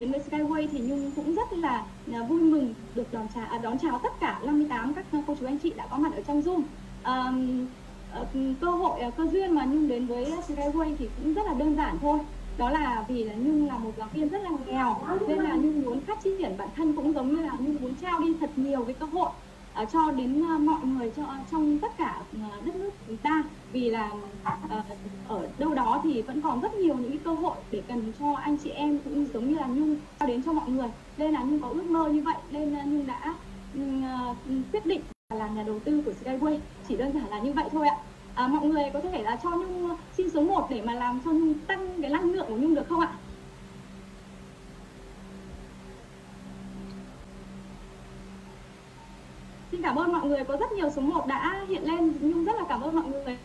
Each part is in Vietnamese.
đến với Skyway thì Nhung cũng rất là, à, vui mừng được đón chào à, đón chào tất cả 58 các à, cô chú anh chị đã có mặt ở trong Zoom. À, cơ hội à, cơ duyên mà Nhung đến với Skyway thì cũng rất là đơn giản thôi. Đó là vì là Nhung là một giáo viên rất là nghèo nên là Nhung muốn phát triển bản thân cũng giống như là Nhung muốn trao đi thật nhiều cái cơ hội uh, cho đến uh, mọi người cho trong tất cả uh, đất nước chúng ta. Vì là uh, ở đâu đó thì vẫn còn rất nhiều những cái cơ hội để cần cho anh chị em cũng giống như là nhung cho đến cho mọi người. Nên là nhung có ước mơ như vậy nên là nhung đã uh, quyết định làm nhà đầu tư của Skyway. Chỉ đơn giản là như vậy thôi ạ. À, mọi người có thể là cho nhung xin số 1 để mà làm cho nhung tăng cái năng lượng của nhung được không ạ? Cảm ơn mọi người có rất nhiều số 1 đã hiện lên. Nhung rất là cảm ơn mọi người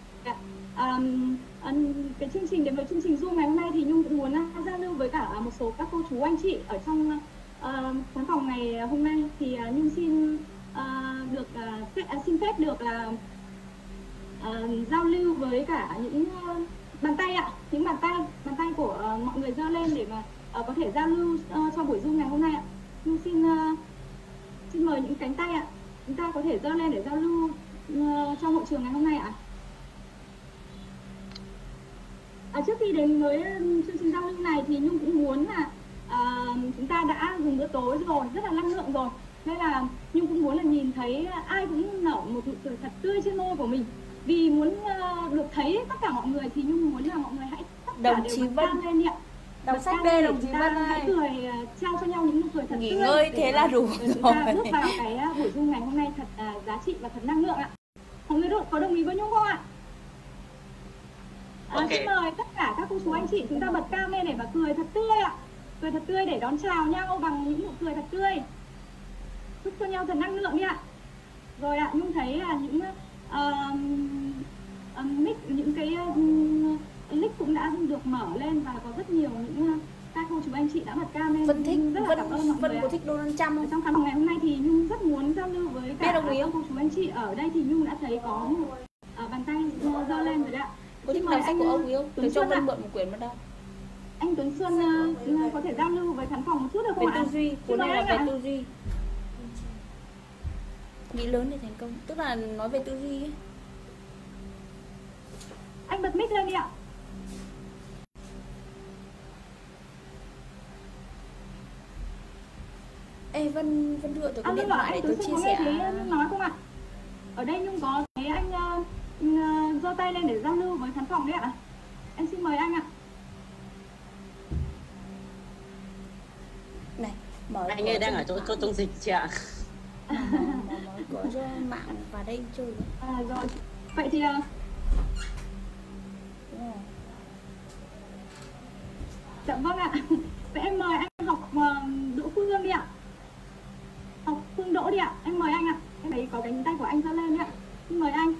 um, um, cái chương trình đến với chương trình Zoom ngày hôm nay thì Nhung cũng muốn à, giao lưu với cả một số các cô chú anh chị ở trong uh, khán phòng ngày hôm nay. Thì uh, Nhung xin uh, được uh, phép, uh, xin phép được là uh, giao lưu với cả những uh, bàn tay ạ. Những bàn tay bàn tay của uh, mọi người giơ lên để mà uh, có thể giao lưu uh, cho buổi Zoom ngày hôm nay ạ. Nhung xin uh, xin mời những cánh tay ạ chúng ta có thể dơ lên để giao lưu trong hội trường ngày hôm nay ạ? À, trước khi đến với chương trình giao lưu này thì nhung cũng muốn là uh, chúng ta đã dùng bữa tối rồi rất là năng lượng rồi. Nên là nhung cũng muốn là nhìn thấy ai cũng nở một nụ cười thật tươi trên môi của mình. Vì muốn uh, được thấy tất cả mọi người thì nhung muốn là mọi người hãy tất cả đồng đều chí Vân. lên ạ đọc sách đây đồng chí Vân ơi cười uh, trao cho nhau những nụ cười thật nghỉ tươi. ngơi thế là đủ rồi chúng ta bước vào cái uh, buổi dung ngày hôm nay thật uh, giá trị và thật năng lượng ạ. Mọi người có đồng ý với nhung không ạ? À, okay. Xin mời tất cả các cô chú anh chị chúng ta bật cam lên để và cười thật tươi ạ. Cười thật tươi để đón chào nhau bằng những nụ cười thật tươi. Chúc cho nhau thật năng lượng đi ạ. Rồi ạ, Nhung thấy là những uh, um, nick, những cái uh, link cũng đã được mở lên và có rất nhiều những uh, các cô chú anh chị đã bật cam lên. Vân thích, rất là Vân, cảm ơn mọi Vân người có thích Donald Trump không? Trong khán ngày hôm nay thì Nhung rất muốn giao lưu với cả đồng ý các cô chú anh chị. Ở đây thì Nhung đã thấy có một uh, bàn tay giơ lên rồi đấy ạ. Có thích đọc sách của ông yêu tôi cho Vân mượn một quyển vào đâu. Anh Tuấn Xuân uh, có thể giao lưu với khán phòng một chút được không về ạ? tư duy cuốn này là về tư duy. Nghĩ lớn để thành công. Tức là nói về tư duy ấy. anh bật mic lên đi ạ Ê Vân Vân đưa tôi cái à, điện thoại để tôi chia sẻ nói không ạ? Ở đây Nhung có thấy anh giơ uh, tay lên để giao lưu với khán phòng đấy ạ. Em xin mời anh ạ. Này, mở anh ơi đang ở chỗ chỗ chống dịch chị ạ. mở cho mạng vào đây chơi. À rồi. Vậy thì uh... Dạ vâng ạ. Vậy em mời anh học uh, Đỗ Phương đi ạ. Học Phương Đỗ đi ạ. Em mời anh ạ. Em thấy có cánh tay của anh ra lên ạ. Xin mời anh.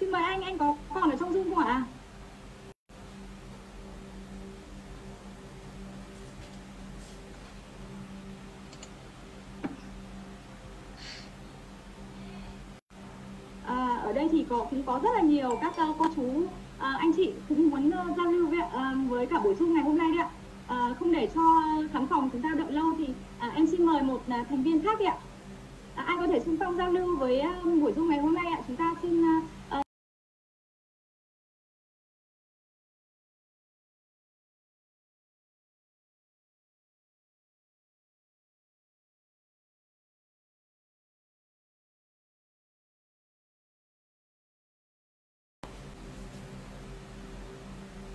Xin mời anh, anh có còn ở trong Zoom không ạ? Ở đây thì có cũng có rất là nhiều các uh, cô chú uh, anh chị cũng muốn uh, giao lưu với, uh, với cả buổi chung ngày hôm nay đấy ạ. Uh, không để cho khán phòng chúng ta đợi lâu thì uh, em xin mời một uh, thành viên khác đi ạ. Uh, ai có thể xung phong giao lưu với uh, buổi chung ngày hôm nay ạ? Chúng ta xin uh,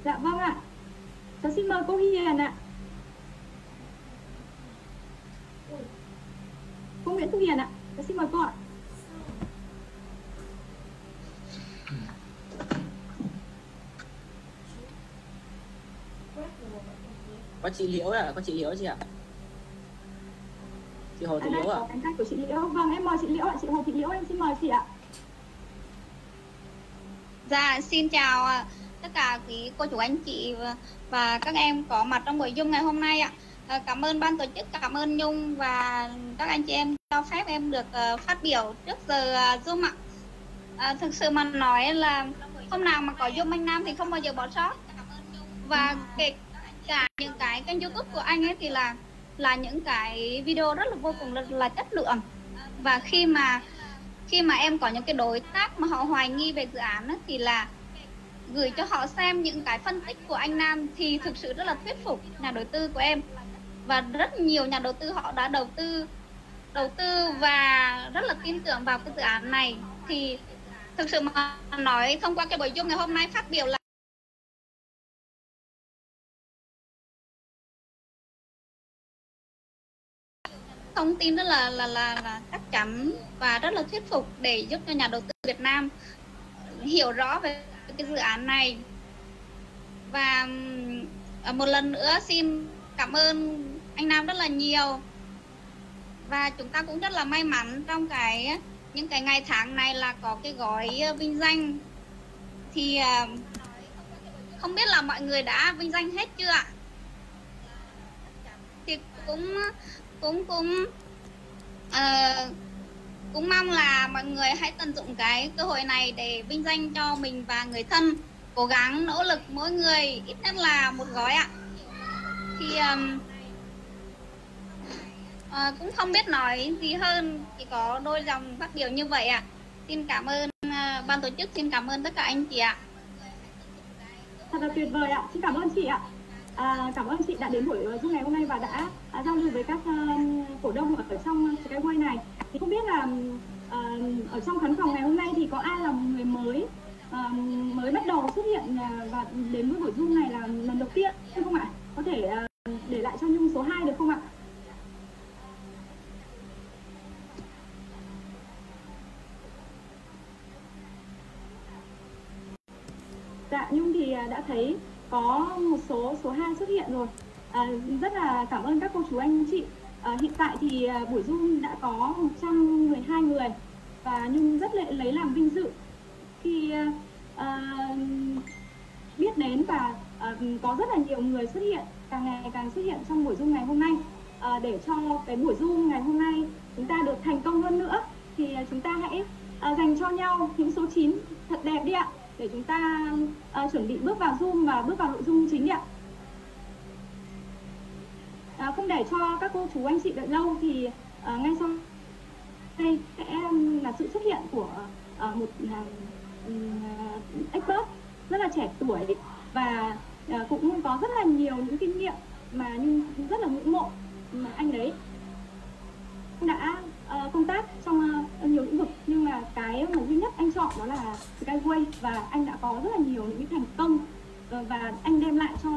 Dạ vâng ạ. Cháu xin mời cô Hiền ạ. Cô Nguyễn Thu Hiền ạ. Cháu xin mời cô ạ. Có chị Liễu à? Có chị Liễu chị ạ? Chị Hồ Thị Liễu ạ? Tay của chị Liễu. Vâng, em mời chị Liễu ạ. Chị Hồ Thị Liễu em xin mời chị ạ. Dạ, xin chào tất cả quý cô chú anh chị và, các em có mặt trong buổi Zoom ngày hôm nay ạ. À, cảm ơn ban tổ chức, cảm ơn Nhung và các anh chị em cho phép em được uh, phát biểu trước giờ uh, Zoom ạ. Uh, thực sự mà nói là hôm nào mà có Zoom anh Nam thì không bao giờ bỏ sót. Và kể cả những cái kênh YouTube của anh ấy thì là là những cái video rất là vô cùng là, là chất lượng. Và khi mà khi mà em có những cái đối tác mà họ hoài nghi về dự án ấy, thì là gửi cho họ xem những cái phân tích của anh Nam thì thực sự rất là thuyết phục nhà đầu tư của em và rất nhiều nhà đầu tư họ đã đầu tư đầu tư và rất là tin tưởng vào cái dự án này. Thì thực sự mà nói thông qua cái buổi chung ngày hôm nay phát biểu là thông tin rất là là là, là chắc chắn và rất là thuyết phục để giúp cho nhà đầu tư Việt Nam hiểu rõ về cái dự án này. Và một lần nữa xin cảm ơn anh Nam rất là nhiều và chúng ta cũng rất là may mắn trong cái những cái ngày tháng này là có cái gói ờ, vinh danh. Thì ờ, không biết là mọi người đã vinh danh hết chưa ạ? Thì cũng cũng cũng uh, cũng mong là mọi người hãy tận dụng cái cơ hội này để vinh danh cho mình và người thân. Cố gắng nỗ lực mỗi người ít nhất là một gói ạ. Thì um, à, cũng không biết nói gì hơn chỉ có đôi dòng phát biểu như vậy ạ xin cảm ơn uh, ban tổ chức xin cảm ơn tất cả anh chị ạ thật là tuyệt vời ạ xin cảm ơn chị ạ À, cảm ơn chị đã đến buổi ờ, du ngày hôm nay và đã à, giao lưu với các uh, cổ đông ở trong Skyway này. Thì không biết là uh, ở trong khán phòng ngày hôm nay thì có ai là người mới uh, mới bắt đầu xuất hiện uh, và đến với buổi Zoom này là lần đầu tiên không ạ? Có thể uh, để lại cho Nhung số 2 được không ạ? Dạ, Nhung thì à, đã thấy có một số số 2 xuất hiện rồi. À, rất là cảm ơn các cô chú anh chị. À, hiện tại thì à, buổi Zoom đã có 112 người và Nhung rất lệ lấy làm vinh dự khi à, à, biết đến và à, có rất là nhiều người xuất hiện càng ngày càng xuất hiện trong buổi Zoom ngày hôm nay à, để cho cái buổi Zoom ngày hôm nay chúng ta được thành công hơn nữa thì chúng ta hãy à, dành cho nhau những số 9 thật đẹp đi ạ để chúng ta uh, chuẩn bị bước vào Zoom và bước vào nội dung chính ạ. À, không để cho các cô chú anh chị đợi lâu thì uh, ngay sau đây sẽ là sự xuất hiện của uh, một uh, expert rất là trẻ tuổi và uh, cũng có rất là nhiều những kinh nghiệm mà nhưng rất là ngưỡng mộ mà anh đấy đã uh, công tác trong uh, nhiều lĩnh vực. Nhưng mà cái mà duy nhất anh chọn đó là Skyway. Và anh đã có rất là nhiều những cái thành công. Uh, và anh đem lại cho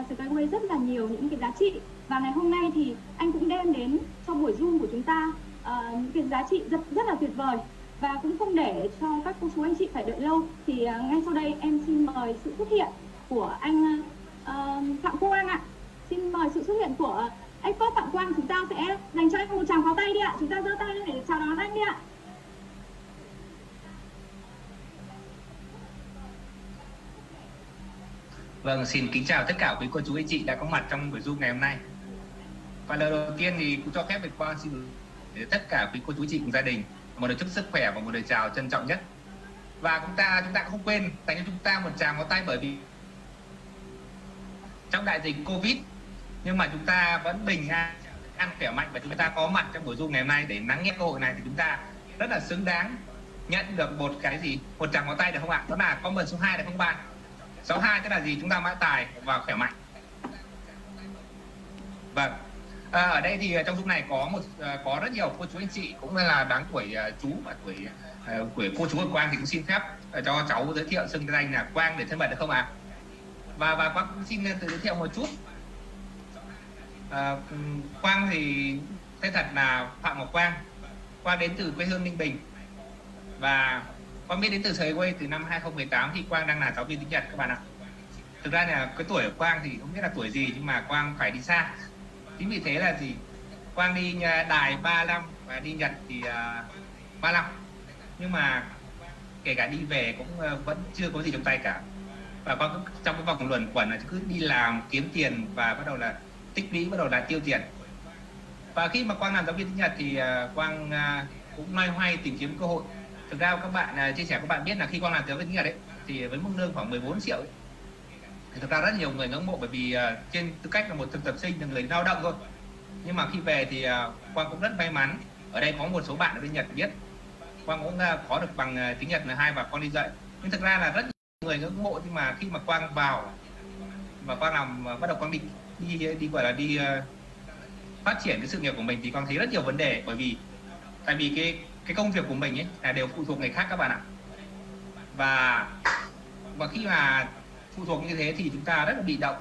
uh, Skyway rất là nhiều những cái giá trị. Và ngày hôm nay thì anh cũng đem đến cho buổi zoom của chúng ta uh, những cái giá trị rất rất là tuyệt vời. Và cũng không để cho các cô chú anh chị phải đợi lâu. Thì uh, ngay sau đây em xin mời sự xuất hiện của anh uh, Phạm Quang ạ. Xin mời sự xuất hiện của anh Expert Phạm Quang chúng ta sẽ dành cho anh một tràng pháo tay đi ạ. Chúng ta giơ tay lên để chào đón anh đi ạ. Vâng, xin kính chào tất cả quý cô chú anh chị đã có mặt trong buổi Zoom ngày hôm nay. Và lời đầu tiên thì cũng cho phép được Quang xin để tất cả quý cô chú chị cùng gia đình một lời chúc sức khỏe và một lời chào trân trọng nhất. Và chúng ta chúng ta cũng không quên dành cho chúng ta một tràng pháo tay bởi vì trong đại dịch Covid nhưng mà chúng ta vẫn bình an ăn khỏe mạnh và chúng ta có mặt trong buổi zoom ngày hôm nay để lắng nghe cơ hội này thì chúng ta rất là xứng đáng nhận được một cái gì một tràng ngón tay được không ạ? Đó là comment số 2 được không bạn? Số 2 tức là gì? Chúng ta mã tài và khỏe mạnh. Vâng. À, ở đây thì à, trong zoom này có một à, có rất nhiều cô chú anh chị cũng là đáng tuổi à, chú và tuổi của tuổi cô chú ở quang thì cũng xin phép cho cháu giới thiệu xưng danh là quang để thân mật được không ạ? Và và quang cũng xin tự giới thiệu một chút à, Quang thì tên thật là Phạm Ngọc Quang. Quang đến từ quê hương Ninh Bình. Và Quang biết đến từ Sài Quay từ năm 2018 thì Quang đang là giáo viên tiếng Nhật các bạn ạ. Thực ra là cái tuổi của Quang thì không biết là tuổi gì nhưng mà Quang phải đi xa. Chính vì thế là gì? Quang đi ờ, đài 35 và đi Nhật thì ờ, uh, 35 nhưng mà kể cả đi về cũng uh, vẫn chưa có gì trong tay cả. Và Quang trong cái vòng luẩn quẩn là cứ đi làm kiếm tiền và bắt đầu là tích lũy bắt đầu là tiêu tiền và khi mà quang làm giáo viên tiếng nhật thì à, quang à, cũng loay hoay tìm kiếm cơ hội. Thực ra các bạn à, chia sẻ các bạn biết là khi quang làm giáo viên tiếng nhật đấy thì với mức lương khoảng 14 triệu ấy, thì thực ra rất nhiều người ngưỡng mộ bởi vì trên tư cách là một thực tập sinh là người lao động thôi. Nhưng mà khi về thì quang cũng rất may mắn. Ở đây có một số bạn ở bên nhật biết. Quang cũng có được bằng tiếng nhật là hai và con đi dạy. Nhưng thực ra là rất nhiều người ngưỡng mộ nhưng mà khi mà quang vào và quang làm bắt đầu quang định đi đi gọi là đi uh, phát triển cái sự nghiệp của mình thì quang thấy rất nhiều vấn đề. Bởi vì tại vì cái cái công việc của mình ấy là đều phụ thuộc người khác các bạn ạ. Và và khi mà phụ thuộc như thế thì chúng ta rất là bị động.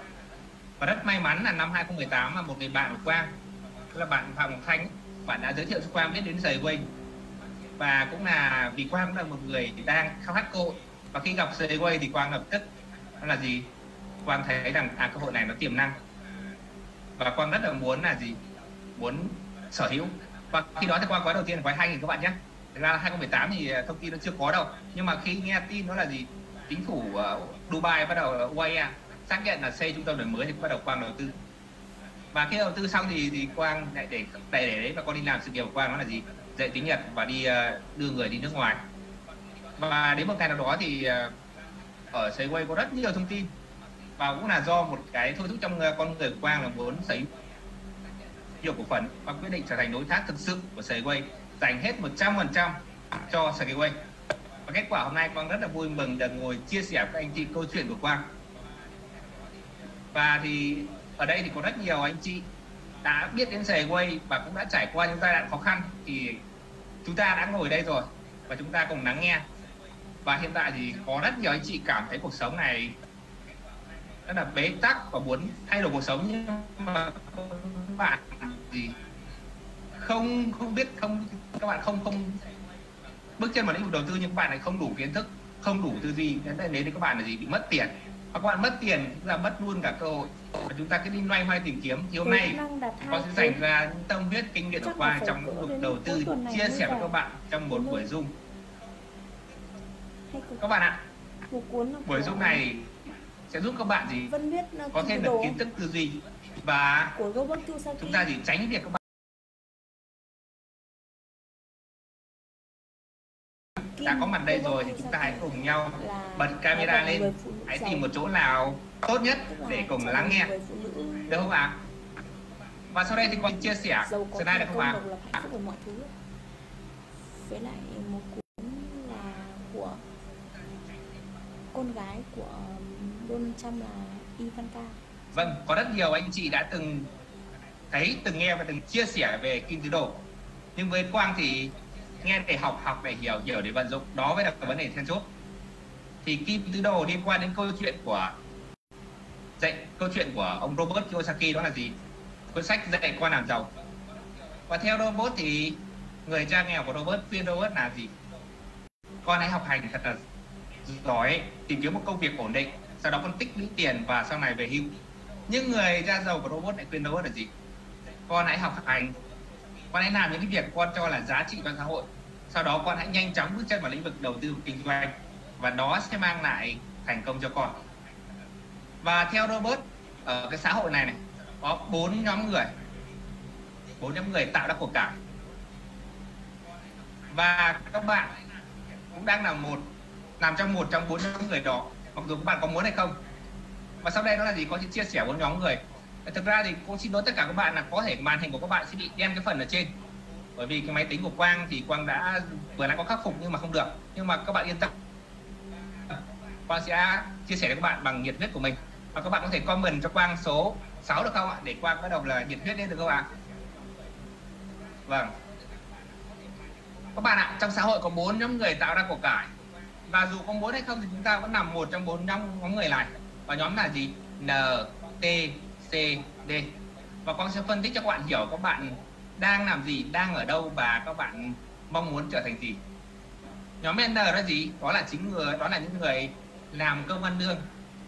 Và rất may mắn là năm 2018 là một người bạn của Quang tức là bạn Phạm Ngọc Thanh ấy, bạn đã giới thiệu cho Quang biết đến giày quay và cũng là vì Quang cũng là một người đang khao khát cơ hội. Và khi gặp giày quay thì Quang lập tức đó là gì? Quang thấy rằng à cơ hội này nó tiềm năng và Quang rất là muốn là gì? Muốn sở hữu. Và khi đó thì Quang gói đầu tiên là gói 2.000 các bạn nhé. Thực ra là 2018 thì à, thông tin nó chưa có đâu. Nhưng mà khi nghe tin đó là gì? Chính phủ à, Dubai bắt đầu à, UAE xác nhận là xây trung tâm đổi mới thì bắt đầu Quang đầu tư. Và khi đầu tư xong thì thì Quang lại để để để đấy và con đi làm sự nghiệp của Quang nó là gì? Dạy tiếng Nhật và đi đưa người đi nước ngoài. Và đến một ngày nào đó thì ở Segway có rất nhiều thông tin và cũng là do một cái thôi thúc trong uh, con người của Quang là muốn sở hữu nhiều cổ phần và quyết định trở thành đối tác thực sự của Segway dành hết 100% cho Segway và kết quả hôm nay Quang rất là vui mừng được ngồi chia sẻ với các anh chị câu chuyện của Quang. Và thì ở đây thì có rất nhiều anh chị đã biết đến Segway và cũng đã trải qua những giai đoạn khó khăn. Thì chúng ta đã ngồi đây rồi và chúng ta cùng lắng nghe. Và hiện tại thì có rất nhiều anh chị cảm thấy cuộc sống này rất là bế tắc và muốn thay đổi cuộc sống nhưng mà các bạn thì không không biết không các bạn không không bước chân vào lĩnh vực đầu tư nhưng các bạn lại không đủ kiến thức không đủ tư duy. Nên đây đến các bạn là gì? Bị mất tiền. Và các bạn mất tiền là mất luôn cả cơ hội. Và chúng ta cứ đi loay hoay tìm kiếm. Thì hôm nay hai sẽ dành ra những tâm huyết kinh nghiệm phải trong lĩnh vực đầu tư. chia sẻ với các bạn trong một buổi zoom. Các bạn ạ buổi zoom này sẽ giúp các bạn gì? Vân biết là có thêm được kiến thức tư duy và của Robert Kiyosaki chúng ta chỉ tránh việc các bạn Kim đã có mặt đây rồi thì chúng ta hãy cùng nhau bật camera lên. hãy tìm một chỗ nào tốt nhất để cùng lắng nghe. được không ạ? Và sau đây thì con chia sẻ. Slide được không ạ? thứ. Với lại một cuốn là của con gái của Donald Trump là Ivanka Vâng, có rất nhiều anh chị đã từng thấy, từng nghe và từng chia sẻ về kim tứ đồ. Nhưng với Quang thì nghe để học, học để hiểu, hiểu để vận dụng. Đó mới là vấn đề then chốt. Thì kim tứ đồ liên quan đến câu chuyện của dạy câu chuyện của ông Robert Kiyosaki đó là gì? Cuốn sách dạy con làm giàu. Và theo Robert thì người cha nghèo của Robert khuyên Robert là gì? Con hãy học hành thật là giỏi, tìm kiếm một công việc ổn định, sau đó con tích lũy tiền và sau này về hưu. Nhưng người ra giàu của robot lại khuyên robot là gì? Con hãy học hành. Con hãy làm những cái việc con cho là giá trị cho xã hội. Sau đó con hãy nhanh chóng bước chân vào lĩnh vực đầu tư và kinh doanh. Và đó sẽ mang lại thành công cho con. Và theo robot ở cái xã hội này này, có bốn nhóm người. Bốn nhóm người tạo ra cuộc cải và các bạn cũng đang là một, nằm trong một trong bốn nhóm người đó mặc dù các bạn có muốn hay không? Và sau đây đó là gì? Có chia sẻ bốn nhóm người. Thực ra thì cô xin lỗi tất cả các bạn là có thể màn hình của các bạn sẽ bị đen cái phần ở trên. Bởi vì cái máy tính của Quang thì Quang đã vừa nãy có khắc phục nhưng mà không được. Nhưng mà các bạn yên tâm. Quang sẽ chia sẻ với các bạn bằng nhiệt huyết của mình. Và các bạn có thể comment cho Quang số 6 được không ạ? Để Quang bắt đầu là nhiệt huyết lên được không ạ? Vâng. Các bạn ạ, trong xã hội có bốn nhóm người tạo ra của cải và dù có muốn hay không thì chúng ta vẫn nằm một trong bốn nhóm nhóm người này. Và nhóm là gì? N, T, C, D. Và con sẽ phân tích cho các bạn hiểu các bạn đang làm gì, đang ở đâu và các bạn mong muốn trở thành gì. Nhóm N đó là gì? Đó là chính người, đó là những người làm công ăn lương.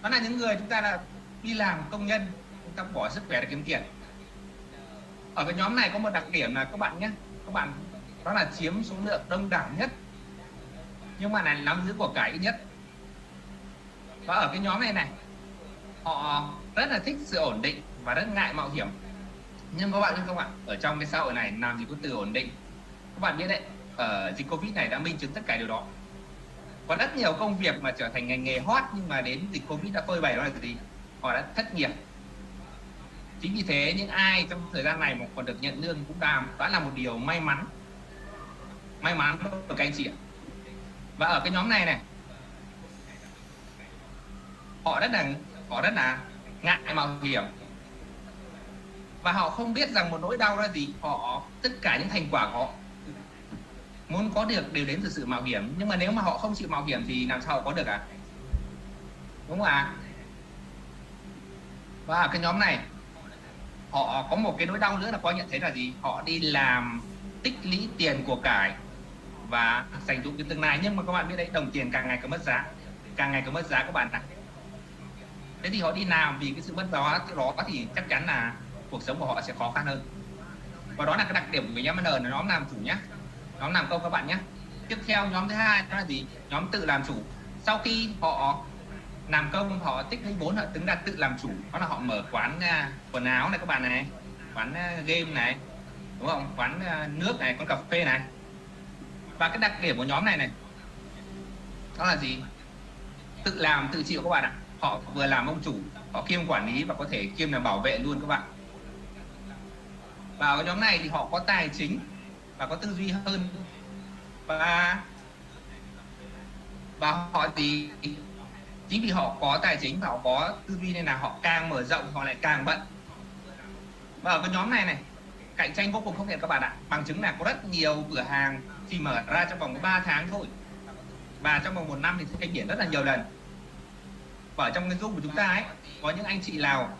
Đó là những người chúng ta là đi làm công nhân, chúng ta bỏ sức khỏe để kiếm tiền. Ở cái nhóm này có một đặc điểm là các bạn nhé, các bạn đó là chiếm số lượng đông đảo nhất nhưng mà này, nắm giữ của cải ít nhất. Và ở cái nhóm này này, họ rất là thích sự ổn định và rất ngại mạo hiểm. Nhưng các bạn biết không ạ? Ở trong cái xã hội này, làm gì có từ ổn định. Các bạn biết đấy ở dịch covid này đã minh chứng tất cả điều đó. Có rất nhiều công việc mà trở thành ngành nghề hot, nhưng mà đến dịch covid đã phơi bày đó là gì? Họ đã thất nghiệp. Chính vì thế, những ai trong thời gian này mà còn được nhận lương cũng đàm đã là một điều may mắn. May mắn của các anh chị ạ và ở cái nhóm này này, họ rất là, họ rất là ngại mạo hiểm. Và họ không biết rằng một nỗi đau là gì, họ, tất cả những thành quả của họ muốn có được đều đến từ sự mạo hiểm. Nhưng mà nếu mà họ không chịu mạo hiểm thì làm sao họ có được à? Đúng không ạ? À? và ở cái nhóm này, họ có một cái nỗi đau nữa là có nhận thấy là gì? Họ đi làm tích lũy tiền của cải và dành dụng cho tương lai. Nhưng mà các bạn biết đấy, đồng tiền càng ngày càng mất giá, càng ngày càng mất giá các bạn ạ. Thế thì họ đi làm vì cái sự mất giá đó thì chắc chắn là cuộc sống của họ sẽ khó khăn hơn. Và đó là cái đặc điểm của nhóm N, là nhóm làm chủ nhé nhóm làm công các bạn nhé tiếp theo nhóm thứ hai đó là gì? Nhóm tự làm chủ. Sau khi họ làm công, họ tích lũy vốn, họ tính ra tự làm chủ. Đó là họ mở quán à, quần áo này các bạn này, quán à, game này, đúng không? Quán à, nước này, quán cà phê này và cái đặc điểm của nhóm này này, đó là gì? Tự làm, tự chịu các bạn ạ. Họ vừa làm ông chủ, họ kiêm quản lý và có thể kiêm là bảo vệ luôn các bạn. Và ở nhóm này thì họ có tài chính và có tư duy hơn. Và và họ thì, chính vì họ có tài chính và họ có tư duy nên là họ càng mở rộng, họ lại càng bận. Và ở cái nhóm này này, cạnh tranh vô cùng khốc liệt các bạn ạ. Bằng chứng là có rất nhiều cửa hàng chỉ mở ra trong vòng 3 tháng thôi. Và trong vòng một năm thì thay biển rất là nhiều lần. Và trong cái dung của chúng ta ấy có những anh chị nào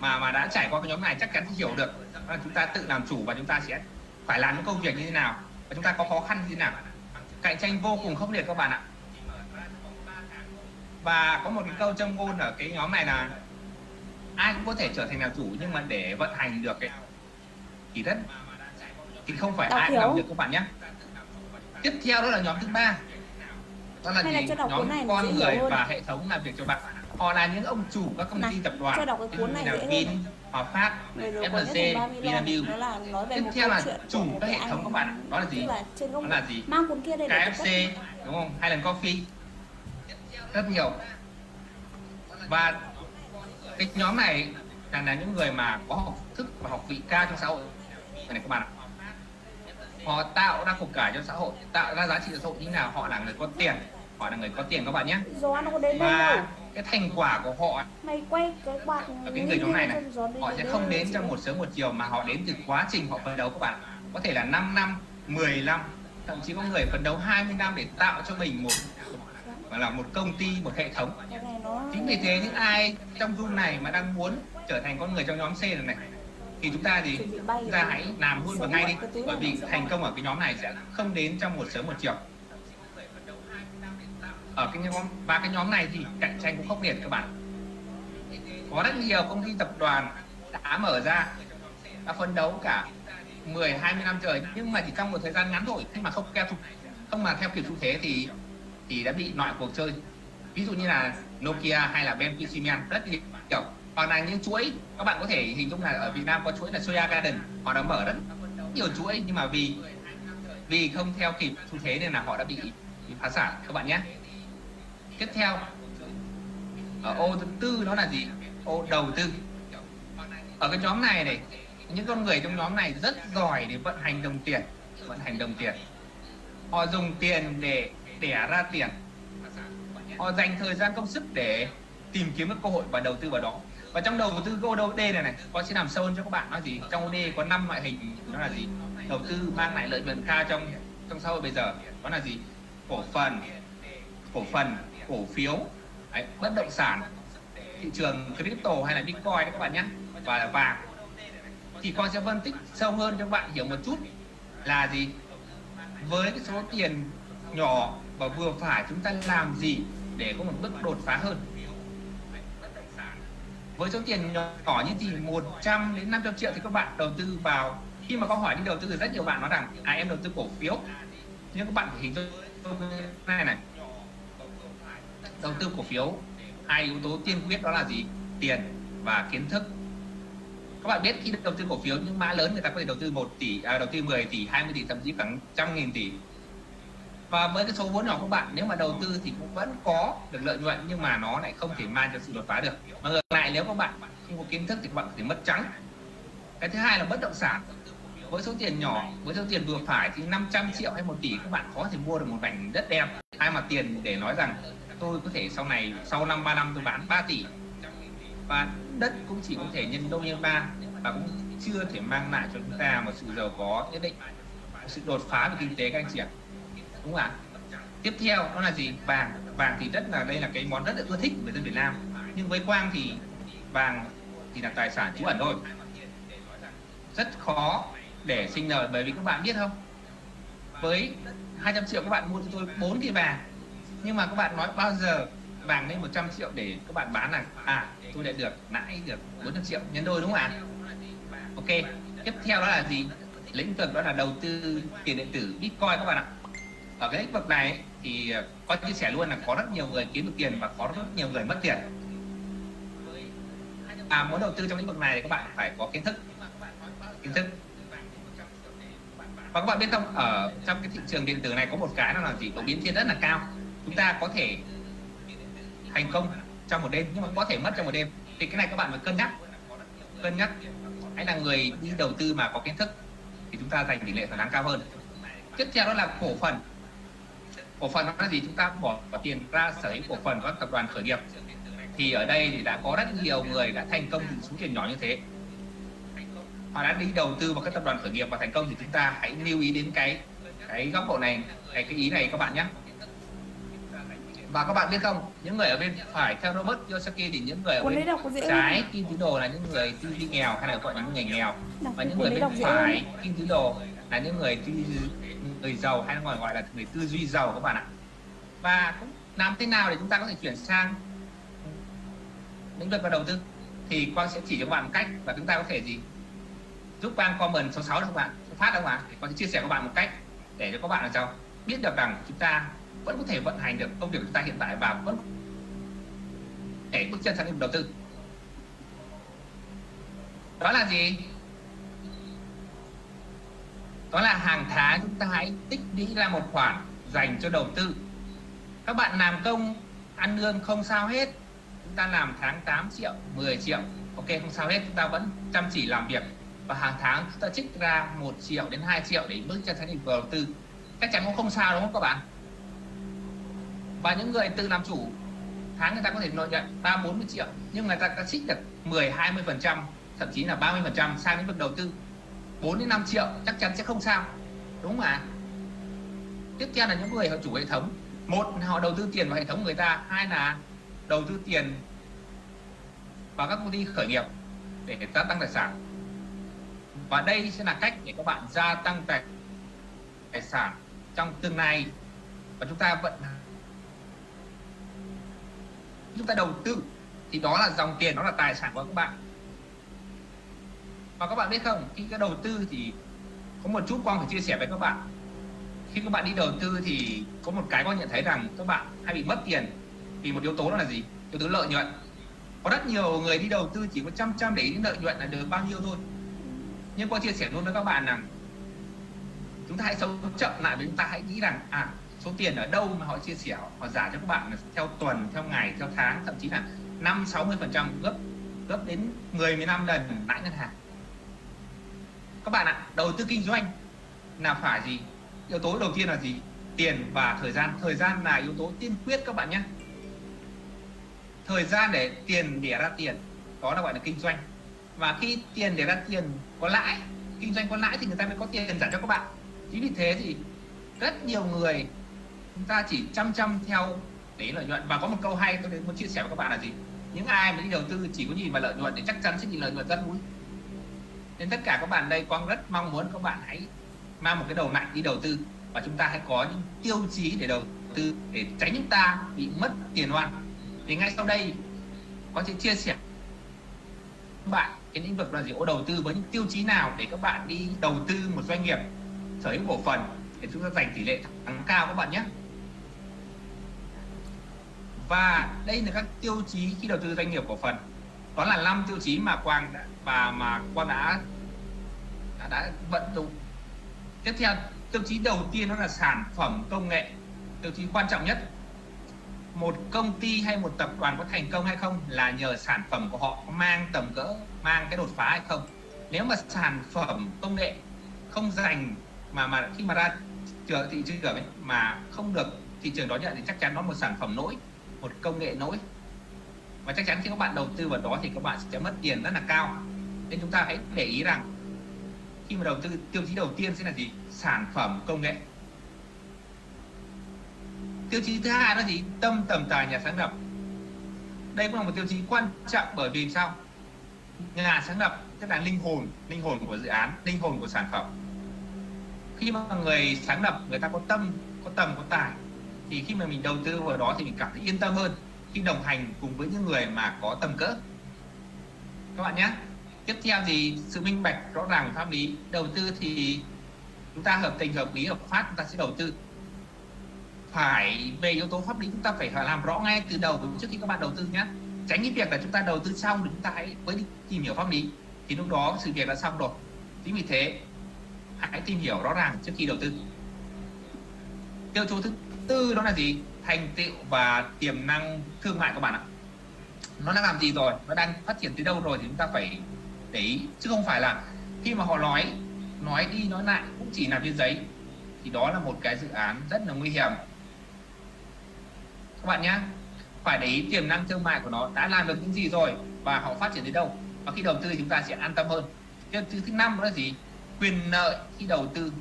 mà mà đã trải qua cái nhóm này chắc chắn hiểu được. Là chúng ta tự làm chủ và chúng ta sẽ phải làm những công việc như thế nào. Và chúng ta có khó khăn như thế nào. Cạnh tranh vô cùng khốc liệt các bạn ạ. Và có một cái câu châm ngôn ở cái nhóm này là ai cũng có thể trở thành làm chủ nhưng mà để vận hành được ấy, thì rất thì không phải Đọc ai hiểu. làm được các bạn nhé tiếp theo đó là nhóm thứ ba. Đó là Hay là gì? đọc nhóm này con người hơn. và hệ thống làm việc cho bạn. Họ là những ông chủ các công ty tập đoàn. cho đọc cái cuốn này như là dễ Vin. Hòa Phát, Babylon Vinamilk. là Tiếp theo là chủ các hệ thống các bạn. Đó là gì? là đó là gì? mang cuốn kia đây KFC đúng không? Highland Coffee. Rất nhiều. Và cái nhóm này là, là những người mà có học thức và học vị cao trong xã hội. Này các bạn ạ. Họ tạo ra cuộc cải cho xã hội tạo ra giá trị cho xã hội như nào họ là người có tiền. Họ là người có tiền các bạn nhé. Gió nó có đến đâu và cái thành quả của họ mày quay cái quạt ở cái người nhóm này này họ sẽ không đến trong một sớm một chiều mà họ đến từ quá trình họ phấn đấu các bạn có thể là 5 năm 10 năm thậm chí có người phấn đấu 20 năm để tạo cho mình một gọi là một công ty một hệ thống. Chính vì thế những ai trong zoom này mà đang muốn trở thành con người trong nhóm C này này thì chúng ta bay chúng ta hãy làm luôn và ngay đi. bởi vì thành công ở cái nhóm này sẽ không đến trong một sớm một chiều. Ở cái nhóm ba cái nhóm này thì cạnh tranh cũng khốc liệt các bạn. Có rất nhiều công ty tập đoàn đã mở ra đã phấn đấu cả 10 20 năm trời. Nhưng mà chỉ trong một thời gian ngắn thôi khi mà không theo không mà theo kịp xu thế thì thì đã bị loại cuộc chơi. Ví dụ như là Nokia hay là BMP Siemens rất nhiều hoặc là những chuỗi các bạn có thể hình dung là ở Việt Nam có chuỗi là Soya Garden. Họ đã mở rất nhiều chuỗi nhưng mà vì vì không theo kịp xu thế nên là họ đã bị, bị phá sản. Các bạn nhé. Tiếp theo ở ô thứ tư đó là gì? Ô đầu tư. Ở cái nhóm này này những con người trong nhóm này rất giỏi để vận hành đồng tiền vận hành đồng tiền. Họ dùng tiền để đẻ ra tiền. Họ dành thời gian công sức để tìm kiếm các cơ hội và đầu tư vào đó và trong đầu tư cái D này này con sẽ làm sâu hơn cho các bạn nói gì? Trong OD có 5 loại hình đó là gì? Đầu tư mang lại lợi nhuận cao trong trong xã hội bây giờ đó là gì? Cổ phần cổ phần cổ phiếu đấy, bất động sản thị trường crypto hay là bitcoin đấy các bạn nhé. Và là vàng. Thì con sẽ phân tích sâu hơn cho các bạn hiểu một chút là gì? Với cái số tiền nhỏ và vừa phải chúng ta làm gì để có một bước đột phá hơn? Với số tiền nhỏ nhỏ như gì 100 đến 500 triệu thì các bạn đầu tư vào. Khi mà có hỏi đi đầu tư thì rất nhiều bạn nói rằng à em đầu tư cổ phiếu. Nhưng các bạn phải hình dung này này. Đầu tư cổ phiếu hai yếu tố tiên quyết đó là gì? Tiền và kiến thức. Các bạn biết khi đầu tư cổ phiếu những mã lớn người ta có thể đầu tư 1 tỷ à, đầu tư 10 tỷ 20 tỷ thậm chí cả trăm nghìn tỷ và với cái số vốn nhỏ của bạn, nếu mà đầu tư thì cũng vẫn có được lợi nhuận, nhưng mà nó lại không thể mang cho sự đột phá được. Mà ngược lại, nếu các bạn không có kiến thức thì các bạn có thể mất trắng. Cái thứ hai là bất động sản. Với số tiền nhỏ, với số tiền vừa phải thì 500 triệu hay một tỷ các bạn có thể mua được một mảnh đất đẹp. Ai mà tiền để nói rằng, tôi có thể sau này, sau năm, ba năm tôi bán 3 tỷ. Và đất cũng chỉ có thể nhân đôi nhân ba, và cũng chưa thể mang lại cho chúng ta một sự giàu có nhất định, một sự đột phá về kinh tế, các anh chị ạ đúng không ạ? Tiếp theo đó là gì? Vàng. Vàng thì rất là, đây là cái món rất là ưa thích của người dân Việt Nam. Nhưng với Quang thì, vàng thì là tài sản trú ẩn thôi. Rất khó để sinh lời, bởi vì các bạn biết không? Với 200 triệu các bạn mua cho tôi 4 cái vàng. Nhưng mà các bạn nói bao giờ vàng lên 100 triệu để các bạn bán là à tôi lại được lãi được 400 triệu nhân đôi đúng không ạ? Ok. Tiếp theo đó là gì? Lĩnh vực đó là đầu tư tiền điện tử, bitcoin các bạn ạ ở cái lĩnh vực này thì ờ, có chia sẻ luôn là có rất nhiều người kiếm được tiền và có rất nhiều người mất tiền. À muốn đầu tư trong lĩnh vực này thì các bạn phải có kiến thức. Kiến thức. Và các bạn biết không, ở trong cái thị trường điện tử này có một cái là gì? Độ biến thiên rất là cao. Chúng ta có thể thành công trong một đêm, nhưng mà có thể mất trong một đêm. Thì cái này các bạn phải cân nhắc. Cân nhắc. Hay là người đi đầu tư mà có kiến thức, thì chúng ta dành tỷ lệ khả thắng cao hơn. Tiếp theo đó là cổ phần cổ phần nó là gì? Chúng ta bỏ, bỏ tiền ra sở hữu cổ phần của các tập đoàn khởi nghiệp. Thì ở đây thì đã có rất nhiều người đã thành công từ số tiền nhỏ như thế. Họ đã đi đầu tư vào các tập đoàn khởi nghiệp và thành công thì chúng ta hãy lưu ý đến cái cái góc độ này cái cái ý này các bạn nhé. Và các bạn biết không những người ở bên phải theo Robert Kiyosaki thì những người ở bên trái kim tứ đồ là những người tư duy nghèo hay là gọi là những người nghèo. Và những người bên phải kim tứ đồ là những người tư người giàu hay ngoài gọi là người tư duy giàu các bạn ạ. Và cũng làm thế nào để chúng ta có thể chuyển sang lĩnh vực và đầu tư? Thì quang sẽ chỉ cho các bạn một cách và chúng ta có thể gì? Giúp quang comment số 6 được các bạn? Phát đâu mà thì quang sẽ chia sẻ với các bạn một cách để cho các bạn ở sao biết được rằng chúng ta vẫn có thể vận hành được công việc của chúng ta hiện tại và vẫn để bước chân sang lĩnh vực đầu tư. Đó là gì? Đó là hàng tháng chúng ta hãy tích lũy ra một khoản dành cho đầu tư. Các bạn làm công, ăn lương không sao hết. Chúng ta làm tháng 8 triệu 10 triệu. Ok, không sao hết. Chúng ta vẫn chăm chỉ làm việc. Và hàng tháng chúng ta trích ra 1 triệu đến 2 triệu để bước chân sang lĩnh vực đầu tư. Chắc chắn cũng không sao đúng không các bạn? Và những người tự làm chủ, tháng người ta có thể lợi nhận 3 40 triệu. Nhưng người ta đã trích được 10 20 phần trăm, thậm chí là 30 phần trăm sang lĩnh vực đầu tư. 4 đến 5 triệu chắc chắn sẽ không sao. Đúng không ạ? Tiếp theo là những người họ chủ hệ thống. Một họ đầu tư tiền vào hệ thống người ta hai là đầu tư tiền vào các công ty khởi nghiệp để gia tăng tài sản. Và đây sẽ là cách để các bạn gia tăng tài, tài sản trong tương lai. Và chúng ta vận chúng ta đầu tư thì đó là dòng tiền đó là tài sản của các bạn và các bạn biết không, khi các đầu tư thì có một chút quang phải chia sẻ với các bạn. Khi các bạn đi đầu tư thì có một cái con nhận thấy rằng các bạn hay bị mất tiền vì một yếu tố đó là gì? Yếu tố lợi nhuận. Có rất nhiều người đi đầu tư chỉ có trăm trăm để ý đến lợi nhuận là được bao nhiêu thôi. Nhưng quang chia sẻ luôn với các bạn rằng chúng ta hãy sống chậm lại với chúng ta hãy nghĩ rằng à số tiền ở đâu mà họ chia sẻ, họ giả cho các bạn là theo tuần, theo ngày, theo tháng, thậm chí là năm, sáu mươi phần trăm gấp gấp đến 10 15 lần lãi ngân hàng các bạn ạ, đầu tư kinh doanh là phải gì? Yếu tố đầu tiên là gì? Tiền và thời gian. Thời gian là yếu tố tiên quyết các bạn nhé. Thời gian để tiền đẻ ra tiền, đó là gọi là kinh doanh. Và khi tiền để ra tiền có lãi, kinh doanh có lãi thì người ta mới có tiền trả cho các bạn. Chính vì thế thì rất nhiều người chúng ta chỉ chăm chăm theo để lợi nhuận. Và có một câu hay, tôi muốn chia sẻ với các bạn là gì? Những ai mà đi đầu tư chỉ có nhìn vào lợi nhuận thì chắc chắn sẽ nhìn lợi nhuận rất mũi nên tất cả các bạn đây quang rất mong muốn các bạn hãy mang một cái đầu nặng đi đầu tư. Và chúng ta hãy có những tiêu chí để đầu tư, để tránh chúng ta bị mất tiền oan. Thì ngay sau đây có thể chia sẻ các bạn cái lĩnh vực là gì, ô đầu tư với những tiêu chí nào để các bạn đi đầu tư một doanh nghiệp, sở hữu cổ phần. Để chúng ta giành tỷ lệ thắng cao các bạn nhé. Và đây là các tiêu chí khi đầu tư doanh nghiệp cổ phần đó là năm tiêu chí mà quang đã, và mà quang đã đã, đã vận dụng. Tiếp theo tiêu chí đầu tiên đó là sản phẩm công nghệ. Tiêu chí quan trọng nhất một công ty hay một tập đoàn có thành công hay không là nhờ sản phẩm của họ mang tầm cỡ mang cái đột phá hay không. Nếu mà sản phẩm công nghệ không dành mà mà khi mà ra trường thị trường ấy, mà không được thị trường đó nhận thì chắc chắn nó một sản phẩm nỗi một công nghệ nỗi và chắc chắn khi các bạn đầu tư vào đó thì các bạn sẽ mất tiền rất là cao. Nên chúng ta hãy để ý rằng, khi mà đầu tư, tiêu chí đầu tiên sẽ là gì? Sản phẩm công nghệ. Tiêu chí thứ hai đó gì? Tâm tầm tài nhà sáng lập. Đây cũng là một tiêu chí quan trọng bởi vì sao? Nhà sáng lập, tức là linh hồn linh hồn của dự án, linh hồn của sản phẩm. Khi mà người sáng lập, người ta có tâm, có tầm, có tài, thì khi mà mình đầu tư vào đó thì mình cảm thấy yên tâm hơn khi đồng hành cùng với những người mà có tầm cỡ. Các bạn nhé. Tiếp theo thì sự minh bạch rõ ràng pháp lý. Đầu tư thì chúng ta hợp tình hợp lý, hợp pháp chúng ta sẽ đầu tư. Phải về yếu tố pháp lý chúng ta phải làm rõ ngay từ đầu trước khi các bạn đầu tư nhé. Tránh cái việc là chúng ta đầu tư xong thì chúng ta hãy mới đi tìm hiểu pháp lý. Thì lúc đó sự việc đã xong rồi. Chính vì thế, hãy tìm hiểu rõ ràng trước khi đầu tư. Tiêu chí thứ tư đó là gì? Thành tựu và tiềm năng thương mại các bạn ạ. Nó đang làm gì rồi? Nó đang phát triển tới đâu rồi thì chúng ta phải để ý. Chứ không phải là khi mà họ nói nói đi nói lại cũng chỉ là trên giấy, thì đó là một cái dự án rất là nguy hiểm. Các bạn nhé, phải để ý tiềm năng thương mại của nó đã làm được những gì rồi và họ phát triển đến đâu. Và khi đầu tư thì chúng ta sẽ an tâm hơn. Tiêu thứ năm đó là gì? Quyền nợ khi đầu tư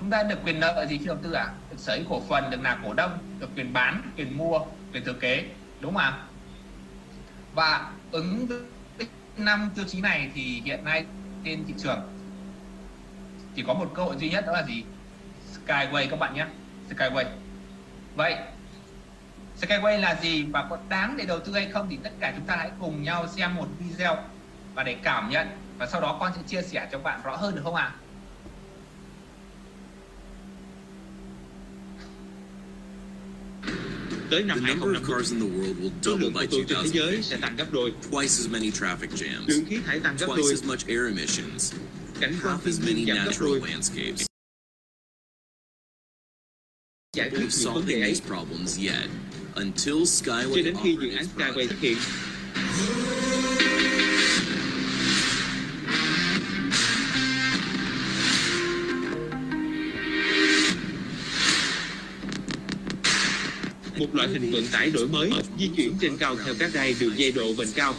chúng ta được quyền nợ gì khi đầu tư à được sở hữu cổ phần, được là cổ đông, được quyền bán, quyền mua, quyền thừa kế, đúng không ạ? Và ứng năm tiêu chí này thì hiện nay trên thị trường chỉ có một cơ hội duy nhất đó là gì? Skyway các bạn nhé. Skyway. Vậy, Skyway là gì và có đáng để đầu tư hay không thì tất cả chúng ta hãy cùng nhau xem một video và để cảm nhận và sau đó con sẽ chia sẻ cho bạn rõ hơn được không ạ? à? Lượng by ô tô trên thế giới sẽ 2050. tăng gấp đôi, Twice as many traffic jams, lượng khí thải tăng gấp đôi, twice as much air emissions, cảnh quan half as thiên many nhiên giảm gấp natural đôi. landscapes. Giải quyết We're những vấn solving đề ấy these problems yet until cho Skyway đến khi dự án operates Skyway project. thực hiện. Một loại hình vận tải đổi mới, di chuyển trên cao theo các đai đường dây độ bền cao.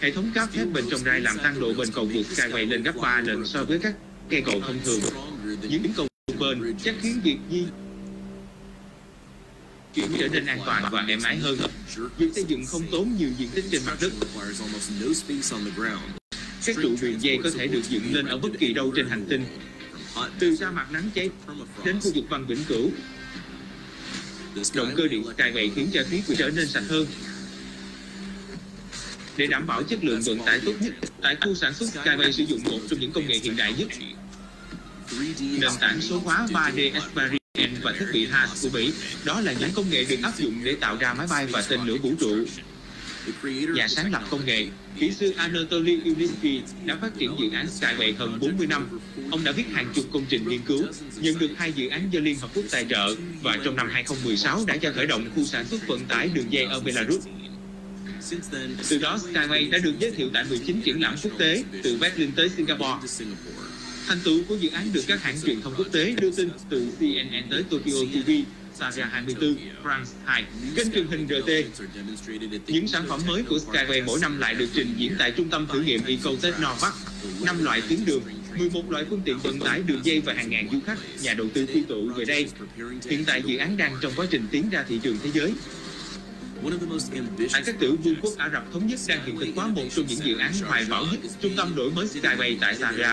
Hệ thống cáp thép bên trong đai làm tăng độ bền cầu vượt Skyway lên gấp 3 lần so với các cây cầu thông thường. Những cầu bền chắc khiến việc di chuyển trở nên an toàn và êm ái hơn. Việc xây dựng không tốn nhiều diện tích trên mặt đất. Các trụ đường dây có thể được dựng lên ở bất kỳ đâu trên hành tinh, từ sa mạc nắng cháy đến khu vực băng vĩnh cửu. Động cơ điện càng ngày khiến cho khí quyển trở nên sạch hơn. Để đảm bảo chất lượng vận tải tốt nhất, tại khu sản xuất Skyway sử dụng một trong những công nghệ hiện đại nhất, nền tảng số hóa 3D Experience và thiết bị HAS của Mỹ. Đó là những công nghệ được áp dụng để tạo ra máy bay và tên lửa vũ trụ. Nhà sáng lập công nghệ, kỹ sư Anatoly Yulitsky đã phát triển dự án Skyway hơn 40 năm. Ông đã viết hàng chục công trình nghiên cứu, nhận được hai dự án do Liên Hợp Quốc tài trợ và trong năm 2016 đã cho khởi động khu sản xuất vận tải đường dây ở Belarus. Từ đó, Skyway đã được giới thiệu tại 19 triển lãm quốc tế, từ Berlin tới Singapore. Thành tựu của dự án được các hãng truyền thông quốc tế đưa tin từ CNN tới Tokyo TV, Saria 24, France 2, kênh truyền hình RT. Những sản phẩm mới của Skyway mỗi năm lại được trình diễn tại trung tâm thử nghiệm Ecotech Norvac. 5 loại tuyến đường, 11 loại phương tiện vận tải đường dây và hàng ngàn du khách, nhà đầu tư quy tụ về đây. Hiện tại dự án đang trong quá trình tiến ra thị trường thế giới. Hải các tử Vương quốc Ả Rập Thống Nhất đang hiện thực hóa một trong những dự án hoài bão nhất, trung tâm đổi mới Skyway tại Saria.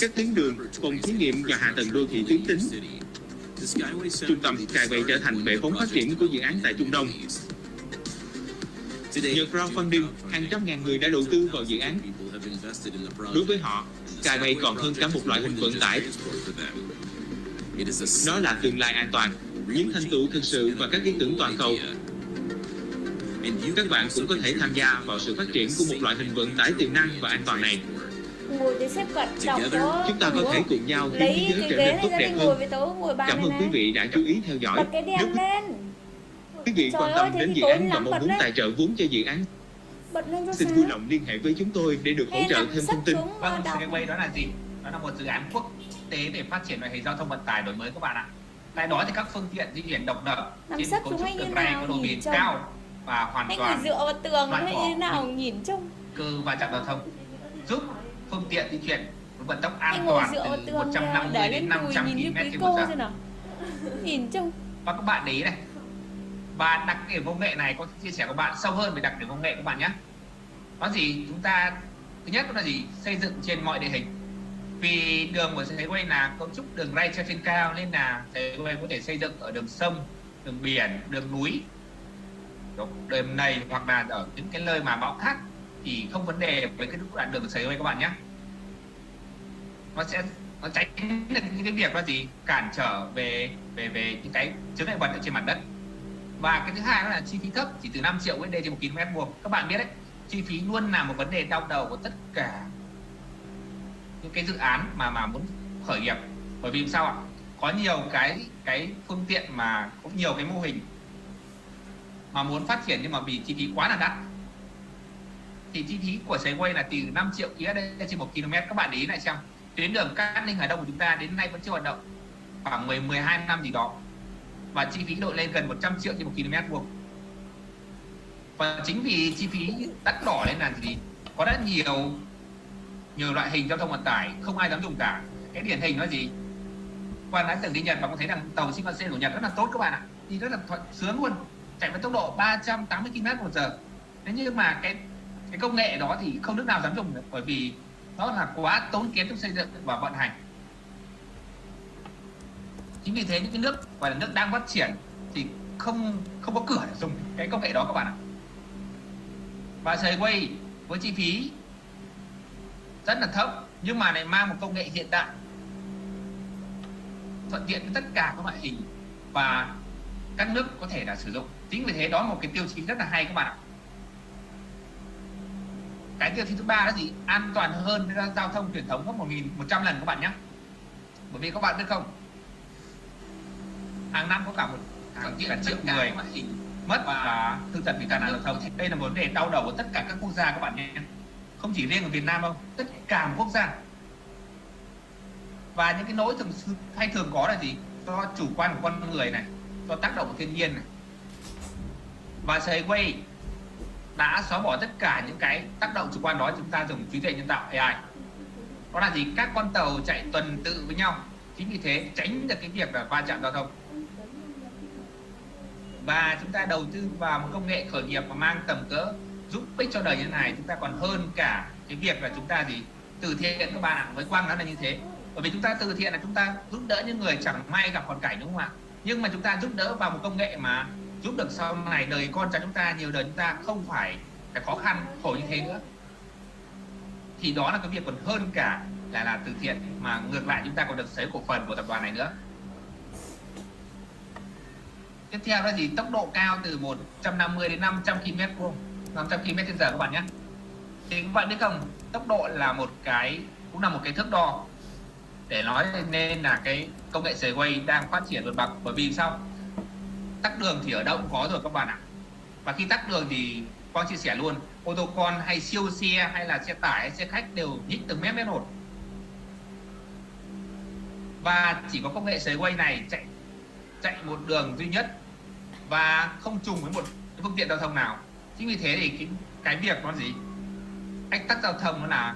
Các tuyến đường, phòng thí nghiệm và hạ tầng đô thị tuyến tính. Trung tâm Skyway trở thành bệ phóng phát triển của dự án tại Trung Đông. Nhờ crowdfunding, hàng trăm ngàn người đã đầu tư vào dự án. Đối với họ, Skyway còn hơn cả một loại hình vận tải. Nó là tương lai an toàn, những thành tựu thực sự và các ý tưởng toàn cầu. Các bạn cũng có thể tham gia vào sự phát triển của một loại hình vận tải tiềm năng và an toàn này ngồi trên xếp cận đọc có Chúng ta có thể cùng nhau lấy thế giới cái trở ghế nên này tốt ra đẹp đây ngồi hơn. với tớ ngồi bàn Cảm ơn quý vị đã chú ý theo dõi. bật cái Nếu đèn lên. quý vị quan tâm đến dự án và mong muốn tài trợ vốn cho dự án, bật lên cho xin vui lòng liên hệ với chúng tôi để được hỗ trợ thêm thông tin. Vâng, Skyway đó là gì? Đó là một dự án quốc tế để phát triển loại hình giao thông vận tải đổi mới các bạn ạ. Tại đó thì các phương tiện di chuyển độc lập trên cấu trúc hay như đường ray nào có độ bền cao và hoàn toàn dựa vào tường hay như thế nào nhìn trông? cơ va chạm giao thông. Giúp phương tiện di chuyển với vận tốc an toàn từ tường kìa, 150 để đến lên đùi 500 nhìn như km trên cô giờ. nhìn trông Và các bạn để ý này. Và đặc điểm công nghệ này có chia sẻ với bạn sâu hơn về đặc điểm công nghệ các bạn nhé. Đó gì chúng ta thứ nhất là gì xây dựng trên mọi địa hình vì đường của Segway là cấu trúc đường ray treo trên cao nên là Segway có thể xây dựng ở đường sông đường biển đường núi đường này hoặc là ở những cái nơi mà bão khác thì không vấn đề với cái đoạn đường của các bạn nhé. Nó sẽ, nó tránh được những cái việc là gì? Cản trở về về về những cái chướng ngại vật ở trên mặt đất. Và cái thứ hai đó là chi phí thấp, chỉ từ 5 triệu USD trên một km vuông. Các bạn biết đấy, chi phí luôn là một vấn đề đau đầu của tất cả những cái dự án mà mà muốn khởi nghiệp. Bởi vì sao ạ? Có nhiều cái cái phương tiện mà, cũng nhiều cái mô hình mà muốn phát triển nhưng mà vì chi phí quá là đắt thì chi phí của xe quay là từ 5 triệu USD trên một km. Các bạn để ý lại xem, tuyến đường Cát Linh Hà Đông của chúng ta đến nay vẫn chưa hoạt động. Khoảng 10 12 năm gì đó. Và chi phí đội lên gần 100 triệu trên một km vuông. Và chính vì chi phí đắt đỏ lên là gì? Có rất nhiều nhiều loại hình giao thông vận tải, không ai dám dùng cả. Cái điển hình nó gì? Quan đã từng đi Nhật và có thấy rằng tàu Shinkansen của Nhật rất là tốt các bạn ạ. Đi rất là thuận, sướng luôn. Chạy với tốc độ 380 km một giờ. Thế nhưng mà cái cái công nghệ đó thì không nước nào dám dùng được bởi vì nó là quá tốn kém trong xây dựng và vận hành. Chính vì thế những cái nước gọi là nước đang phát triển thì không không có cửa để dùng cái công nghệ đó các bạn ạ. Và quay với chi phí rất là thấp nhưng mà lại mang một công nghệ hiện đại, thuận tiện với tất cả các loại hình và các nước có thể là sử dụng. Chính vì thế đó là một cái tiêu chí rất là hay các bạn ạ cái tiêu chí thứ ba là gì an toàn hơn giao thông truyền thống gấp một nghìn một trăm lần các bạn nhé. Bởi vì các bạn biết không? Hàng năm có cả một hàng triệu triệu người mất và thương tật vì tai nạn giao thông. đây là một vấn đề đau đầu của tất cả các quốc gia các bạn nhé. Không chỉ riêng ở Việt Nam đâu tất cả một quốc gia. Và những cái lỗi thường hay thường có là gì? Do chủ quan của con người này do tác động của thiên nhiên này. Và Segway đã xóa bỏ tất cả những cái tác động chủ quan đó, chúng ta dùng trí tuệ nhân tạo AI đó là gì? Các con tàu chạy tuần tự với nhau. Chính vì thế, tránh được cái việc là va chạm giao thông. Và chúng ta đầu tư vào một công nghệ khởi nghiệp mà mang tầm cỡ giúp ích cho đời như thế này, chúng ta còn hơn cả cái việc là chúng ta gì? Từ thiện các bạn ạ với quang nó là như thế. Bởi vì chúng ta từ thiện là chúng ta giúp đỡ những người chẳng may gặp hoàn cảnh, đúng không ạ? Nhưng mà chúng ta giúp đỡ vào một công nghệ mà giúp được sau này đời con cháu chúng ta, nhiều đời chúng ta không phải phải khó khăn khổ như thế nữa. Thì đó là cái việc còn hơn cả là là từ thiện, mà ngược lại chúng ta còn được sở hữu cổ phần của tập đoàn này nữa. Tiếp theo là gì tốc độ cao từ 150 đến 500 km vuông 500 km trên giờ các bạn nhé. Thì các bạn biết không, tốc độ là một cái, cũng là một cái thước đo. Để nói nên là cái công nghệ Segway đang phát triển vượt bậc bởi vì sao? Tắc đường thì ở đâu cũng có rồi các bạn ạ. Và khi tắc đường thì con chia sẻ luôn, ô tô con hay siêu xe hay là xe tải hay xe khách đều nhích từng mét mét một. Và chỉ có công nghệ Segway này chạy chạy một đường duy nhất và không trùng với một phương tiện giao thông nào. Chính vì thế thì cái cái việc nó gì? Ách tắc giao thông nó là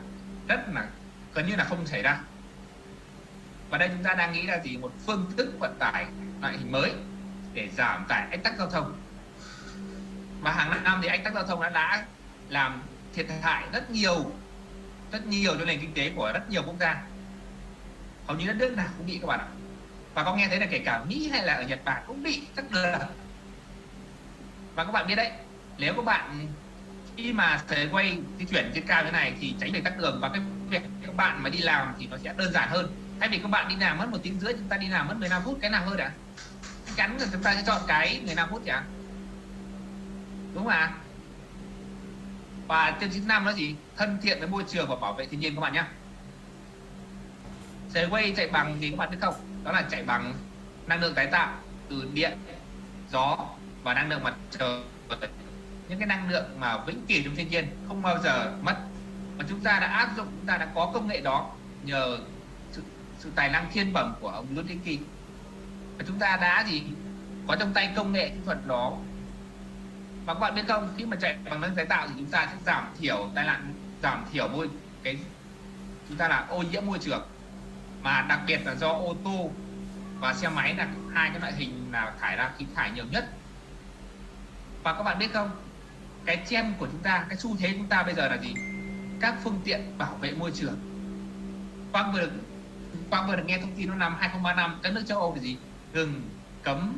rất là, gần như là không xảy ra. Và đây chúng ta đang nghĩ là gì? Một phương thức vận tải loại hình mới để giảm tải ách tắc giao thông. Và hàng năm thì ách tắc giao thông đã đã làm thiệt hại rất nhiều rất nhiều cho nền kinh tế của rất nhiều quốc gia. Hầu như đất nước nào cũng bị các bạn ạ. Và có nghe thấy là kể cả Mỹ hay là ở Nhật Bản cũng bị tắc đường và các bạn biết đấy, nếu các bạn khi mà sẽ quay di chuyển trên cao như này thì tránh được tắc đường và cái việc các bạn mà đi làm thì nó sẽ đơn giản hơn. Thay vì các bạn đi làm mất một tiếng rưỡi, chúng ta đi làm mất 15 phút, cái nào hơn ạ? à? Chắn là chúng ta sẽ chọn cái 15 phút chẳng đúng không ạ? Và tiêu chí năm là gì? Thân thiện với môi trường và bảo vệ thiên nhiên các bạn nhé quay chạy bằng gì các bạn biết không? Đó là chạy bằng năng lượng tái tạo từ điện gió và năng lượng mặt trời. Những cái năng lượng mà vĩnh cửu trong thiên nhiên không bao giờ mất. Và chúng ta đã áp dụng chúng ta đã có công nghệ đó nhờ sự, sự tài năng thiên bẩm của ông Ludwig và chúng ta đã gì? Có trong tay công nghệ kỹ thuật đó. Và các bạn biết không, khi mà chạy bằng năng tái tạo thì chúng ta sẽ giảm thiểu tai nạn, giảm thiểu môi, cái, chúng ta là ô nhiễm môi trường. Mà đặc biệt là do ô tô và xe máy là hai cái loại hình là thải ra khí thải nhiều nhất. Và các bạn biết không, cái trend của chúng ta, cái xu thế chúng ta bây giờ là gì? Các phương tiện bảo vệ môi trường. Quang vừa được, quang vừa được nghe thông tin nó năm 2035 các nước châu Âu là gì? Ngừng cấm,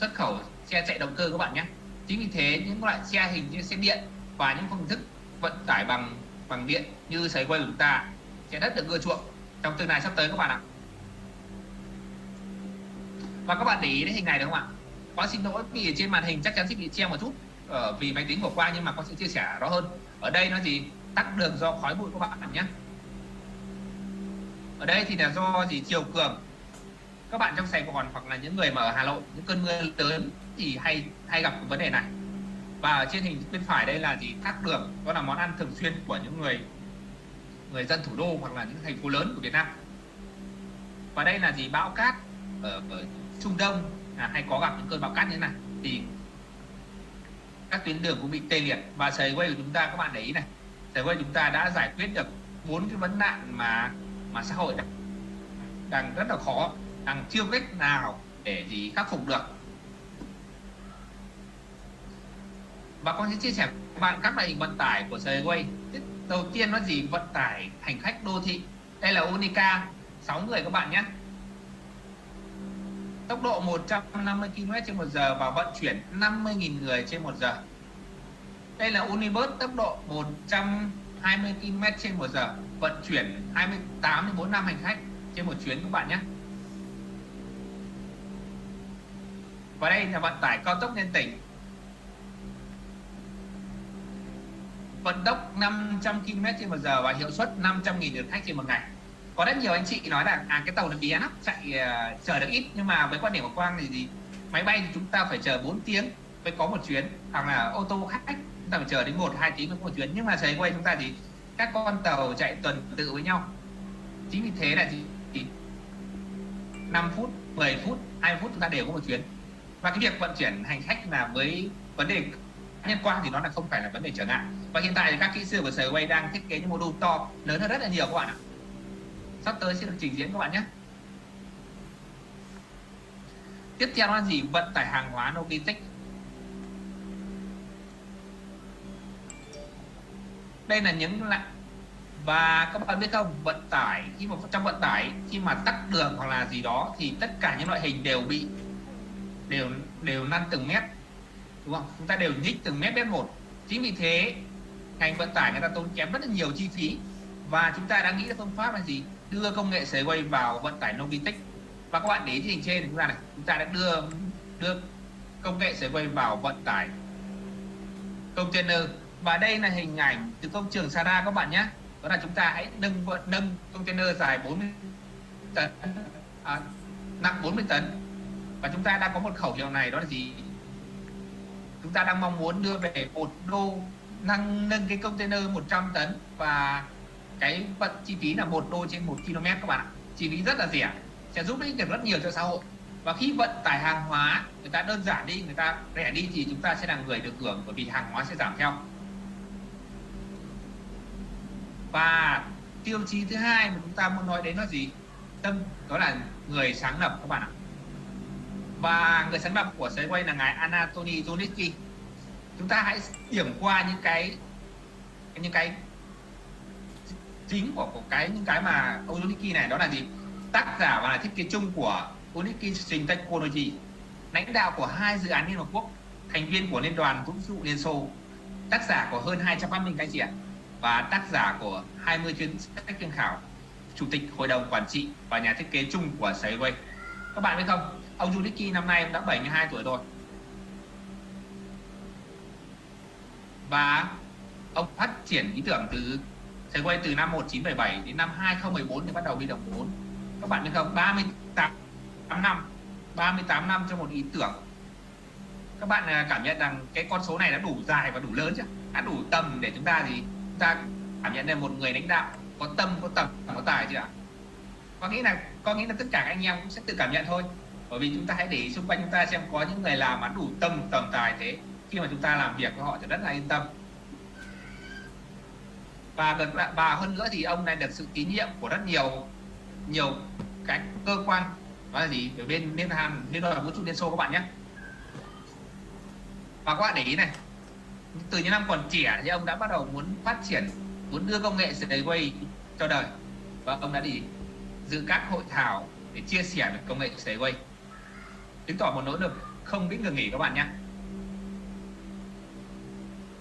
xuất khẩu xe chạy động cơ các bạn nhé. Chính vì thế, những loại xe hình như xe điện và những phương thức vận tải bằng bằng điện như sấy quay của chúng ta sẽ rất được ưa chuộng trong tương lai sắp tới các bạn ạ. Và các bạn để ý đến hình này được không ạ? Quá xin lỗi, vì trên màn hình chắc chắn sẽ bị che một chút ở vì máy tính của Quang nhưng mà con sẽ chia sẻ rõ hơn. Ở đây nó gì tắc đường do khói bụi các bạn nhé. Ở đây thì là do gì? Chiều cường các bạn trong Sài Gòn hoặc là những người mà ở Hà Nội những cơn mưa lớn thì hay hay gặp vấn đề này. Và ở trên hình bên phải đây là gì? Thác đường đó là món ăn thường xuyên của những người người dân thủ đô hoặc là những thành phố lớn của Việt Nam. Và đây là gì? Bão cát ở, ở Trung Đông à, hay có gặp những cơn bão cát như thế này. Thì các tuyến đường cũng bị tê liệt. Và sầy quay của chúng ta các bạn để ý này. Sầy quay chúng ta đã giải quyết được bốn cái vấn nạn mà mà xã hội đang, đang rất là khó đang chưa cách nào để gì khắc phục được. Và con sẽ chia sẻ với bạn các loại hình vận tải của Segway. Đầu tiên nó gì vận tải hành khách đô thị. Đây là Unica 6 người các bạn nhé. Tốc độ 150 km trên 1 giờ và vận chuyển 50.000 người trên 1 giờ. Đây là Unibus, tốc độ 120 km trên 1 giờ, vận chuyển 28 đến 45 hành khách trên một chuyến các bạn nhé. Và đây là vận tải cao tốc liên tỉnh. Vận tốc 500 km trên một giờ và hiệu suất 500.000 lượt khách trên một ngày. Có rất nhiều anh chị nói là à cái tàu nó bé lắm chạy ờ, uh, chờ được ít nhưng mà với quan điểm của Quang thì gì máy bay thì chúng ta phải chờ 4 tiếng mới có một chuyến. Hoặc là ô tô khách chúng ta phải chờ đến một hai tiếng mới có một chuyến. Nhưng mà giấy quay chúng ta thì các con tàu chạy tuần tự với nhau. Chính vì thế là gì 5 phút 10 phút 20 phút chúng ta đều có một chuyến và cái việc vận chuyển hành khách là với vấn đề liên quan thì nó là không phải là vấn đề trở ngại. Và hiện tại thì các kỹ sư của Sở Quay đang thiết kế những mô đun to, lớn hơn rất là nhiều các bạn ạ. Sắp tới sẽ được trình diễn các bạn nhé. Tiếp theo là gì? Vận tải hàng hóa logistics. Đây là những lại và các bạn biết không? Vận tải, khi mà trong vận tải, khi mà tắt đường hoặc là gì đó thì tất cả những loại hình đều bị đều đều năn từng mét đúng không? Chúng ta đều nhích từng mét mét một. Chính vì thế ngành vận tải người ta tốn kém rất là nhiều chi phí. Và chúng ta đã nghĩ ra phương pháp là gì? Đưa công nghệ sấy quay vào vận tải logistics và các bạn để ý hình trên chúng ta này chúng ta đã đưa đưa công nghệ sấy quay vào vận tải container. Và đây là hình ảnh từ công trường Sara các bạn nhé. Đó là chúng ta hãy nâng nâng container dài 40 tấn à, nặng 40 tấn và chúng ta đang có một khẩu hiệu này, đó là gì? Chúng ta đang mong muốn đưa về một đô nâng nâng cái container 100 tấn và cái vận chi phí là một đô trên một km các bạn ạ. Chi phí rất là rẻ, sẽ giúp ích được rất nhiều cho xã hội. Và khi vận tải hàng hóa, người ta đơn giản đi, người ta rẻ đi thì chúng ta sẽ là người được hưởng bởi vì hàng hóa sẽ giảm theo. Và tiêu chí thứ hai mà chúng ta muốn nói đến là gì? Tâm, đó là người sáng lập các bạn ạ và người sáng lập của Segway là ngài Anatoly Zunitsky chúng ta hãy điểm qua những cái những cái chính của, của cái những cái mà ông Zunitsky này. Đó là gì? Tác giả và là thiết kế chung của Zunitsky Trình Technology lãnh đạo của hai dự án Liên Hợp Quốc thành viên của Liên đoàn Vũ trụ Liên Xô. Tác giả của hơn 200 phát minh cái gì ạ? Và tác giả của 20 chuyên sách chuyên khảo chủ tịch hội đồng quản trị và nhà thiết kế chung của Segway các bạn biết không? Ông Julicki năm nay đã 72 tuổi rồi. Và ông phát triển ý tưởng từ, sẽ quay từ năm 1977 đến năm 2014 thì bắt đầu huy động vốn. Các bạn biết không? 38 năm 38 năm cho một ý tưởng. Các bạn à, cảm nhận rằng cái con số này đã đủ dài và đủ lớn chưa? Đã đủ tầm để chúng ta thì chúng ta cảm nhận là một người lãnh đạo có tâm, có tầm, có tài chưa ạ? Có nghĩ là, có nghĩ là tất cả các anh em cũng sẽ tự cảm nhận thôi bởi vì chúng ta hãy để ý xung quanh chúng ta xem có những người làm mà đủ tâm, tầm tài thế. Khi mà chúng ta làm việc với họ thì rất là yên tâm. Và gần và hơn nữa thì ông này được sự tín nhiệm của rất nhiều nhiều cái cơ quan. Đó là gì? Ở bên liên hàn, liên đoàn vũ trụ liên xô các bạn nhé. Và các bạn để ý này, từ những năm còn trẻ thì ông đã bắt đầu muốn phát triển, muốn đưa công nghệ Segway cho đời. Và ông đã đi dự các hội thảo để chia sẻ về công nghệ Segway chứng tỏ một nỗ lực không biết ngừng nghỉ các bạn nhé.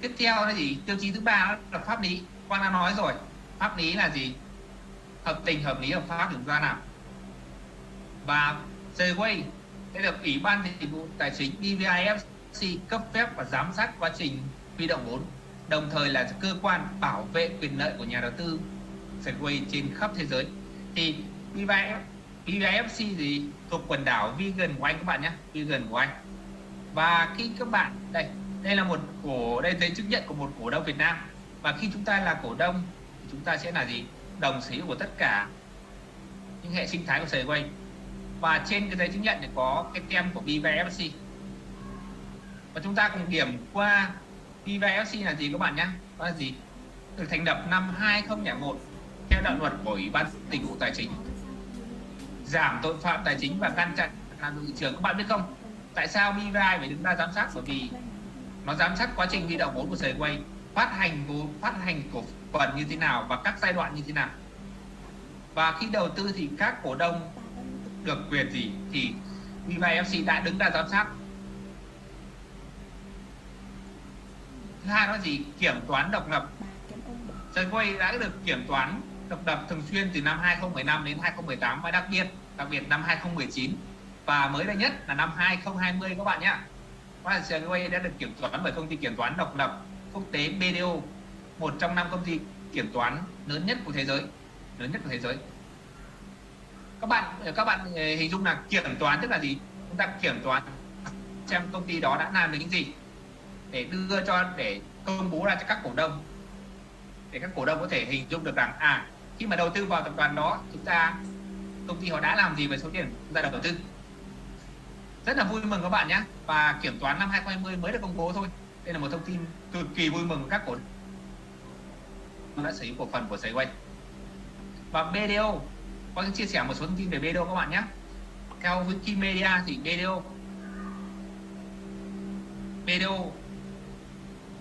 Tiếp theo là gì? Tiêu chí thứ ba là pháp lý. Quan đã nói rồi. Pháp lý là gì? Hợp tình hợp lý hợp pháp chúng ra nào? Và Segway sẽ được ủy ban dịch vụ tài chính BVIFC cấp phép và giám sát quá trình huy động vốn, đồng thời là cơ quan bảo vệ quyền lợi của nhà đầu tư Segway trên khắp thế giới. Thì BVIFC BVFc gì thuộc quần đảo Vegan của Anh các bạn nhé Vegan của Anh. Và khi các bạn, đây đây là một cổ, đây giấy chứng nhận của một cổ đông Việt Nam. Và khi chúng ta là cổ đông thì chúng ta sẽ là gì? Đồng sở hữu của tất cả những hệ sinh thái của Segway và trên cái giấy chứng nhận thì có cái tem của BVFC và chúng ta cùng điểm qua BVFC là gì các bạn nhé? Đó là gì? Được thành lập năm 2001 theo đạo luật của Ủy ban tỉnh vụ Tài chính giảm tội phạm tài chính và ngăn chặn làm thị trường các bạn biết không? Tại sao BVI phải đứng ra giám sát? Bởi vì nó giám sát quá trình huy động vốn của Segway phát hành vốn, phát hành cổ phần như thế nào và các giai đoạn như thế nào. Và khi đầu tư thì các cổ đông được quyền gì? Thì Viva FC đã đứng ra giám sát. Thứ hai nó gì? Kiểm toán độc lập. Segway đã được kiểm toán độc lập thường xuyên từ năm 2015 đến 2018 và đặc biệt đặc biệt năm 2019 và mới đây nhất là năm 2020 các bạn nhé. Và Way đã được kiểm toán bởi công ty kiểm toán độc lập quốc tế BDO một trong năm công ty kiểm toán lớn nhất của thế giới. Lớn nhất của thế giới. Các bạn các bạn ờ, hình dung là kiểm toán tức là gì? Chúng ta kiểm toán xem công ty đó đã làm được những gì để đưa cho, để công bố ra cho các cổ đông. Để các cổ đông có thể hình dung được rằng à khi mà đầu tư vào tập đoàn đó, chúng ta, công ty họ đã làm gì với số tiền chúng ta đầu tư? Rất là vui mừng các bạn nhé. Và kiểm toán năm 2020 mới được công bố thôi. Đây là một thông tin cực kỳ vui mừng của các cổ đông đã sở hữu cổ phần của Segway và BDO có chia sẻ một số thông tin về BDO các bạn nhé. Theo Wikimedia thì BDO BDO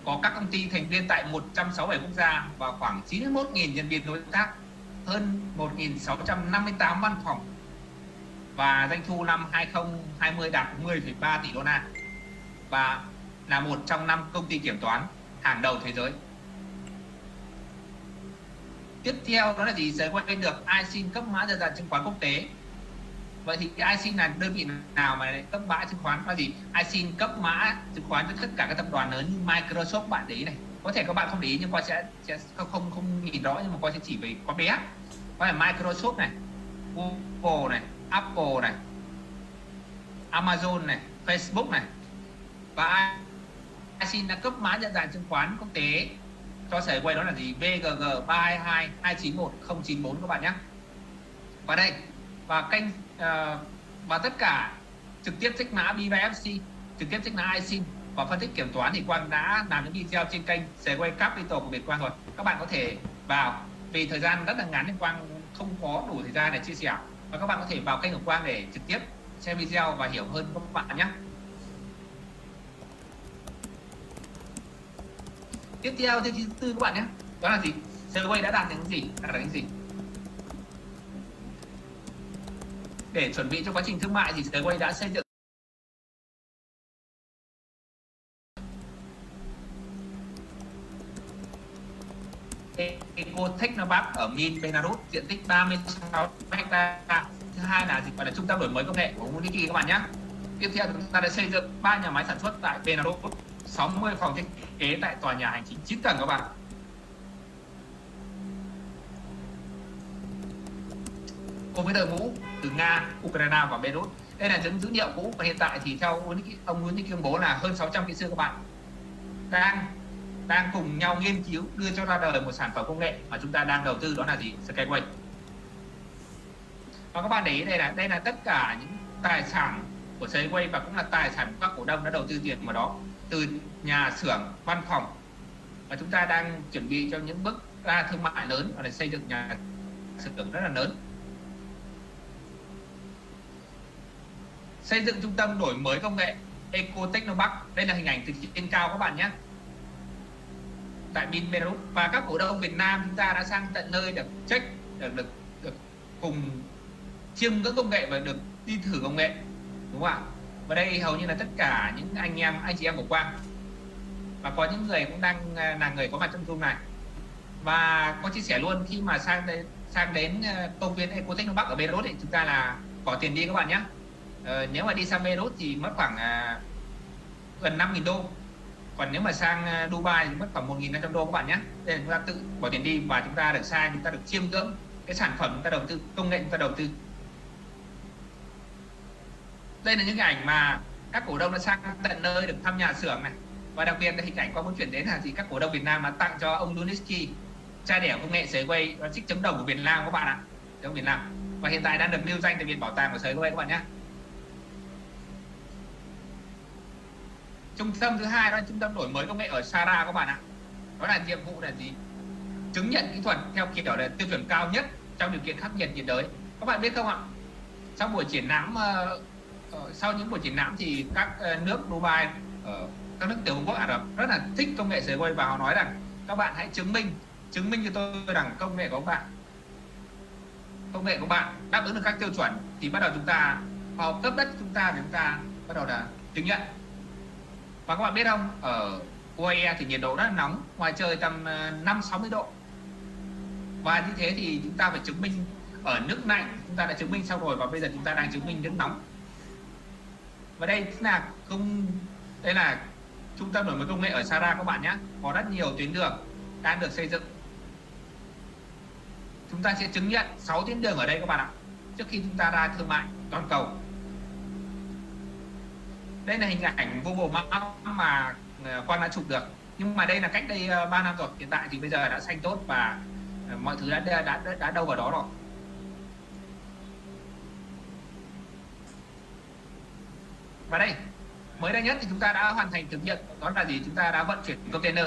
có các công ty thành viên tại 167 quốc gia và khoảng 91.000 nhân viên đối tác hơn 1.658 văn phòng và doanh thu năm 2020 đạt 10,3 tỷ đô la và là một trong năm công ty kiểm toán hàng đầu thế giới. Tiếp theo đó là gì? Giới quay được ISIN cấp mã đơn giản chứng khoán quốc tế. Vậy thì ISIN là đơn vị nào mà cấp mã chứng khoán? Là gì? ISIN cấp mã chứng khoán cho tất cả các tập đoàn lớn như Microsoft bạn đấy này có thể các bạn không để ý nhưng qua sẽ, sẽ không không không nhìn rõ nhưng mà qua sẽ chỉ về con bé. Có là Microsoft này Google này Apple này Amazon này Facebook này. Và xin đã cấp mã nhận dạng chứng khoán quốc tế? Cho sở quay đó là gì? VGG 322 291 094 các bạn nhé. Và đây và kênh uh, và tất cả trực tiếp trích mã BVFC trực tiếp trích mã ISIN và phân tích kiểm toán thì Quang đã làm những video trên kênh Segway Capital của Việt Quang rồi. Các bạn có thể vào, vì thời gian rất là ngắn nên Quang không có đủ thời gian để chia sẻ. Và các bạn có thể vào kênh của Quang để trực tiếp xem video và hiểu hơn các bạn nhé. Tiếp theo thứ tư các bạn nhé. Đó là gì? Segway đã đạt được những gì? Đạt được những gì? Để chuẩn bị cho quá trình thương mại thì Segway đã xây dựng cô Tech Novak ở Min, Belarus, diện tích 36 hecta. Thứ hai là gì? gọi là trung tâm đổi mới công nghệ của Unity các bạn nhé. Tiếp theo chúng ta đã xây dựng ba nhà máy sản xuất tại Belarus, 60 phòng thiết kế tại tòa nhà hành chính 9 tầng các bạn. Cùng với đội ngũ từ Nga, Ukraine và Belarus. Đây là những dữ liệu cũ và hiện tại thì theo ông Nguyễn Đức Kiêm bố là hơn 600 kỹ sư các bạn đang đang cùng nhau nghiên cứu đưa cho ra đời một sản phẩm công nghệ mà chúng ta đang đầu tư, đó là gì? Skyway. Và các bạn để ý đây là đây là tất cả những tài sản của Skyway và cũng là tài sản của các cổ đông đã đầu tư tiền vào đó, từ nhà xưởng, văn phòng. Và chúng ta đang chuẩn bị cho những bước ra thương mại lớn và để xây dựng nhà xưởng rất là lớn. Xây dựng trung tâm đổi mới công nghệ Eco Technopark đây là hình ảnh từ trên cao các bạn nhé tại Bin Belarus và các cổ đông Việt Nam chúng ta đã sang tận nơi được check được được, được cùng chiêm ngưỡng công nghệ và được đi thử công nghệ. Đúng không ạ? Và đây hầu như là tất cả những anh em anh chị em của Quang. Và có những người cũng đang à, là người có mặt trong zoom này. Và có chia sẻ luôn khi mà sang đến sang đến à, công viên Ecotech Bắc ở Belarus thì chúng ta là có tiền đi các bạn nhé. Ờ, nếu mà đi sang Belarus thì mất khoảng à, gần 5.000 đô còn nếu mà sang ờ, Dubai thì mất khoảng 1.500 đô các bạn nhé. Đây là chúng ta tự bỏ tiền đi và chúng ta được sai, chúng ta được chiêm ngưỡng cái sản phẩm chúng ta đầu tư, công nghệ chúng ta đầu tư. Đây là những ảnh mà các cổ đông đã sang tận nơi được thăm nhà xưởng này. Và đặc biệt là hình ảnh qua muốn chuyển đến là gì? Các cổ đông Việt Nam đã tặng cho ông Luniski cha đẻ công nghệ sới quay và trích chống đồng của Việt Nam các bạn ạ. Chống Việt Nam. Và hiện tại đang được lưu danh tại viện bảo tàng của sới quay các bạn nhé. Trung tâm thứ hai đó là trung tâm đổi mới công nghệ ở Sara các bạn ạ. Đó là nhiệm vụ là gì? Chứng nhận kỹ thuật theo kiểu là tiêu chuẩn cao nhất trong điều kiện khắc nghiệt nhiệt đới. Các bạn biết không ạ? Sau buổi triển lãm uh, sau những buổi triển lãm thì các uh, nước Dubai uh, các nước tiểu vương quốc Ả Rập rất là thích công nghệ sưởi quay và họ nói rằng các bạn hãy chứng minh chứng minh cho tôi rằng công nghệ của các bạn công nghệ của bạn đáp ứng được các tiêu chuẩn. Thì bắt đầu chúng ta họ cấp đất chúng ta thì chúng ta bắt đầu là chứng nhận và các bạn biết không, ở UAE thì nhiệt độ rất là nóng, ngoài trời tầm ờ, 5 60 độ. Và như thế thì chúng ta phải chứng minh, ở nước lạnh chúng ta đã chứng minh xong rồi và bây giờ chúng ta đang chứng minh nước nóng. Và đây là công đây là trung tâm đổi mới công nghệ ở Sara các bạn nhé. Có rất nhiều tuyến đường đang được xây dựng. Chúng ta sẽ chứng nhận 6 tuyến đường ở đây các bạn ạ, trước khi chúng ta ra thương mại toàn cầu đây là hình ảnh Google Maps mà ờ, Quang đã chụp được. Nhưng mà đây là cách đây ờ, 3 năm rồi. Hiện tại thì bây giờ đã xanh tốt và ờ, mọi thứ đã đã đã, đã đâu vào đó rồi. Và đây mới đây nhất thì chúng ta đã hoàn thành thực hiện đó là gì? Chúng ta đã vận chuyển container.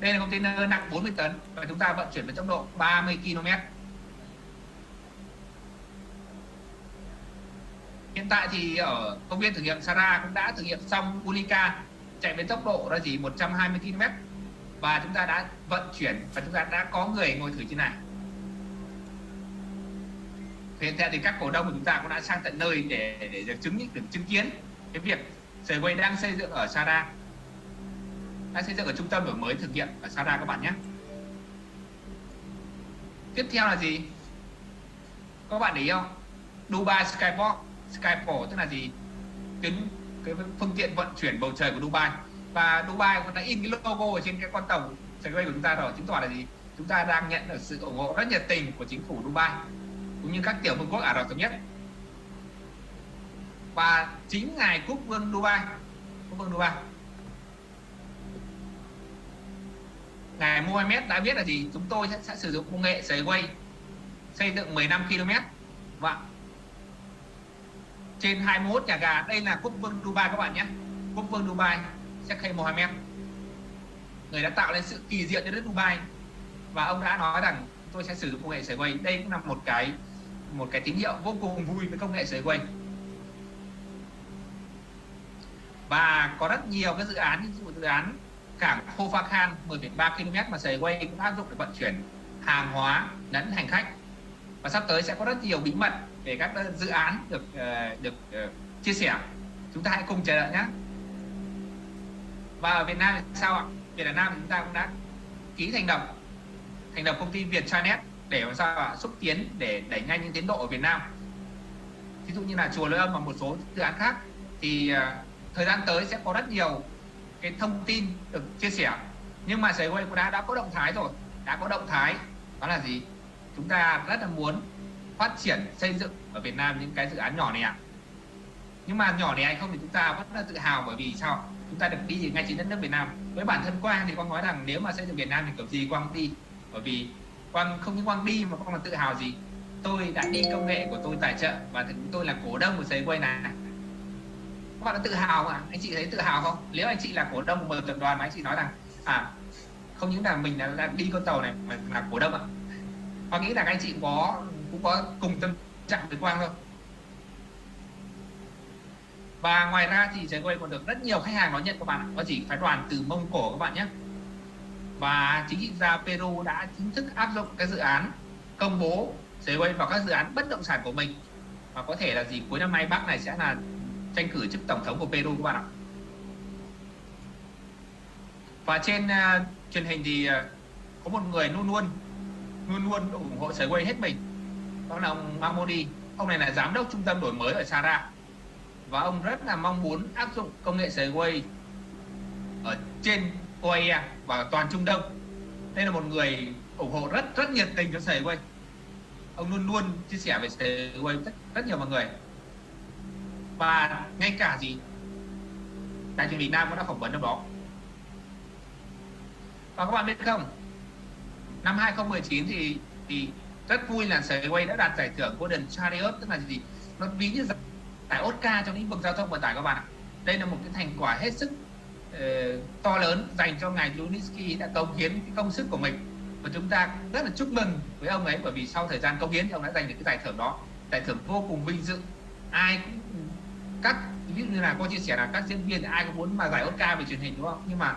Đây là container nặng 40 tấn và chúng ta vận chuyển với tốc độ 30 km hiện tại thì ở công viên thử nghiệm Sara cũng đã thử nghiệm xong Ulica chạy với tốc độ là gì 120 km và chúng ta đã vận chuyển và chúng ta đã có người ngồi thử trên này. Hiện tại thì các cổ đông của chúng ta cũng đã sang tận nơi để để, để được chứng được chứng kiến cái việc Segway đang xây dựng ở Sara. Đang xây dựng ở trung tâm đổi mới thực hiện ở Sara các bạn nhé. Tiếp theo là gì? Các bạn để ý không? Dubai Skyport. Skyport tức là gì? Tuyến cái phương tiện vận chuyển bầu trời của Dubai. Và Dubai cũng đã in cái logo ở trên cái con tàu Segway của chúng ta rồi. Chứng tỏ là gì? Chúng ta đang nhận được sự ủng hộ rất nhiệt tình của chính phủ Dubai cũng như các tiểu vương quốc Ả Rập thống nhất. Và chính ngài quốc vương Dubai quốc vương Dubai. Ngài Mohammed đã biết là gì? Chúng tôi sẽ, sẽ sử dụng công nghệ sấy xây dựng 15 km và trên 21 nhà gà. Đây là quốc vương Dubai các bạn nhé. Quốc vương Dubai Sheikh Mohammed. Người đã tạo lên sự kỳ diệu cho đất Dubai. Và ông đã nói rằng tôi sẽ sử dụng công nghệ sợi quay. Đây cũng là một cái một cái tín hiệu vô cùng vui với công nghệ sợi quay. Và có rất nhiều cái dự án ví dụ dự án cảng Khofa Khan 10,3 km mà sợi quay cũng áp dụng để vận chuyển hàng hóa lẫn hành khách và sắp tới sẽ có rất nhiều bí mật về các dự án được ờ, được ờ, chia sẻ. Chúng ta hãy cùng chờ đợi nhé. Và ở Việt Nam thì sao ạ? Việt Nam chúng ta cũng đã ký thành lập thành lập công ty Việt Viettranet để làm sao ạ? Xúc tiến để đẩy nhanh những tiến độ ở Việt Nam. Ví dụ như là chùa Lôi Âm và một số dự án khác thì ờ, thời gian tới sẽ có rất nhiều cái thông tin được chia sẻ. Nhưng mà Sài Gòn cũng đã đã có động thái rồi. Đã có động thái, đó là gì? Chúng ta rất là muốn phát triển xây dựng ở Việt Nam những cái dự án nhỏ này ạ. Nhưng mà nhỏ này hay không thì chúng ta vẫn là tự hào bởi vì sao? Chúng ta được đi ngay trên đất nước Việt Nam. Với bản thân Quang thì Quang nói rằng nếu mà xây dựng Việt Nam thì kiểu gì Quang đi. Bởi vì Quang không những Quang đi mà Quang là tự hào gì? Tôi đã đi công nghệ của tôi tài trợ và tôi là cổ đông của Segway này. Các bạn đã tự hào mà anh chị thấy tự hào không? Nếu anh chị là cổ đông của một tập đoàn mà anh chị nói rằng à không những là mình đã, đã đi con tàu này mà là cổ đông ạ. Quang nghĩ là anh chị cũng có cũng có cùng tâm trạng với Quang thôi và ngoài ra thì Segway còn được rất nhiều khách hàng đón nhận các bạn ạ. Có chỉ phái đoàn từ Mông Cổ các bạn nhé. Và chính trị gia Peru đã chính thức áp dụng cái dự án công bố Segway vào các dự án bất động sản của mình. Và có thể là gì cuối năm nay bác này sẽ là tranh cử chức tổng thống của Peru các bạn ạ. Và trên uh, truyền hình thì uh, có một người luôn luôn luôn luôn ủng hộ Segway hết mình. Đó là ông Mamodi ông này là giám đốc trung tâm đổi mới ở Sara. Và ông rất là mong muốn áp dụng công nghệ Segway ở trên OAE và toàn Trung Đông. Đây là một người ủng hộ rất rất nhiệt tình cho Segway ông luôn luôn chia sẻ về Segway rất, rất nhiều mọi người. Và ngay cả gì tại truyền Việt Nam cũng đã phỏng vấn trong đó. Và các bạn biết không năm 2019 thì thì rất vui là Segway đã đạt giải thưởng Golden Chariot tức là gì? Nó ví như giải Oscar trong lĩnh vực giao thông vận tải các bạn ạ. Đây là một cái thành quả hết sức uh, to lớn dành cho ngài Luniski đã cống hiến cái công sức của mình. Và chúng ta rất là chúc mừng với ông ấy bởi vì sau thời gian công hiến thì ông đã giành được cái giải thưởng đó. Giải thưởng vô cùng vinh dự. Ai cũng các ví dụ như là có chia sẻ là các diễn viên thì ai cũng muốn mà giải Oscar về truyền hình đúng không? Nhưng mà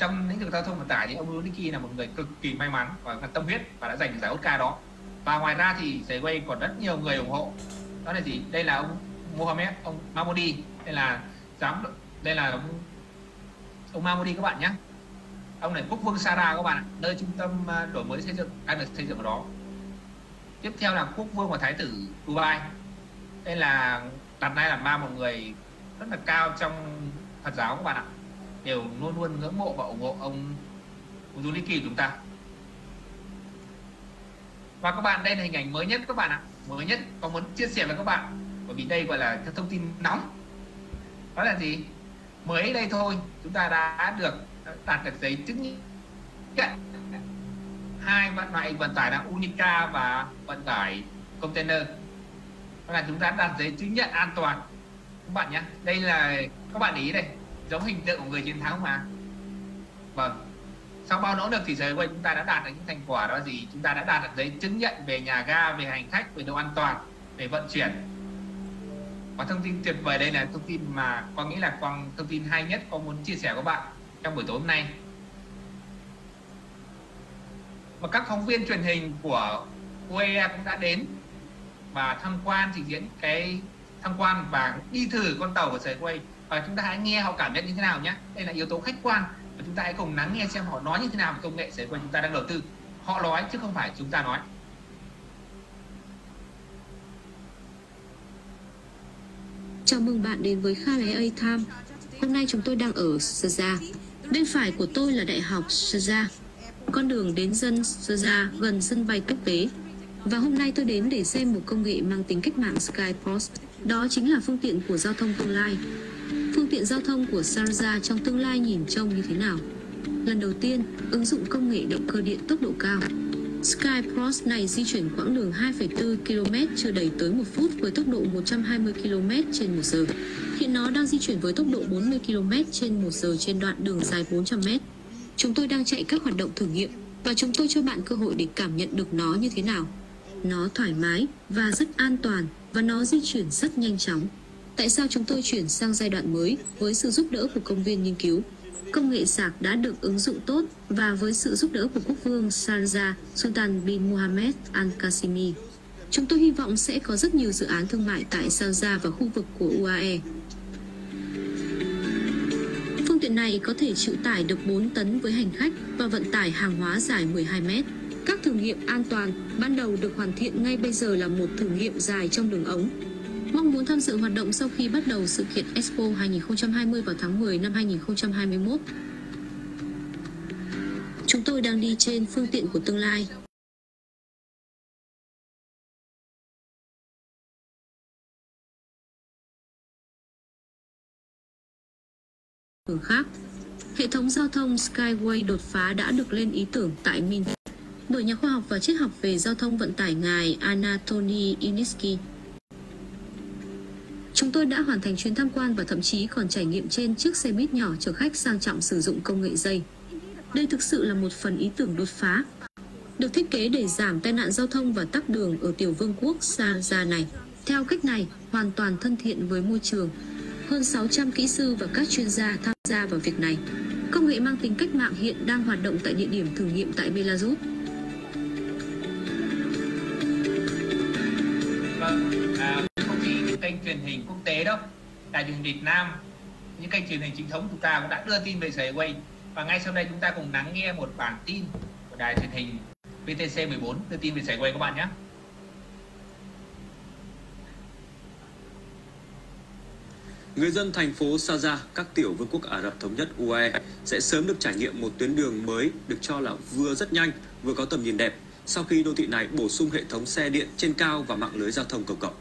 trong lĩnh vực giao thông vận tải thì ông Luniski là một người cực kỳ may mắn và tâm huyết và đã giành được giải Oscar đó. Và ngoài ra thì giải quay còn rất nhiều người ủng hộ. Đó là gì? Đây là ông Mohamed ông Mahmoudi đây là giám đây là ông, ông Mahmoudi các bạn nhé. Ông này quốc vương Sara các bạn nơi trung tâm à, đổi mới xây dựng đang được xây dựng ở đó. Tiếp theo là quốc vương và thái tử Dubai. Đây là đặt nay là ba một người rất là cao trong Phật giáo các bạn ạ đều luôn luôn ngưỡng mộ và ủng hộ ông ông Zuliki của chúng ta. Và các bạn, đây là hình ảnh mới nhất các bạn ạ. Mới nhất có muốn chia sẻ với các bạn, bởi vì đây gọi là thông tin nóng. Đó là gì? Mới đây thôi, chúng ta đã được đạt được giấy chứng nhận. Hai vận loại vận tải là Unica và vận tải container. Đó là chúng ta đạt giấy chứng nhận an toàn. Các bạn nhé, đây là các bạn ý đây giống hình tượng của người chiến thắng mà. Vâng. Sau bao nỗ lực thì giới chúng ta đã đạt được những thành quả đó gì? Chúng ta đã đạt được giấy chứng nhận về nhà ga, về hành khách, về độ an toàn, về vận chuyển. Và thông tin tuyệt vời đây là thông tin mà con nghĩ là con thông tin hay nhất con muốn chia sẻ với các bạn trong buổi tối hôm nay. Và các phóng viên truyền hình của UEA cũng đã đến và tham quan trình diễn cái tham quan và đi thử con tàu của Segway và chúng ta hãy nghe họ cảm nhận như thế nào nhé đây là yếu tố khách quan và chúng ta hãy cùng lắng nghe xem họ nói như thế nào về công nghệ Segway chúng ta đang đầu tư họ nói chứ không phải chúng ta nói Chào mừng bạn đến với Kha Lé A Time. Hôm nay chúng tôi đang ở Sharjah. Bên phải của tôi là Đại học Sharjah. Con đường đến dân Sharjah gần sân bay quốc tế. Và hôm nay tôi đến để xem một công nghệ mang tính cách mạng Skypost. Đó chính là phương tiện của giao thông tương lai. Phương tiện giao thông của Sharjah trong tương lai nhìn trông như thế nào? Lần đầu tiên, ứng dụng công nghệ động cơ điện tốc độ cao. Skypros này di chuyển quãng đường 2,4 km chưa đầy tới 1 phút với tốc độ 120 km trên 1 giờ. Hiện nó đang di chuyển với tốc độ 40 km trên 1 giờ trên đoạn đường dài 400 m. Chúng tôi đang chạy các hoạt động thử nghiệm và chúng tôi cho bạn cơ hội để cảm nhận được nó như thế nào. Nó thoải mái và rất an toàn và nó di chuyển rất nhanh chóng. Tại sao chúng tôi chuyển sang giai đoạn mới với sự giúp đỡ của công viên nghiên cứu? Công nghệ sạc đã được ứng dụng tốt và với sự giúp đỡ của quốc vương Sanja Sultan bin Mohammed Al Qasimi. Chúng tôi hy vọng sẽ có rất nhiều dự án thương mại tại Sanja và khu vực của UAE. Phương tiện này có thể chịu tải được 4 tấn với hành khách và vận tải hàng hóa dài 12 mét. Các thử nghiệm an toàn ban đầu được hoàn thiện ngay bây giờ là một thử nghiệm dài trong đường ống mong muốn tham dự hoạt động sau khi bắt đầu sự kiện Expo 2020 vào tháng 10 năm 2021. Chúng tôi đang đi trên phương tiện của tương lai. Khác, hệ thống giao thông Skyway đột phá đã được lên ý tưởng tại Minsk bởi nhà khoa học và triết học về giao thông vận tải ngài Anatoly Inisky. Chúng tôi đã hoàn thành chuyến tham quan và thậm chí còn trải nghiệm trên chiếc xe buýt nhỏ chở khách sang trọng sử dụng công nghệ dây. Đây thực sự là một phần ý tưởng đột phá, được thiết kế để giảm tai nạn giao thông và tắc đường ở tiểu vương quốc Sarja này. Theo cách này, hoàn toàn thân thiện với môi trường. Hơn 600 kỹ sư và các chuyên gia tham gia vào việc này. Công nghệ mang tính cách mạng hiện đang hoạt động tại địa điểm thử nghiệm tại Belarus. Truyền hình quốc tế đâu, đài truyền hình Việt Nam, những kênh truyền hình chính thống chúng ta cũng đã đưa tin về Segway và ngay sau đây chúng ta cùng lắng nghe một bản tin của đài truyền hình VTC 14 đưa tin về Segway các bạn nhé. Người dân thành phố Saza, các tiểu vương quốc Ả Rập Thống Nhất UAE sẽ sớm được trải nghiệm một tuyến đường mới được cho là vừa rất nhanh, vừa có tầm nhìn đẹp sau khi đô thị này bổ sung hệ thống xe điện trên cao và mạng lưới giao thông công cộng.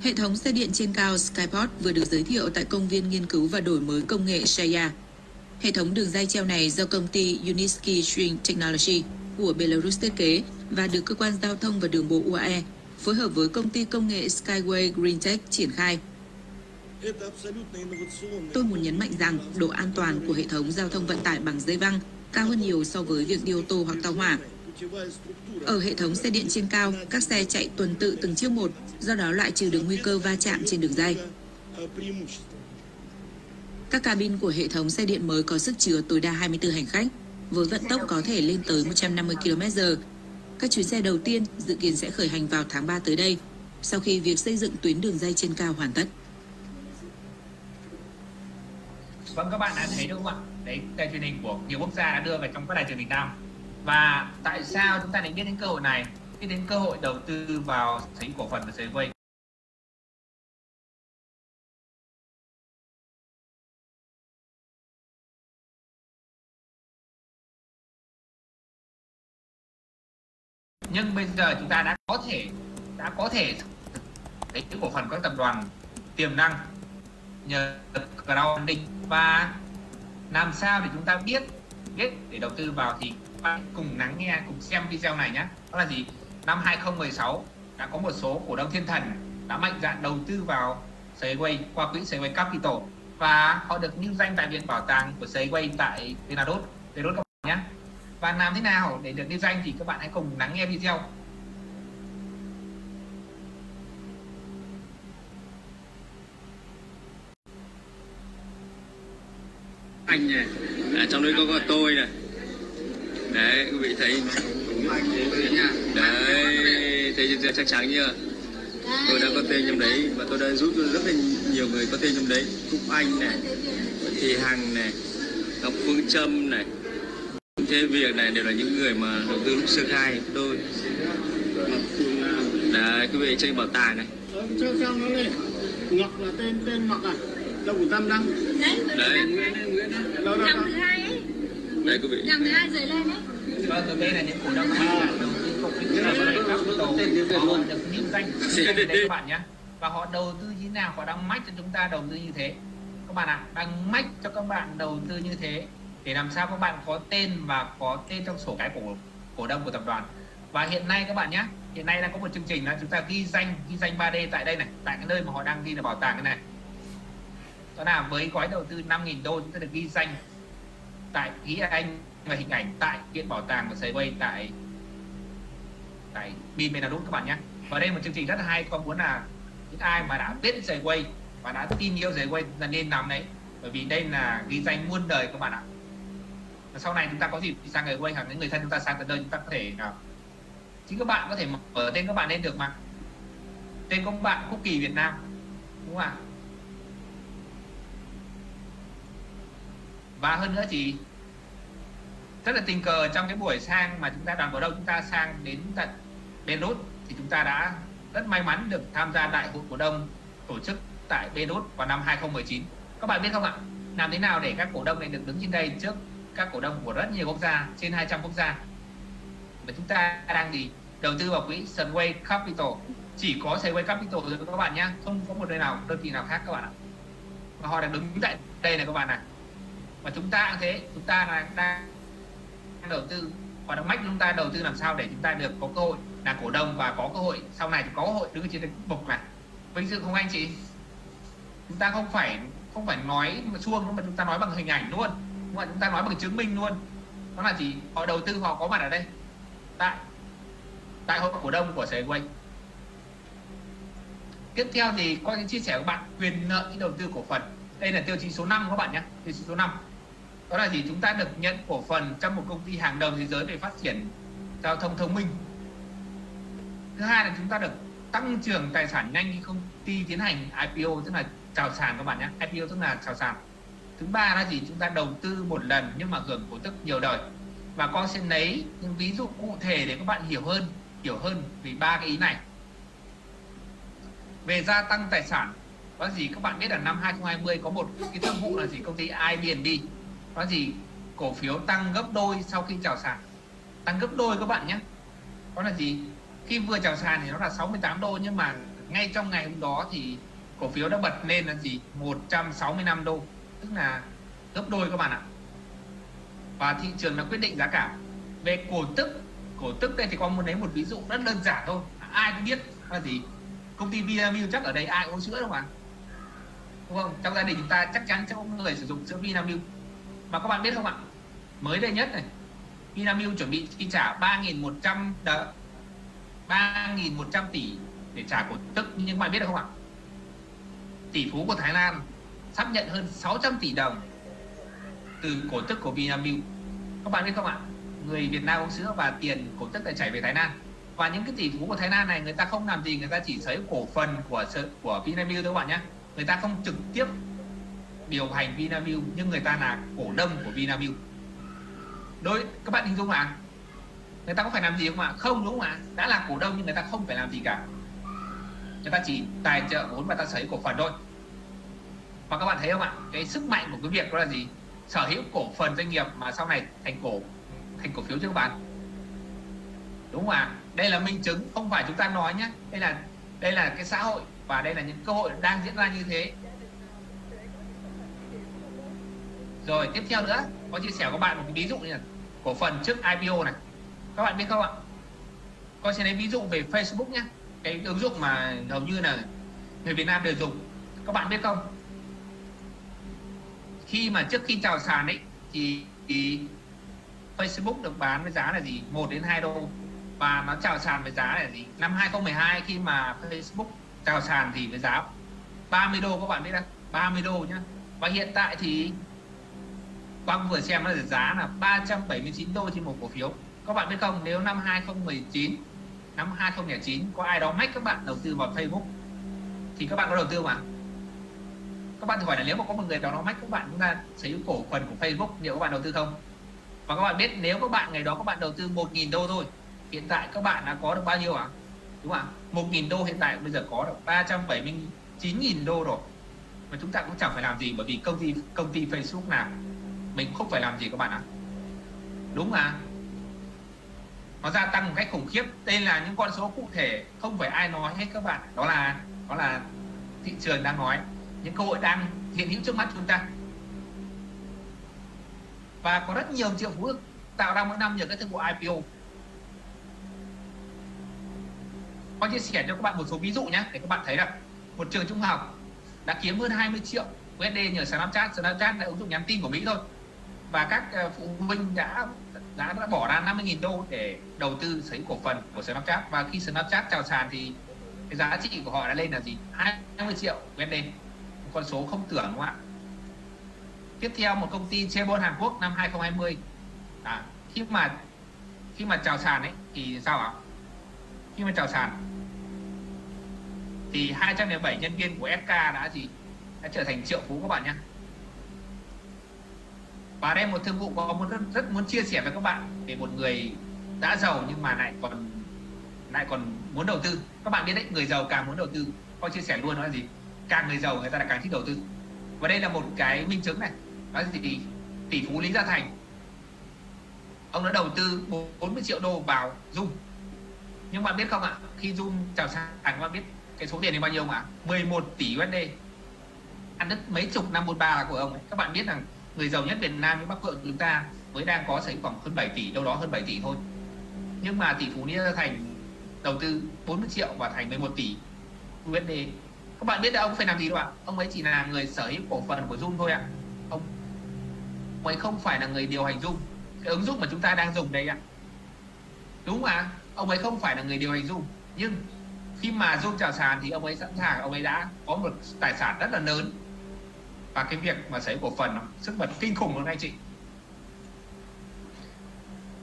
Hệ thống xe điện trên cao Skyport vừa được giới thiệu tại công viên nghiên cứu và đổi mới công nghệ Shaya. Hệ thống đường dây treo này do công ty Unisky String Technology của Belarus thiết kế và được cơ quan giao thông và đường bộ UAE phối hợp với công ty công nghệ Skyway Greentech triển khai. Tôi muốn nhấn mạnh rằng độ an toàn của hệ thống giao thông vận tải bằng dây văng cao hơn nhiều so với việc đi ô tô hoặc tàu hỏa. Ở hệ thống xe điện trên cao, các xe chạy tuần tự từng chiếc một, do đó loại trừ được nguy cơ va chạm trên đường dây. Các cabin của hệ thống xe điện mới có sức chứa tối đa 24 hành khách, với vận tốc có thể lên tới 150 km/h. Các chuyến xe đầu tiên dự kiến sẽ khởi hành vào tháng 3 tới đây, sau khi việc xây dựng tuyến đường dây trên cao hoàn tất. Vâng các bạn đã thấy đúng không ạ? Đấy, đài truyền hình của nhiều quốc gia đã đưa vào trong các đài truyền hình Nam. Và tại sao chúng ta lại biết đến cơ hội này? Biết đến cơ hội đầu tư vào sở cổ phần của Segway. Nhưng bây giờ chúng ta đã có thể, đã có thể lấy cổ phần các tập đoàn tiềm năng nhờ crowdfunding và làm sao để chúng ta biết biết để đầu tư vào thì bạn cùng lắng nghe cùng xem video này nhé. Đó là gì? Năm 2016 đã có một số cổ đông thiên thần đã mạnh dạn đầu tư vào Segway qua quỹ Segway Capital. Và họ được lưu danh tại viện bảo tàng của Segway tại Vinadot. Vinadot các bạn nhé. Và làm thế nào để được lưu danh thì các bạn hãy cùng lắng nghe video. Anh này à, trong đây có có tôi này đấy quý vị thấy đấy thấy chưa chắc chắn chưa? Tôi đã có tên trong đấy và tôi đã giúp rất là nhiều người có tên trong đấy. Cúc anh này thị hằng này ngọc phương trâm này. Thế việc này đều là những người mà đầu tư lúc sơ khai của tôi. Đấy quý vị trên bảo tàng này. Cho cho nó lên. Ngọc là tên tên ngọc à? Đâu của tam đăng. Đấy đâu đâu Dòng đấy quý vị. Thứ hai rời lên ấy. vâng đây là những cổ đông đầu tư Segway Capital họ được lưu danh ở đây các bạn nhé và họ đầu tư như thế nào? Họ đang mách cho chúng ta đầu tư như thế. Các bạn ạ à, đang mách cho các bạn đầu tư như thế để làm sao các bạn có tên và có tên trong sổ cái của cổ đông của tập đoàn. Và hiện nay các bạn nhé hiện nay đang có một chương trình là chúng ta ghi danh ghi danh 3D tại đây này tại cái nơi mà họ đang ghi là bảo tàng cái này. Đó là với gói đầu tư 5.000 đô chúng ta được ghi danh tại ghi anh và hình ảnh tại viện bảo tàng của Segway tại tại Bin Belarus các bạn nhé. Và đây là một chương trình rất là hay con muốn là những ai mà đã biết Segway và đã tin yêu Segway là nên làm đấy. Bởi vì đây là ghi danh muôn đời các bạn ạ. Và sau này chúng ta có dịp đi sang Segway hoặc những người thân chúng ta sang tận nơi, chúng ta có thể nào chính các bạn có thể mở tên các bạn lên được mà. Tên các bạn quốc kỳ Việt Nam, đúng không ạ? Và hơn nữa thì rất là tình cờ trong cái buổi sang mà chúng ta đoàn cổ đông chúng ta sang đến tận Beirut thì chúng ta đã rất may mắn được tham gia đại hội cổ đông tổ chức tại Beirut vào năm 2019 các bạn biết không ạ? Làm thế nào để các cổ đông này được đứng trên đây trước các cổ đông của rất nhiều quốc gia, trên 200 quốc gia? Và chúng ta đang gì đầu tư vào quỹ Sunway Capital. Chỉ có Sunway Capital thôi các bạn nhé không có một nơi nào, đơn vị nào khác các bạn ạ. Và họ đã đứng tại đây này các bạn này và chúng ta cũng thế, chúng ta là đang đầu tư và đang mách chúng ta đầu tư làm sao để chúng ta được có cơ hội là cổ đông và có cơ hội, sau này có cơ hội đứng trên cái bục này. Vinh dự không anh chị? Chúng ta không phải không phải nói mà suông mà chúng ta nói bằng hình ảnh luôn. Mà chúng ta nói bằng chứng minh luôn. Đó là gì họ đầu tư, họ có mặt ở đây. Tại tại hội cổ đông của Segway tiếp theo thì có những chia sẻ của bạn, quyền lợi đầu tư cổ phần. Đây là tiêu chí số 5 các bạn nhé, tiêu chí số 5 đó là gì chúng ta được nhận cổ phần trong một công ty hàng đầu thế giới về phát triển giao thông thông minh. Thứ hai là chúng ta được tăng trưởng tài sản nhanh khi công ty tiến hành IPO tức là chào sàn các bạn nhé. IPO tức là chào sàn. Thứ ba là gì? Chúng ta đầu tư một lần nhưng mà hưởng cổ tức nhiều đời. Và con sẽ lấy những ví dụ cụ thể để các bạn hiểu hơn hiểu hơn về ba cái ý này. Về gia tăng tài sản, có gì các bạn biết là năm 2020 có một cái thương vụ là gì? Công ty Airbnb đó gì, cổ phiếu tăng gấp đôi sau khi chào sàn. Tăng gấp đôi các bạn nhé. Đó là gì? Khi vừa chào sàn thì nó là 68 đô, nhưng mà ngay trong ngày hôm đó thì cổ phiếu đã bật lên là gì? 165 đô. Tức là gấp đôi các bạn ạ. Và thị trường đã quyết định giá cả. Về cổ tức cổ tức đây thì con muốn lấy một ví dụ rất đơn giản thôi. Ai cũng biết là gì? Công ty Vinamilk chắc ở đây ai uống sữa đâu mà. Đúng không? Trong gia đình chúng ta chắc chắn trong người sử dụng sữa Vinamilk mà các bạn biết không ạ? Mới đây nhất này, Vinamilk chuẩn bị chi trả 3.100 đợt 3.100 tỷ để trả cổ tức. Nhưng bạn biết được không ạ? Tỷ phú của Thái Lan sắp nhận hơn 600 tỷ đồng từ cổ tức của Vinamilk. Các bạn biết không ạ? Người Việt Nam uống sữa và tiền cổ tức lại chảy về Thái Lan. Và những cái tỷ phú của Thái Lan này, người ta không làm gì, người ta chỉ sở hữu cổ phần của của Vinamilk thôi các bạn nhé người ta không trực tiếp điều hành Vinamilk nhưng người ta là cổ đông của Vinamilk. Đối, các bạn hình dung ạ. Người ta có phải làm gì không ạ? Không, đúng không ạ? Đã là cổ đông nhưng người ta không phải làm gì cả. Người ta chỉ tài trợ vốn và ta sở hữu cổ phần thôi. Và các bạn thấy không ạ? Cái sức mạnh của cái việc đó là gì? Sở hữu cổ phần doanh nghiệp mà sau này thành cổ thành cổ phiếu cho các bạn. Đúng không ạ? Đây là minh chứng, không phải chúng ta nói nhé. Đây là đây là cái xã hội và đây là những cơ hội đang diễn ra như thế. Rồi tiếp theo nữa có chia sẻ với các bạn một cái ví dụ như là cổ phần trước IPO này. Các bạn biết không ạ? Con sẽ lấy ví dụ về Facebook nhé. Cái ứng dụng mà hầu như là người Việt Nam đều dùng. Các bạn biết không? Khi mà trước khi chào sàn ấy thì, thì Facebook được bán với giá là gì? 1 đến 2 đô. Và nó chào sàn với giá là gì? Năm 2012 khi mà Facebook chào sàn thì với giá 30 đô các bạn biết không? 30 đô nhá. Và hiện tại thì Quang vừa xem nó giá là 379 đô trên một cổ phiếu. Các bạn biết không, nếu năm 2019 năm 2009 có ai đó mách các bạn đầu tư vào Facebook, thì các bạn có đầu tư mà. Các bạn thử hỏi là nếu mà có một người đó nó mách các bạn, chúng ta sở hữu cổ phần của Facebook, liệu các bạn đầu tư không? Và các bạn biết nếu các bạn, ngày đó các bạn đầu tư 1.000 đô thôi, hiện tại các bạn đã có được bao nhiêu ạ? À? đúng không ạ 1.000 đô hiện tại bây giờ có được 379.000 đô rồi. Mà chúng ta cũng chẳng phải làm gì, bởi vì công ty công ty Facebook nào mình không phải làm gì các bạn ạ. À? đúng mà. Nó gia tăng một cách khủng khiếp. Đây là những con số cụ thể, không phải ai nói hết các bạn. Đó là đó là thị trường đang nói. Những cơ hội đang hiện hữu trước mắt chúng ta. Và có rất nhiều triệu phú được tạo ra mỗi năm nhờ các thương vụ IPO con chia sẻ cho các bạn một số ví dụ nhé, để các bạn thấy là một trường trung học đã kiếm hơn 20 triệu USD nhờ Snapchat. Snapchat là ứng dụng nhắn tin của Mỹ thôi và các ờ, phụ huynh đã đã, đã bỏ ra 50.000 đô để đầu tư sở hữu cổ phần của Snapchat. Và khi Snapchat chào sàn thì cái giá trị của họ đã lên là gì? 20 triệu USD. Một con số không tưởng đúng không ạ? Tiếp theo một công ty chebon Hàn Quốc năm 2020 à, khi mà khi mà chào sàn ấy thì sao ạ? Khi mà chào sàn thì 207 nhân viên của SK đã gì? Đã trở thành triệu phú các bạn nhé và đây một thương vụ có muốn rất, rất muốn chia sẻ với các bạn về một người đã giàu nhưng mà lại còn lại còn muốn đầu tư. Các bạn biết đấy người giàu càng muốn đầu tư có chia sẻ luôn đó là gì? Càng người giàu người ta lại càng thích đầu tư. Và đây là một cái minh chứng này. Đó là gì? Tỷ phú lý gia thành. Ông đã đầu tư 40 triệu đô vào Zoom. Nhưng bạn biết không ạ? Khi Zoom chào sàn các bạn biết cái số tiền này bao nhiêu mà 11 tỷ USD ăn đất mấy chục năm một ba là của ông ấy. Các bạn biết rằng người giàu nhất Việt Nam với Bắc Vượng chúng ta mới đang có sở khoảng hơn 7 tỷ, đâu đó hơn 7 tỷ thôi. Nhưng mà tỷ phú Nghĩa Thành đầu tư 40 triệu và thành 11 tỷ USD các bạn biết là ông phải làm gì đâu ạ? Ông ấy chỉ là người sở hữu cổ phần của Zoom thôi ạ. Ông ấy không phải là người điều hành Zoom. Cái ứng dụng mà chúng ta đang dùng đây ạ. Đúng mà, ông ấy không phải là người điều hành Zoom. Nhưng khi mà Zoom chào sàn thì ông ấy sẵn sàng, ông ấy đã có một tài sản rất là lớn và cái việc mà sở hữu cổ phần nó sức bật kinh khủng luôn anh chị.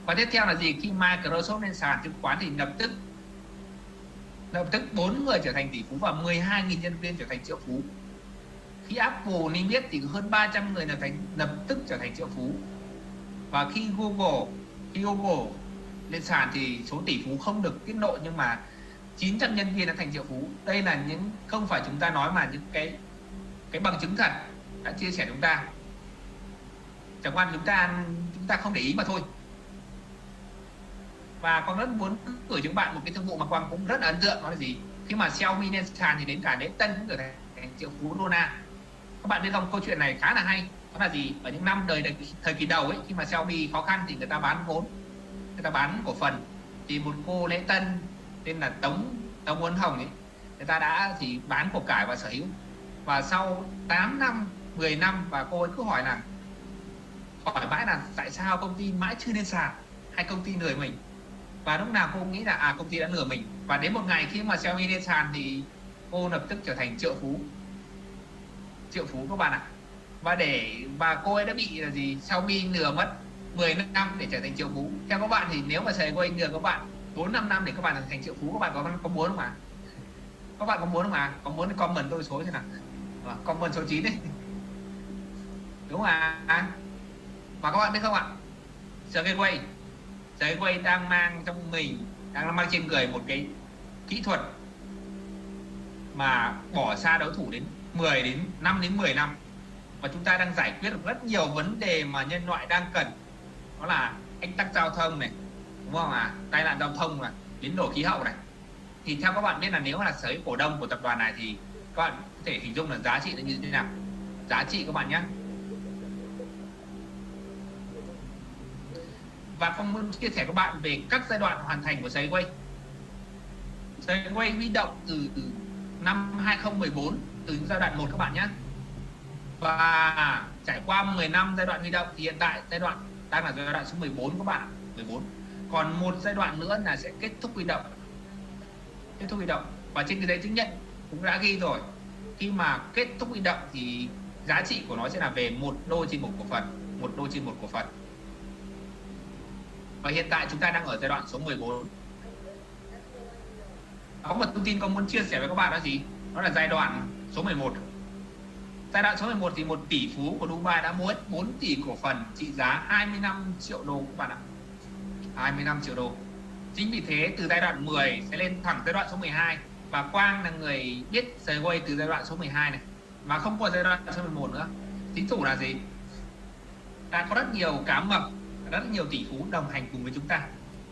Và tiếp theo là gì? Khi Microsoft lên sàn chứng khoán thì lập tức lập tức bốn người trở thành tỷ phú và 12.000 nhân viên trở thành triệu phú. Khi Apple niêm yết thì hơn 300 người là thành, lập tức trở thành triệu phú. Và khi Google khi Google lên sàn thì số tỷ phú không được tiết lộ nhưng mà 900 nhân viên đã thành triệu phú. Đây là những, không phải chúng ta nói mà những cái cái bằng chứng thật đã chia sẻ chúng ta. Chẳng qua chúng ta chúng ta không để ý mà thôi. Và con rất muốn gửi cho bạn một cái thương vụ mà quang cũng rất là ấn tượng, đó là gì? Khi mà Xiaomi lên sàn thì đến cả lễ tân cũng trở thành triệu phú đô la các bạn biết không, câu chuyện này khá là hay. Đó là gì? Ở những năm đời thời kỳ đầu ấy, khi mà Xiaomi khó khăn thì người ta bán vốn, người ta bán cổ phần. Thì một cô lễ tân tên là Tống Tống Huấn Hồng ấy, người ta đã thì bán cổ cải và sở hữu. Và sau 8 năm 10 năm và cô ấy cứ hỏi là hỏi mãi là tại sao công ty mãi chưa lên sàn hay công ty lừa mình? Và lúc nào cô nghĩ là à công ty đã lừa mình. Và đến một ngày khi mà Xiaomi lên sàn thì cô lập tức trở thành triệu phú. Triệu phú các bạn ạ. Và để và cô ấy đã bị là gì? Xiaomi lừa mất 10 năm để trở thành triệu phú. Theo các bạn thì nếu mà thầy cô ấy lừa các bạn 4 5 năm để các bạn trở thành triệu phú các bạn có có muốn không ạ? Các bạn có muốn không ạ? Có muốn comment tôi số thế nào. À, comment số 9 đấy đúng không ạ? À? và các bạn biết không ạ? Sergey quay Sergey quay đang mang trong mình, đang mang trên người một cái kỹ thuật mà bỏ xa đối thủ đến 10 đến 5 đến 10 năm. Và chúng ta đang giải quyết được rất nhiều vấn đề mà nhân loại đang cần. Đó là ách tắc giao thông này, đúng không à tai nạn giao thông này, biến đổi khí hậu này. Thì theo các bạn biết là nếu là sở hữu cổ đông của tập đoàn này thì các bạn có thể hình dung là giá trị nó như thế nào? Giá trị các bạn nhé. Và con muốn chia sẻ các bạn về các giai đoạn hoàn thành của Segway Segway huy động từ, từ năm 2014 từ giai đoạn 1 các bạn nhé. Và trải qua 10 năm giai đoạn huy động thì hiện tại giai đoạn đang là giai đoạn số 14 các bạn 14 còn một giai đoạn nữa là sẽ kết thúc huy động. Kết thúc huy động. Và trên cái giấy chứng nhận cũng đã ghi rồi. Khi mà kết thúc huy động thì giá trị của nó sẽ là về một đô trên một cổ phần một đô trên một cổ phần và hiện tại chúng ta đang ở giai đoạn số 14 có một thông tin con muốn chia sẻ với các bạn đó gì? Đó là giai đoạn số 11 giai đoạn số 11 thì một tỷ phú của Dubai đã mua 4 tỷ cổ phần trị giá 25 triệu đô các bạn ạ. 25 triệu đô. Chính vì thế, từ giai đoạn 10 sẽ lên thẳng giai đoạn số 12 và Quang là người biết Segway từ giai đoạn số 12 này mà không có giai đoạn số 11 nữa. Chính thủ là gì? Đã có rất nhiều cá mập rất nhiều tỷ phú đồng hành cùng với chúng ta.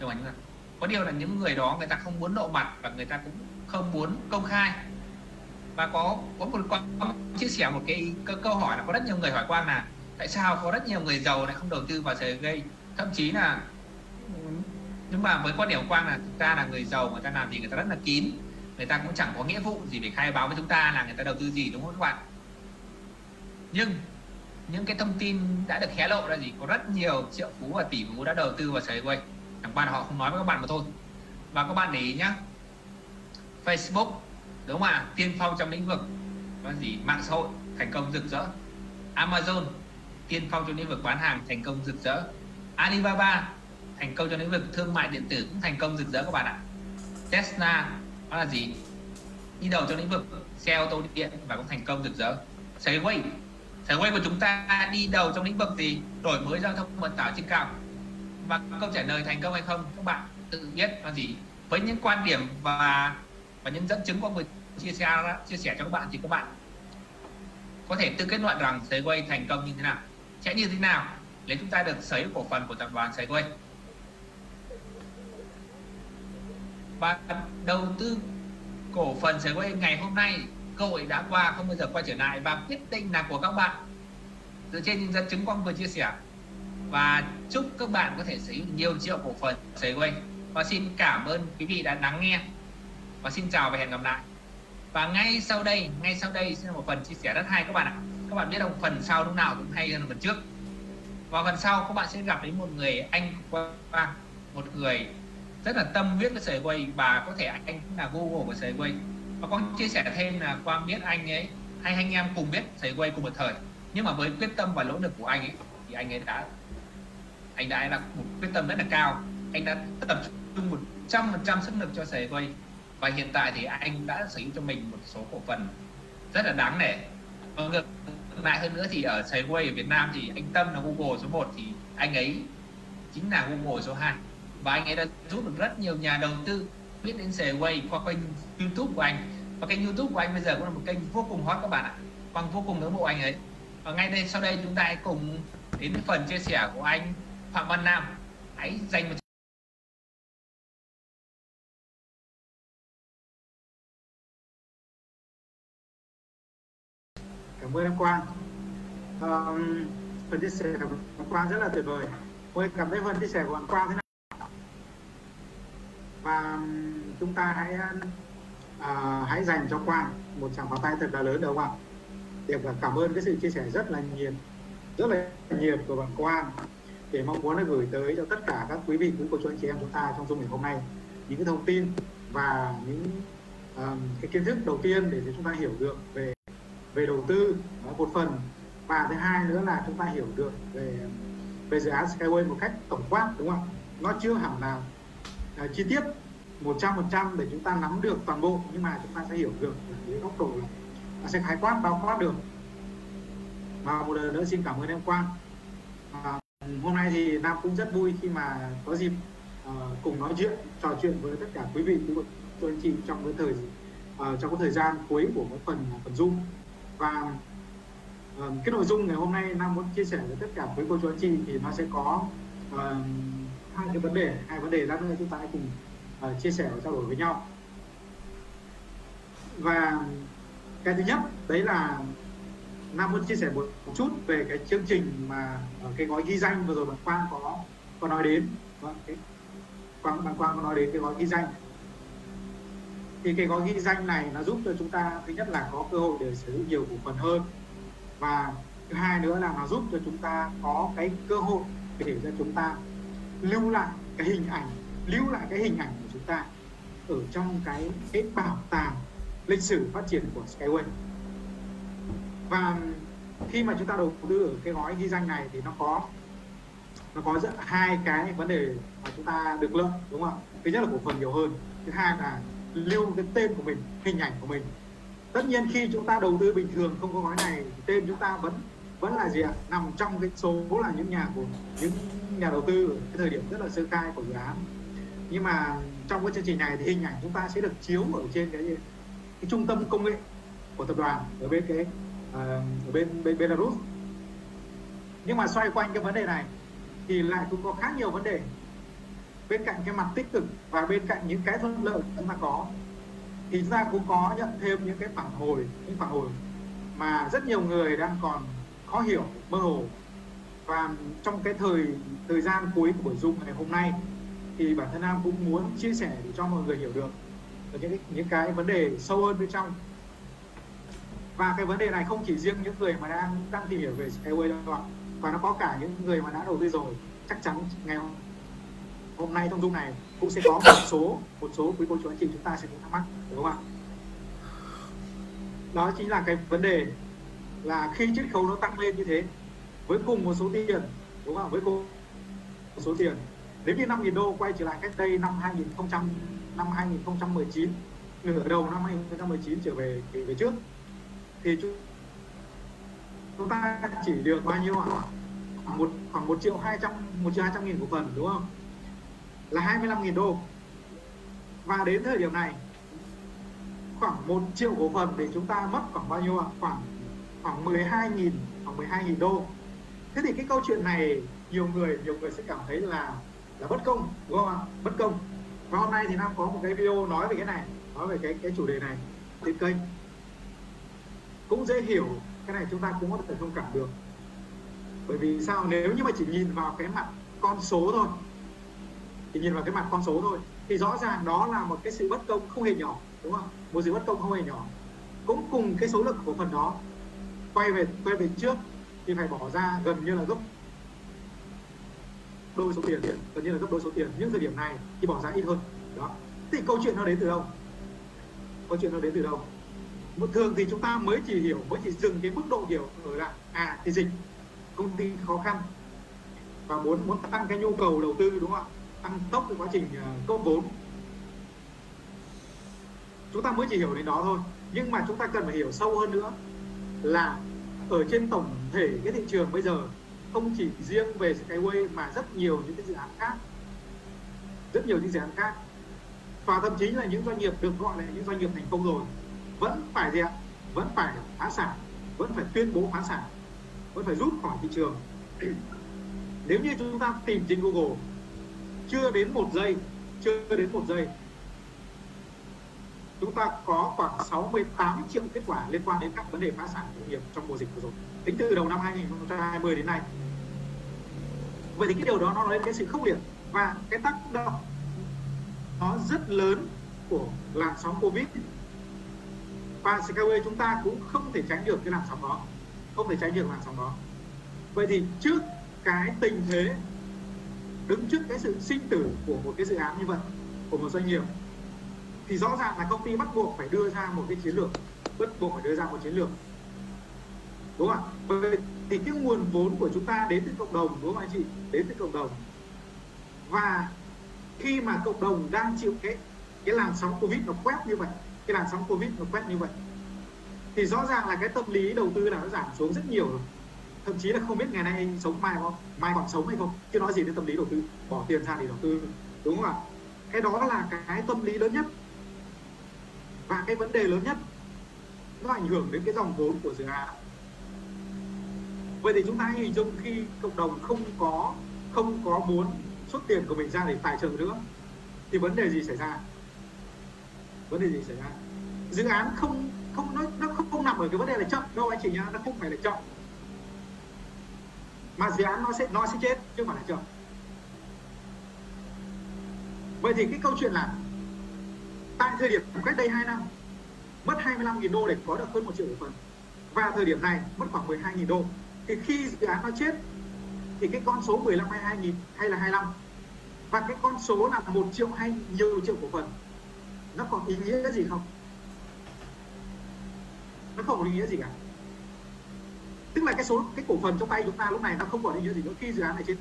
Đồng hành chúng ta có điều là những người đó người ta không muốn lộ mặt và người ta cũng không muốn công khai. Và có có một con chia sẻ một cái câu, hỏi là có rất nhiều người hỏi quang là tại sao có rất nhiều người giàu lại không đầu tư vào sợi gây thậm chí là nhưng mà với quan điểm quan quang là chúng ta là người giàu người ta làm gì người ta rất là kín người ta cũng chẳng có nghĩa vụ gì để khai báo với chúng ta là người ta đầu tư gì đúng không các bạn? Nhưng những cái thông tin đã được hé lộ là gì có rất nhiều triệu phú và tỷ phú đã đầu tư vào sợi quay chẳng qua họ không nói với các bạn mà thôi. Và các bạn để ý nhá. Facebook, đúng không ạ? Tiên phong trong lĩnh vực. Có gì? Mạng xã hội, thành công rực rỡ. Amazon, tiên phong trong lĩnh vực bán hàng, thành công rực rỡ. Alibaba, thành công trong lĩnh vực thương mại điện tử, cũng thành công rực rỡ các bạn ạ. Tesla, đó là gì? Đi đầu trong lĩnh vực xe ô tô điện và cũng thành công rực rỡ. Segway Segway của chúng ta đi đầu trong lĩnh vực gì đổi mới giao thông vận tải trên cao và câu trả lời thành công hay không, các bạn tự biết là gì? Với những quan điểm và và những dẫn chứng của người chia sẻ chia sẻ cho các bạn thì các bạn có thể tự kết luận rằng Segway thành công như thế nào, sẽ như thế nào. Nếu chúng ta được sở hữu cổ phần của tập đoàn Segway và đầu tư cổ phần Segway ngày hôm nay cơ hội đã qua, không bao giờ quay trở lại. Và quyết định là của các bạn. Dựa trên những dẫn chứng quang vừa chia sẻ. Và chúc các bạn có thể sở hữu nhiều triệu cổ phần Segway và xin cảm ơn quý vị đã lắng nghe. Và xin chào và hẹn gặp lại. Và ngay sau đây, ngay sau đây sẽ là một phần chia sẻ rất hay các bạn ạ. Các bạn biết không, phần sau lúc nào cũng hay hơn phần trước. Và phần sau các bạn sẽ gặp đến một người anh Quang một người rất là tâm huyết với Segway và có thể anh cũng là Google của Segway và con chia sẻ thêm là Quang biết anh ấy, hay anh em cùng biết Segway cùng một thời. Nhưng mà với quyết tâm và nỗ lực của anh ấy, thì anh ấy đã, anh đã là một quyết tâm rất là cao. Anh đã tập trung một trăm phần trăm sức lực cho Segway và hiện tại thì anh đã sở hữu cho mình một số cổ phần rất là đáng nể. Và ngược lại hơn nữa thì ở Segway ở Việt Nam thì anh Tâm là Google số 1 thì anh ấy chính là Google số 2 và anh ấy đã giúp được rất nhiều nhà đầu tư biết đến Segway qua kênh YouTube của anh. Và kênh YouTube của anh bây giờ cũng là một kênh vô cùng hot các bạn ạ. Bằng vô cùng ngưỡng mộ anh ấy. Và ngay đây sau đây chúng ta hãy cùng đến phần chia sẻ của anh Phạm Văn Nam. Hãy dành một cảm ơn em Quang. Um, phần chia sẻ của anh Quang rất là tuyệt vời. Tôi cảm thấy phần chia sẻ của anh Quang thế nào? Và chúng ta hãy uh, hãy dành cho Quang một tràng pháo tay thật là lớn được không ạ? Là cảm ơn cái sự chia sẻ rất là nhiệt rất là nhiệt của bạn Quang. Để mong muốn là gửi tới cho tất cả các quý vị quý cô chú anh chị em chúng ta trong dung ngày hôm nay những cái thông tin và những um, cái kiến thức đầu tiên để chúng ta hiểu được về về đầu tư một phần. Và thứ hai nữa là chúng ta hiểu được về về dự án Skyway một cách tổng quát đúng không nó chưa hẳn là uh, chi tiết 100% để chúng ta nắm được toàn bộ nhưng mà chúng ta sẽ hiểu được dưới góc độ là nó sẽ khái quát bao quát được. Và một lần nữa xin cảm ơn em Quang. À, hôm nay thì Nam cũng rất vui khi mà có dịp uh, cùng nói chuyện trò chuyện với tất cả quý vị quý cô anh chị trong cái thời uh, trong cái thời gian cuối của cái phần phần Zoom. Và uh, cái nội dung ngày hôm nay Nam muốn chia sẻ với tất cả quý cô chú anh chị thì nó sẽ có uh, hai cái vấn đề hai vấn đề lát nữa chúng ta hãy cùng uh, chia sẻ và trao đổi với nhau. Và cái thứ nhất đấy là Nam muốn chia sẻ một, một chút về cái chương trình mà ờ, cái gói ghi danh vừa rồi bạn Quang có có nói đến. Vâng, bạn cái Quang bạn Quang có nói đến cái gói ghi danh. Thì cái gói ghi danh này nó giúp cho chúng ta thứ nhất là có cơ hội để sở hữu nhiều cổ phần hơn. Và thứ hai nữa là nó giúp cho chúng ta có cái cơ hội để cho chúng ta lưu lại cái hình ảnh, lưu lại cái hình ảnh của chúng ta ở trong cái cái bảo tàng lịch sử phát triển của Skyway. Và khi mà chúng ta đầu tư ở cái gói ghi danh này thì nó có nó có rất hai cái vấn đề mà chúng ta được lợi, đúng không ạ? Thứ nhất là cổ phần nhiều hơn, thứ hai là lưu cái tên của mình, hình ảnh của mình. Tất nhiên khi chúng ta đầu tư bình thường không có gói này thì tên chúng ta vẫn vẫn là gì ạ? Nằm trong cái số là những nhà của những nhà đầu tư ở cái thời điểm rất là sơ khai của dự án. Nhưng mà trong cái chương trình này thì hình ảnh chúng ta sẽ được chiếu ở trên cái cái trung tâm công nghệ của tập đoàn ở bên cái ờ, ở bên, bên Belarus. Nhưng mà xoay quanh cái vấn đề này thì lại cũng có khá nhiều vấn đề. Bên cạnh cái mặt tích cực và bên cạnh những cái thuận lợi chúng ta có thì chúng ta cũng có nhận thêm những cái phản hồi những phản hồi mà rất nhiều người đang còn khó hiểu, mơ hồ. Và trong cái thời thời gian cuối của buổi zoom ngày hôm nay, thì bản thân Nam cũng muốn chia sẻ để cho mọi người hiểu được những những cái vấn đề sâu hơn bên trong. Và cái vấn đề này không chỉ riêng những người mà đang đang tìm hiểu về Skyway đâu ạ, và nó có cả những người mà đã đầu tư rồi. Chắc chắn ngày hôm hôm nay trong dung này cũng sẽ có một số một số quý cô chú anh chị chúng ta sẽ có thắc mắc, đúng không ạ? Đó chính là cái vấn đề là khi chiết khấu nó tăng lên như thế, với cùng một số tiền, đúng không với cùng một số tiền. Nếu như 5.000 đô quay trở lại cách đây năm 2000 năm 2019 nửa đầu năm 2019 trở về về trước, thì chúng ta chỉ được bao nhiêu ạ? Khoảng một khoảng một triệu hai trăm, một triệu hai trăm nghìn cổ phần, đúng không? Là 25.000 đô. Và đến thời điểm này, khoảng một triệu cổ phần để chúng ta mất khoảng bao nhiêu ạ? Khoảng khoảng 12 nghìn, khoảng 12 nghìn đô. Thế thì cái câu chuyện này, nhiều người nhiều người sẽ cảm thấy là là bất công, đúng không ạ? Bất công. Và hôm nay thì nam có một cái video nói về cái này, nói về cái cái chủ đề này trên kênh. Cũng dễ hiểu, cái này chúng ta cũng có thể thông cảm được. Bởi vì sao? Nếu như mà chỉ nhìn vào cái mặt con số thôi, chỉ nhìn vào cái mặt con số thôi, thì rõ ràng đó là một cái sự bất công không hề nhỏ, đúng không một sự bất công không hề nhỏ. Cũng cùng cái số lượng cổ phần đó quay về quay về trước thì phải bỏ ra gần như là gấp đôi số tiền gần như là gấp đôi số tiền. Những thời điểm này thì bỏ ra ít hơn. Đó. Thì câu chuyện nó đến từ đâu? Câu chuyện nó đến từ đâu? Một thường thì chúng ta mới chỉ hiểu mới chỉ dừng cái mức độ hiểu ở là à thì dịch công ty khó khăn và muốn muốn tăng cái nhu cầu đầu tư đúng không ạ? Tăng tốc cái quá trình uh, cấp vốn. Chúng ta mới chỉ hiểu đến đó thôi. Nhưng mà chúng ta cần phải hiểu sâu hơn nữa là ở trên tổng thể cái thị trường bây giờ, không chỉ riêng về Skyway mà rất nhiều những cái dự án khác. Rất nhiều những dự án khác. Và thậm chí là những doanh nghiệp được gọi là những doanh nghiệp thành công rồi, vẫn phải gì ạ? Vẫn phải phá sản, vẫn phải tuyên bố phá sản, vẫn phải rút khỏi thị trường. Nếu như chúng ta tìm trên Google, chưa đến một giây, chưa đến một giây chúng ta có khoảng 68 triệu kết quả liên quan đến các vấn đề phá sản doanh nghiệp trong mùa dịch vừa rồi. Tính từ đầu năm 2020 đến nay. Vậy thì cái điều đó nó nói đến cái sự khốc liệt và cái tác động nó rất lớn của làn sóng covid. Và Skyway chúng ta cũng không thể tránh được cái làn sóng đó. Không thể tránh được làn sóng đó. Vậy thì trước cái tình thế, đứng trước cái sự sinh tử của một cái dự án như vậy, của một doanh nghiệp thì rõ ràng là công ty bắt buộc phải đưa ra một cái chiến lược. Bắt buộc phải đưa ra một chiến lược. Đúng không ạ? Bởi thì cái nguồn vốn của chúng ta đến từ cộng đồng, đúng không anh chị? Đến từ cộng đồng. Và khi mà cộng đồng đang chịu cái cái làn sóng covid nó quét như vậy, cái làn sóng covid nó quét như vậy, thì rõ ràng là cái tâm lý đầu tư là nó giảm xuống rất nhiều rồi. Thậm chí là không biết ngày nay anh sống mai không? Mai còn sống hay không? Chứ nói gì đến tâm lý đầu tư. Bỏ tiền ra để đầu tư, đúng không ạ? Cái đó là cái tâm lý lớn nhất và cái vấn đề lớn nhất nó ảnh hưởng đến cái dòng vốn của dự án. Vậy thì chúng ta hình dung khi cộng đồng không có không có muốn xuất tiền của mình ra để tài trợ nữa thì vấn đề gì xảy ra? Vấn đề gì xảy ra? Dự án không không nó nó không, không nằm ở cái vấn đề là chậm đâu anh chị nhá nó không phải là chậm. Mà dự án nó sẽ nó sẽ chết chứ không phải là chậm. Vậy thì cái câu chuyện là tại thời điểm cách đây 2 năm, mất 25.000 đô để có được hơn 1 triệu cổ phần. Và thời điểm này mất khoảng 12.000 đô. Thì khi dự án nó chết, thì cái con số 15 hay 2 nghìn hay là 25 và cái con số là 1 triệu hay nhiều triệu cổ phần, nó còn ý nghĩa gì không? Nó không có ý nghĩa gì cả. Tức là cái số, cái cổ phần trong tay chúng ta lúc này nó không còn ý nghĩa gì nữa khi dự án này chết.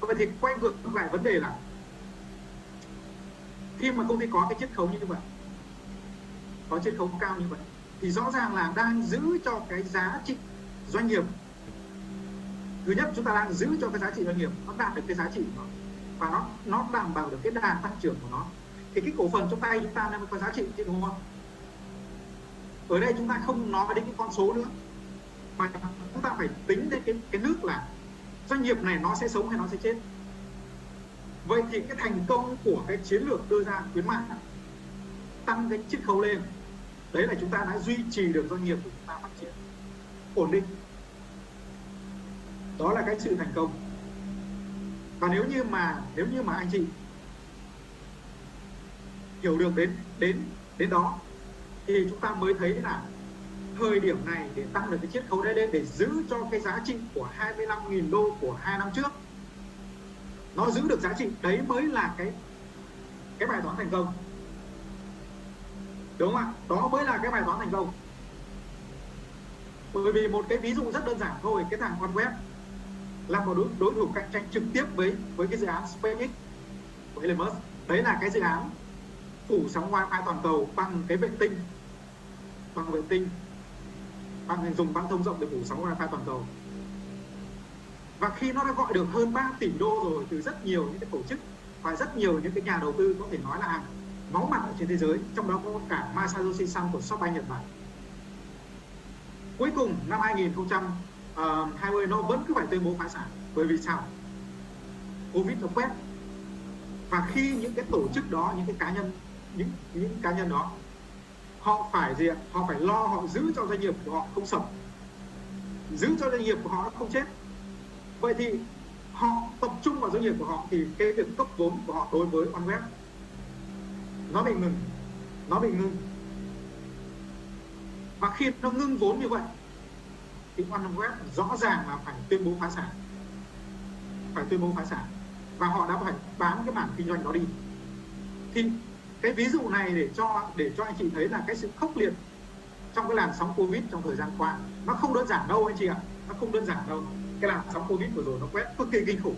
Vậy thì quay ngược lại vấn đề là khi mà công ty có cái chiết khấu như vậy, có chiết khấu cao như vậy, thì rõ ràng là đang giữ cho cái giá trị doanh nghiệp. Thứ nhất, chúng ta đang giữ cho cái giá trị doanh nghiệp, nó đạt được cái giá trị của nó, và nó nó đảm bảo được cái đà tăng trưởng của nó. Thì cái cổ phần trong tay chúng ta đang có giá trị chứ đúng không ở đây chúng ta không nói đến cái con số nữa, mà chúng ta phải tính đến cái cái nước là doanh nghiệp này nó sẽ sống hay nó sẽ chết vậy thì cái thành công của cái chiến lược đưa ra khuyến mại tăng cái chiết khấu lên. Đấy là chúng ta đã duy trì được doanh nghiệp của chúng ta phát triển ổn định. Đó là cái sự thành công. Và nếu như mà, nếu như mà anh chị hiểu được đến đến đến đó, thì chúng ta mới thấy là thời điểm này để tăng được cái chiết khấu đấy lên, để giữ cho cái giá trị của 25.000 đô của hai năm trước nó giữ được giá trị. Đấy mới là cái cái bài toán thành công. Đúng không ạ? Đó mới là cái bài toán thành công. Bởi vì một cái ví dụ rất đơn giản thôi cái thằng con web là một đối, đối thủ cạnh tranh trực tiếp với với cái dự án SpaceX của Elon Musk. Đấy là cái dự án phủ sóng wifi toàn cầu bằng cái vệ tinh bằng vệ tinh bằng dùng băng thông rộng để phủ sóng wifi toàn cầu và khi nó đã gọi được hơn 3 tỷ đô rồi từ rất nhiều những cái tổ chức và rất nhiều những cái nhà đầu tư, có thể nói là máu mặt ở trên thế giới, trong đó có cả Masayoshi Son của SoftBank Nhật Bản. Cuối cùng, năm 2020 ờ, nó vẫn cứ phải tuyên bố phá sản bởi vì sao? Covid nó quét. Và khi những cái tổ chức đó, những cái cá nhân, những những cá nhân đó, họ phải gì ạ? Họ phải lo, họ giữ cho doanh nghiệp của họ không sập. Giữ cho doanh nghiệp của họ không chết vậy thì họ tập trung vào doanh nghiệp của họ thì cái việc cấp vốn của họ đối với OneWeb nó bị ngừng, nó bị ngưng và khi nó ngưng vốn như vậy thì OneWeb rõ ràng là phải tuyên bố phá sản, phải tuyên bố phá sản. Và họ đã phải bán cái mảng kinh doanh đó đi. Thì cái ví dụ này để cho để cho anh chị thấy là cái sự khốc liệt trong cái làn sóng covid trong thời gian qua, nó không đơn giản đâu anh chị ạ, nó không đơn giản đâu cái làn sóng covid vừa rồi nó quét cực kỳ kinh khủng.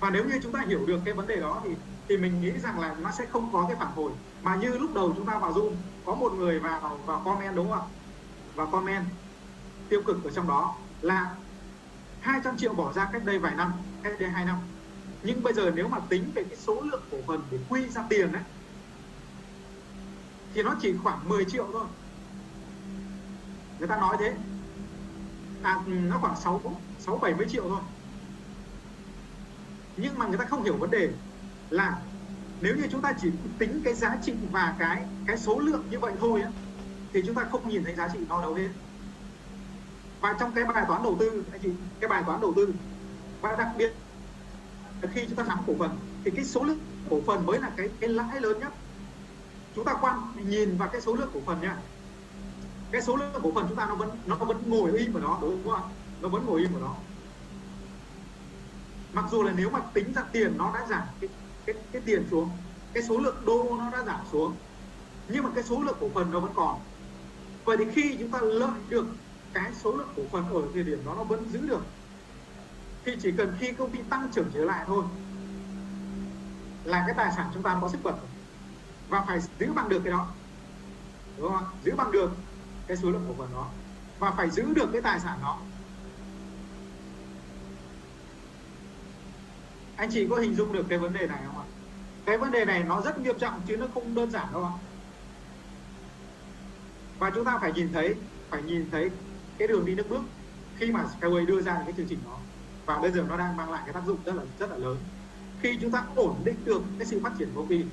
Và nếu như chúng ta hiểu được cái vấn đề đó thì thì mình nghĩ rằng là nó sẽ không có cái phản hồi. Mà như lúc đầu chúng ta vào zoom, có một người vào vào comment đúng không ạ? Và comment tiêu cực ở trong đó là 200 triệu bỏ ra cách đây vài năm, cách đây hai năm. Nhưng bây giờ nếu mà tính về cái số lượng cổ phần để quy ra tiền ấy, thì nó chỉ khoảng 10 triệu thôi người ta nói thế. À ừ, nó khoảng 6 6 70 triệu thôi. Nhưng mà người ta không hiểu vấn đề là nếu như chúng ta chỉ tính cái giá trị và cái cái số lượng như vậy thôi ấy, thì chúng ta không nhìn thấy giá trị nó đâu hết. Và trong cái bài toán đầu tư anh chị cái bài toán đầu tư và đặc biệt khi chúng ta nắm cổ phần thì cái số lượng cổ phần mới là cái cái lãi lớn nhất. Chúng ta quan nhìn vào cái số lượng cổ phần nha cái số lượng cổ phần chúng ta nó vẫn nó vẫn ngồi im ở đó đúng không ạ? Nó vẫn ngồi im ở đó. Mặc dù là nếu mà tính ra tiền nó đã giảm cái cái, cái tiền xuống cái số lượng đô nó đã giảm xuống nhưng mà cái số lượng cổ phần nó vẫn còn. Vậy thì khi chúng ta lợi được cái số lượng cổ phần ở thời điểm đó nó vẫn giữ được thì chỉ cần khi công ty tăng trưởng trở lại thôi là cái tài sản chúng ta có sức bật và phải giữ bằng được cái đó. Đúng không giữ bằng được cái số lượng cổ phần đó và phải giữ được cái tài sản đó. Anh chị có hình dung được cái vấn đề này không ạ? Cái vấn đề này nó rất nghiêm trọng chứ nó không đơn giản đâu ạ. Và chúng ta phải nhìn thấy, phải nhìn thấy cái đường đi nước bước khi mà Skyway đưa ra cái chương trình đó. Và bây giờ nó đang mang lại cái tác dụng rất là rất là lớn. Khi chúng ta ổn định được cái sự phát triển của công ty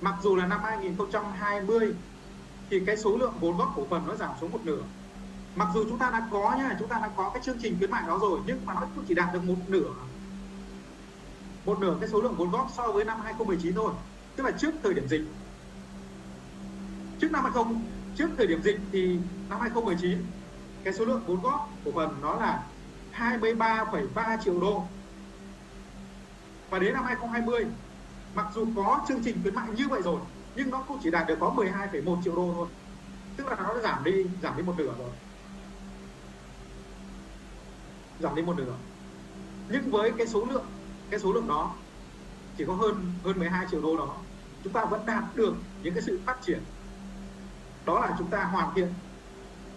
mặc dù là năm 2020 thì cái số lượng vốn góp cổ phần nó giảm xuống một nửa. Mặc dù chúng ta đã có nhá chúng ta đã có cái chương trình khuyến mại đó rồi nhưng mà nó cũng chỉ đạt được một nửa. Một nửa cái số lượng vốn góp so với năm 2019 thôi. Tức là trước thời điểm dịch. Trước năm 20 trước thời điểm dịch thì năm 2019 cái số lượng vốn góp cổ phần nó là 23,3 triệu đô. Và đến năm 2020 mặc dù có chương trình khuyến mại như vậy rồi nhưng nó cũng chỉ đạt được có 12,1 triệu đô thôi. Tức là nó giảm đi giảm đi một nửa rồi. Giảm đi một nửa. Nhưng với cái số lượng cái số lượng đó chỉ có hơn hơn 12 triệu đô đó chúng ta vẫn đạt được những cái sự phát triển. Đó là chúng ta hoàn thiện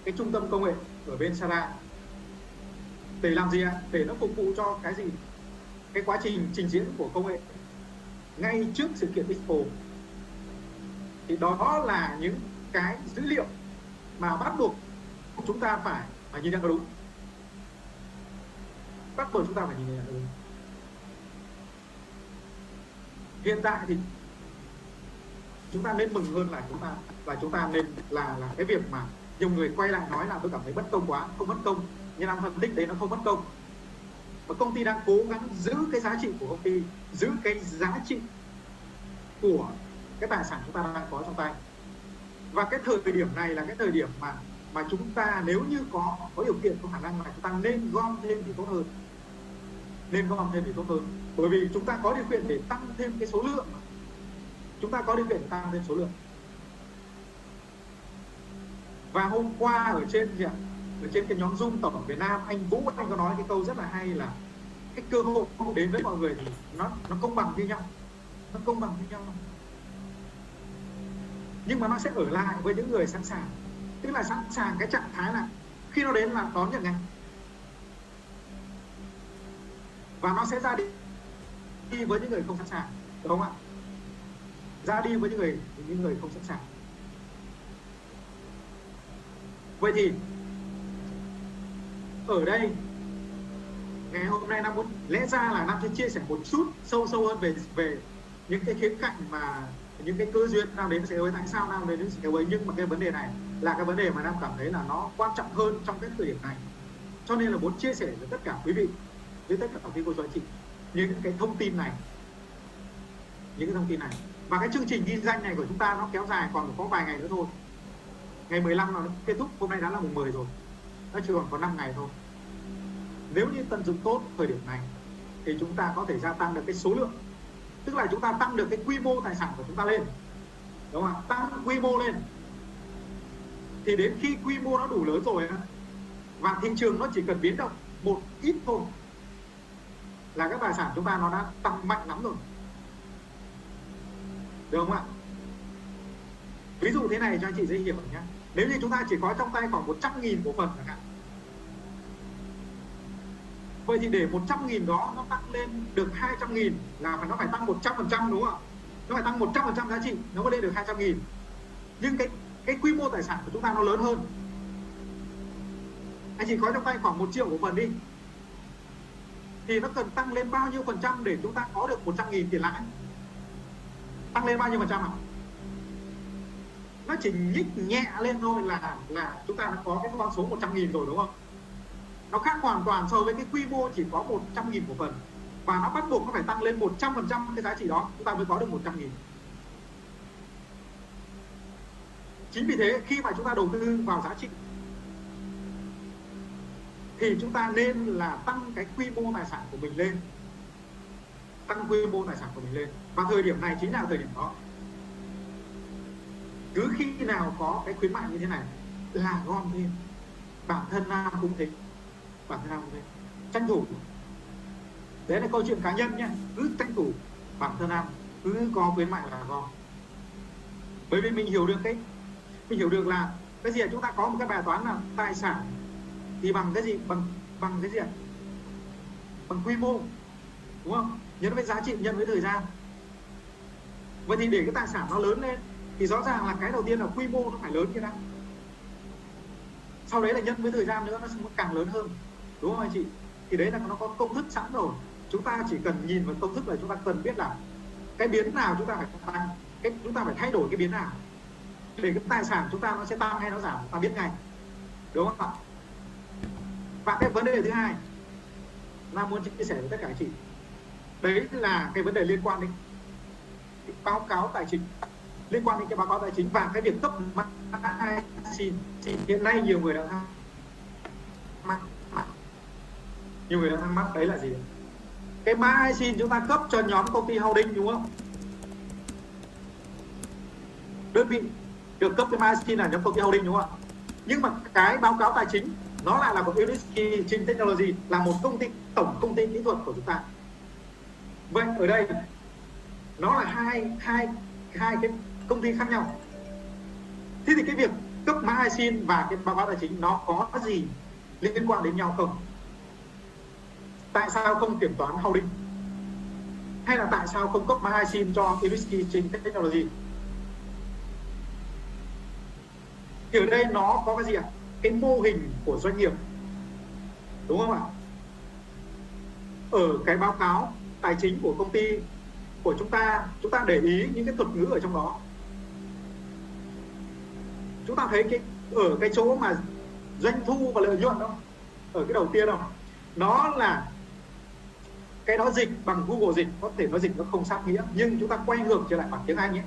cái trung tâm công nghệ ở bên Sara để làm gì ạ? Để nó phục vụ cho cái gì? Cái quá trình trình diễn của công nghệ ngay trước sự kiện Expo thì đó là những cái dữ liệu mà bắt buộc chúng ta phải phải nhìn nhận đúng. Bắt buộc chúng ta phải nhìn nhận đúng. Hiện tại thì chúng ta nên mừng hơn là chúng ta, là chúng ta nên là là cái việc mà nhiều người quay lại nói là tôi cảm thấy bất công quá, không bất công. Nhưng năm phân tích đấy nó không bất công. Và công ty đang cố gắng giữ cái giá trị của công ty, giữ cái giá trị của cái tài sản chúng ta đang có trong tay. Và cái thời điểm này là cái thời điểm mà mà chúng ta nếu như có có điều kiện, có khả năng là chúng ta nên gom thêm thì tốt hơn. Nên gom thêm thì tốt hơn. Bởi vì chúng ta có điều kiện để tăng thêm cái số lượng. Chúng ta có điều kiện để tăng thêm số lượng. Và hôm qua ở trên gì ạ? Ở trên cái nhóm zoom tổng Việt Nam, anh Vũ anh có nói cái câu rất là hay là cái cơ hội đến với mọi người thì nó nó công bằng như nhau. Nó công bằng như nhau nhưng mà nó sẽ ở lại với những người sẵn sàng. Tức là sẵn sàng cái trạng thái là khi nó đến là đón nhận ngay. Và nó sẽ ra đi, đi với những người không sẵn sàng đúng không ạ? Ra đi với những người những người không sẵn sàng. Vậy thì ở đây ngày hôm nay nam muốn lẽ ra là nam sẽ chia sẻ một chút sâu sâu hơn về về những cái khía cạnh mà những cái cơ duyên nào đến với ấy tại sao nào đến với ấy nhưng mà cái vấn đề này là cái vấn đề mà nam cảm thấy là nó quan trọng hơn trong cái thời điểm này. Cho nên là muốn chia sẻ với tất cả quý vị, với tất cả các quý cô chú anh chị những cái thông tin này. Những cái thông tin này. Và cái chương trình ghi danh này của chúng ta nó kéo dài còn có vài ngày nữa thôi. Ngày 15 nó kết thúc, hôm nay đã là mùng 10 rồi. Nó chỉ còn có 5 ngày thôi. Nếu như tận dụng tốt thời điểm này, thì chúng ta có thể gia tăng được cái số lượng tức là chúng ta tăng được cái quy mô tài sản của chúng ta lên. Đúng không ạ? Tăng quy mô lên. Thì đến khi quy mô nó đủ lớn rồi và thị trường nó chỉ cần biến động một ít thôi, là các tài sản chúng ta nó đã tăng mạnh lắm rồi. Được không ạ? Ví dụ thế này cho anh chị dễ hiểu nhé. Nếu như chúng ta chỉ có trong tay khoảng 100 nghìn cổ phần chẳng hạn vậy thì để 100 nghìn đó nó tăng lên được 200 nghìn là phải nó phải tăng 100 phần trăm đúng không ạ? Nó phải tăng 100 phần trăm giá trị, nó mới lên được 200 nghìn. Nhưng cái cái quy mô tài sản của chúng ta nó lớn hơn. Anh chị có trong tay khoảng 1 triệu cổ phần đi. Thì nó cần tăng lên bao nhiêu phần trăm để chúng ta có được 100 nghìn tiền lãi? Tăng lên bao nhiêu phần trăm ạ? Nó chỉ nhích nhẹ lên thôi là là chúng ta đã có cái con số 100 nghìn rồi đúng không? Nó khác hoàn toàn so với cái quy mô chỉ có 100 nghìn cổ phần. Và nó bắt buộc nó phải tăng lên 100 phần trăm cái giá trị đó, chúng ta mới có được 100 nghìn. Chính vì thế, khi mà chúng ta đầu tư vào giá trị, thì chúng ta nên là tăng cái quy mô tài sản của mình lên. Tăng quy mô tài sản của mình lên. Và thời điểm này chính là thời điểm đó. Cứ khi nào có cái khuyến mại như thế này là gom thêm. Bản thân nam cũng thế bản thân nam cũng tranh thủ. Đấy là câu chuyện cá nhân nhé, cứ tranh thủ bản thân nam cứ có khuyến mại là ngon bởi vì mình hiểu được cái, mình hiểu được là cái gì chúng ta có một cái bài toán là tài sản thì bằng cái gì? Bằng bằng cái gì bằng quy mô, đúng không? Nhân với giá trị nhân với thời gian. Vậy thì để cái tài sản nó lớn lên thì rõ ràng là cái đầu tiên là quy mô nó phải lớn như đã. Sau đấy là nhân với thời gian nữa, nó sẽ càng lớn hơn đúng không anh chị? Thì đấy là nó có công thức sẵn rồi. Chúng ta chỉ cần nhìn vào công thức là chúng ta cần biết là cái biến nào chúng ta phải tăng, cái, chúng ta phải thay đổi cái biến nào. Để cái tài sản chúng ta nó sẽ tăng hay nó giảm, ta biết ngay. Đúng không ạ? Và cái vấn đề thứ hai là muốn chia sẻ với tất cả anh chị, đấy là cái vấn đề liên quan đến báo cáo tài chính, liên quan đến cái báo cáo tài chính và cái việc cấp mã hai xin hiện nay nhiều người đã mang nhiều người đang thắc mắc đấy là gì? Cái mã hai xin chúng ta cấp cho nhóm công ty holding, đúng không? Đơn vị được cấp cái mã xin là nhóm công ty holding, đúng không ạ? Nhưng mà cái báo cáo tài chính, nó lại là một unit trên Technology, là một công ty, tổng công ty kỹ thuật của chúng ta. Vậy ở đây, nó là hai hai hai cái công ty khác nhau. Thế thì cái việc cấp mã hai xin và cái báo cáo tài chính nó có gì liên quan đến nhau không? Tại sao không kiểm toán holding? Hay là tại sao không cấp mã hai sim cho Unity trên Technology? Thì ở đây nó có cái gì ạ? À? cái mô hình của doanh nghiệp. Đúng không ạ? Ở cái báo cáo tài chính của công ty của chúng ta chúng ta để ý những cái thuật ngữ ở trong đó. Chúng ta thấy cái, ở cái chỗ mà doanh thu và lợi nhuận đó, ở cái đầu tiên không nó là cái đó dịch bằng Google dịch, có thể nó dịch nó không sát nghĩa, nhưng chúng ta quay ngược trở lại bằng tiếng Anh nhé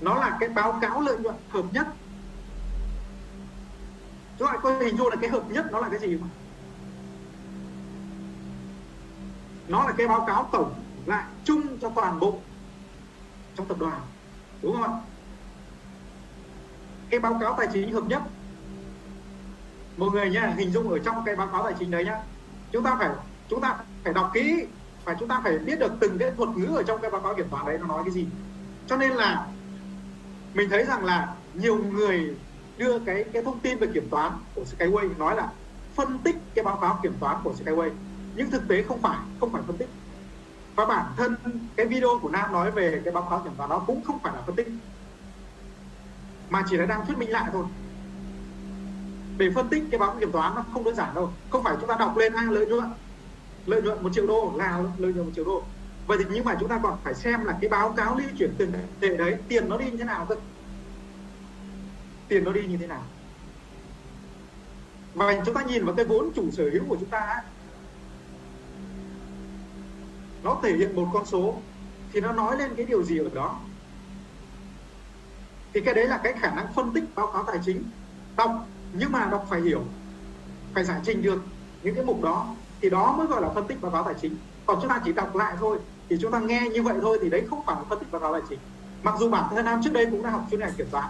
nó là cái báo cáo lợi nhuận hợp nhất. Chúng ta có hình dung là cái hợp nhất nó là cái gì mà nó là cái báo cáo tổng lại chung cho toàn bộ trong tập đoàn, đúng không ạ? Cái báo cáo tài chính hợp nhất. Mọi người nhá, hình dung ở trong cái báo cáo tài chính đấy nhá, chúng ta phải chúng ta phải đọc kỹ và chúng ta phải biết được từng cái thuật ngữ ở trong cái báo cáo kiểm toán đấy nó nói cái gì. Cho nên là mình thấy rằng là nhiều người đưa cái cái thông tin về kiểm toán của Skyway nói là phân tích cái báo cáo kiểm toán của Skyway. Nhưng thực tế không phải không phải phân tích. Và bản thân cái video của Nam nói về cái báo cáo kiểm toán đó cũng không phải là phân tích. Mà chỉ là đang thuyết minh lại thôi. Để phân tích cái báo cáo kiểm toán nó không đơn giản đâu. Không phải chúng ta đọc lên ai lợi nhuận lợi nhuận một triệu đô là lợi nhuận một triệu đô. Vậy thì nhưng mà chúng ta còn phải xem là cái báo cáo lưu chuyển tiền tệ đấy, tiền nó đi như thế nào cơ? Tiền nó đi như thế nào? Và chúng ta nhìn vào cái vốn chủ sở hữu của chúng ta nó thể hiện một con số thì nó nói lên cái điều gì ở đó? Thì cái đấy là cái khả năng phân tích báo cáo tài chính. Đọc, nhưng mà đọc phải hiểu, phải giải trình được những cái mục đó thì đó mới gọi là phân tích báo cáo tài chính. Còn chúng ta chỉ đọc lại thôi, thì chúng ta nghe như vậy thôi thì đấy không phải là phân tích báo cáo tài chính. Mặc dù bản thân nam trước đây cũng đã học chuyên ngành kiểm toán.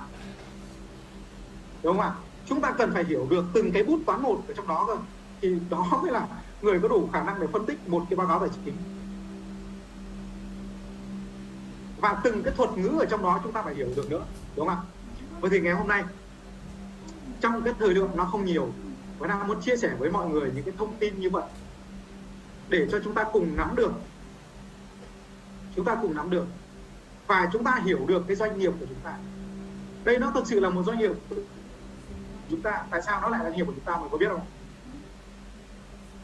Đúng không ạ? Chúng ta cần phải hiểu được từng cái bút toán một ở trong đó cơ. Thì đó mới là người có đủ khả năng để phân tích một cái báo cáo tài chính. Và từng cái thuật ngữ ở trong đó chúng ta phải hiểu được nữa. Đúng không ạ? Vậy thì ngày hôm nay, trong cái thời lượng nó không nhiều và đang muốn chia sẻ với mọi người những cái thông tin như vậy. Để cho chúng ta cùng nắm được. Chúng ta cùng nắm được. Và chúng ta hiểu được cái doanh nghiệp của chúng ta. Đây nó thực sự là một doanh nghiệp. Chúng ta, tại sao nó lại là doanh nghiệp của chúng ta, mọi có biết không?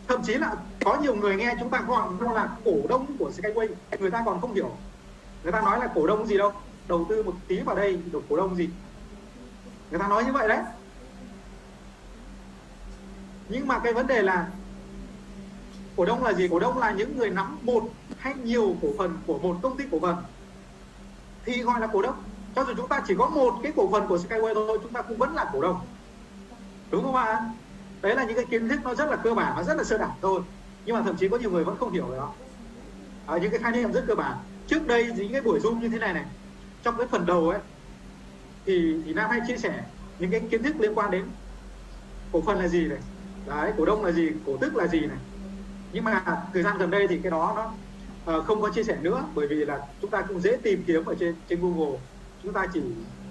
Thậm chí là có nhiều người nghe chúng ta gọi nó là cổ đông của Skyway. Người ta còn không hiểu. Người ta nói là cổ đông gì đâu. Đầu tư một tí vào đây được cổ đông gì. Người ta nói như vậy đấy nhưng mà cái vấn đề là cổ đông là gì? Cổ đông là những người nắm một hay nhiều cổ phần của một công ty cổ phần. Thì gọi là cổ đông. Cho dù chúng ta chỉ có một cái cổ phần của Skyway thôi chúng ta cũng vẫn là cổ đông. Đúng không ạ? Đấy là những cái kiến thức nó rất là cơ bản và rất là sơ đẳng thôi. Nhưng mà thậm chí có nhiều người vẫn không hiểu đó à, những cái khái niệm rất cơ bản. Trước đây những cái buổi zoom như thế này này trong cái phần đầu ấy thì thì nam hay chia sẻ những cái kiến thức liên quan đến cổ phần là gì này? Đấy cổ đông là gì cổ tức là gì này. Nhưng mà thời gian gần đây thì cái đó nó uh, không có chia sẻ nữa bởi vì là chúng ta cũng dễ tìm kiếm ở trên trên Google. Chúng ta chỉ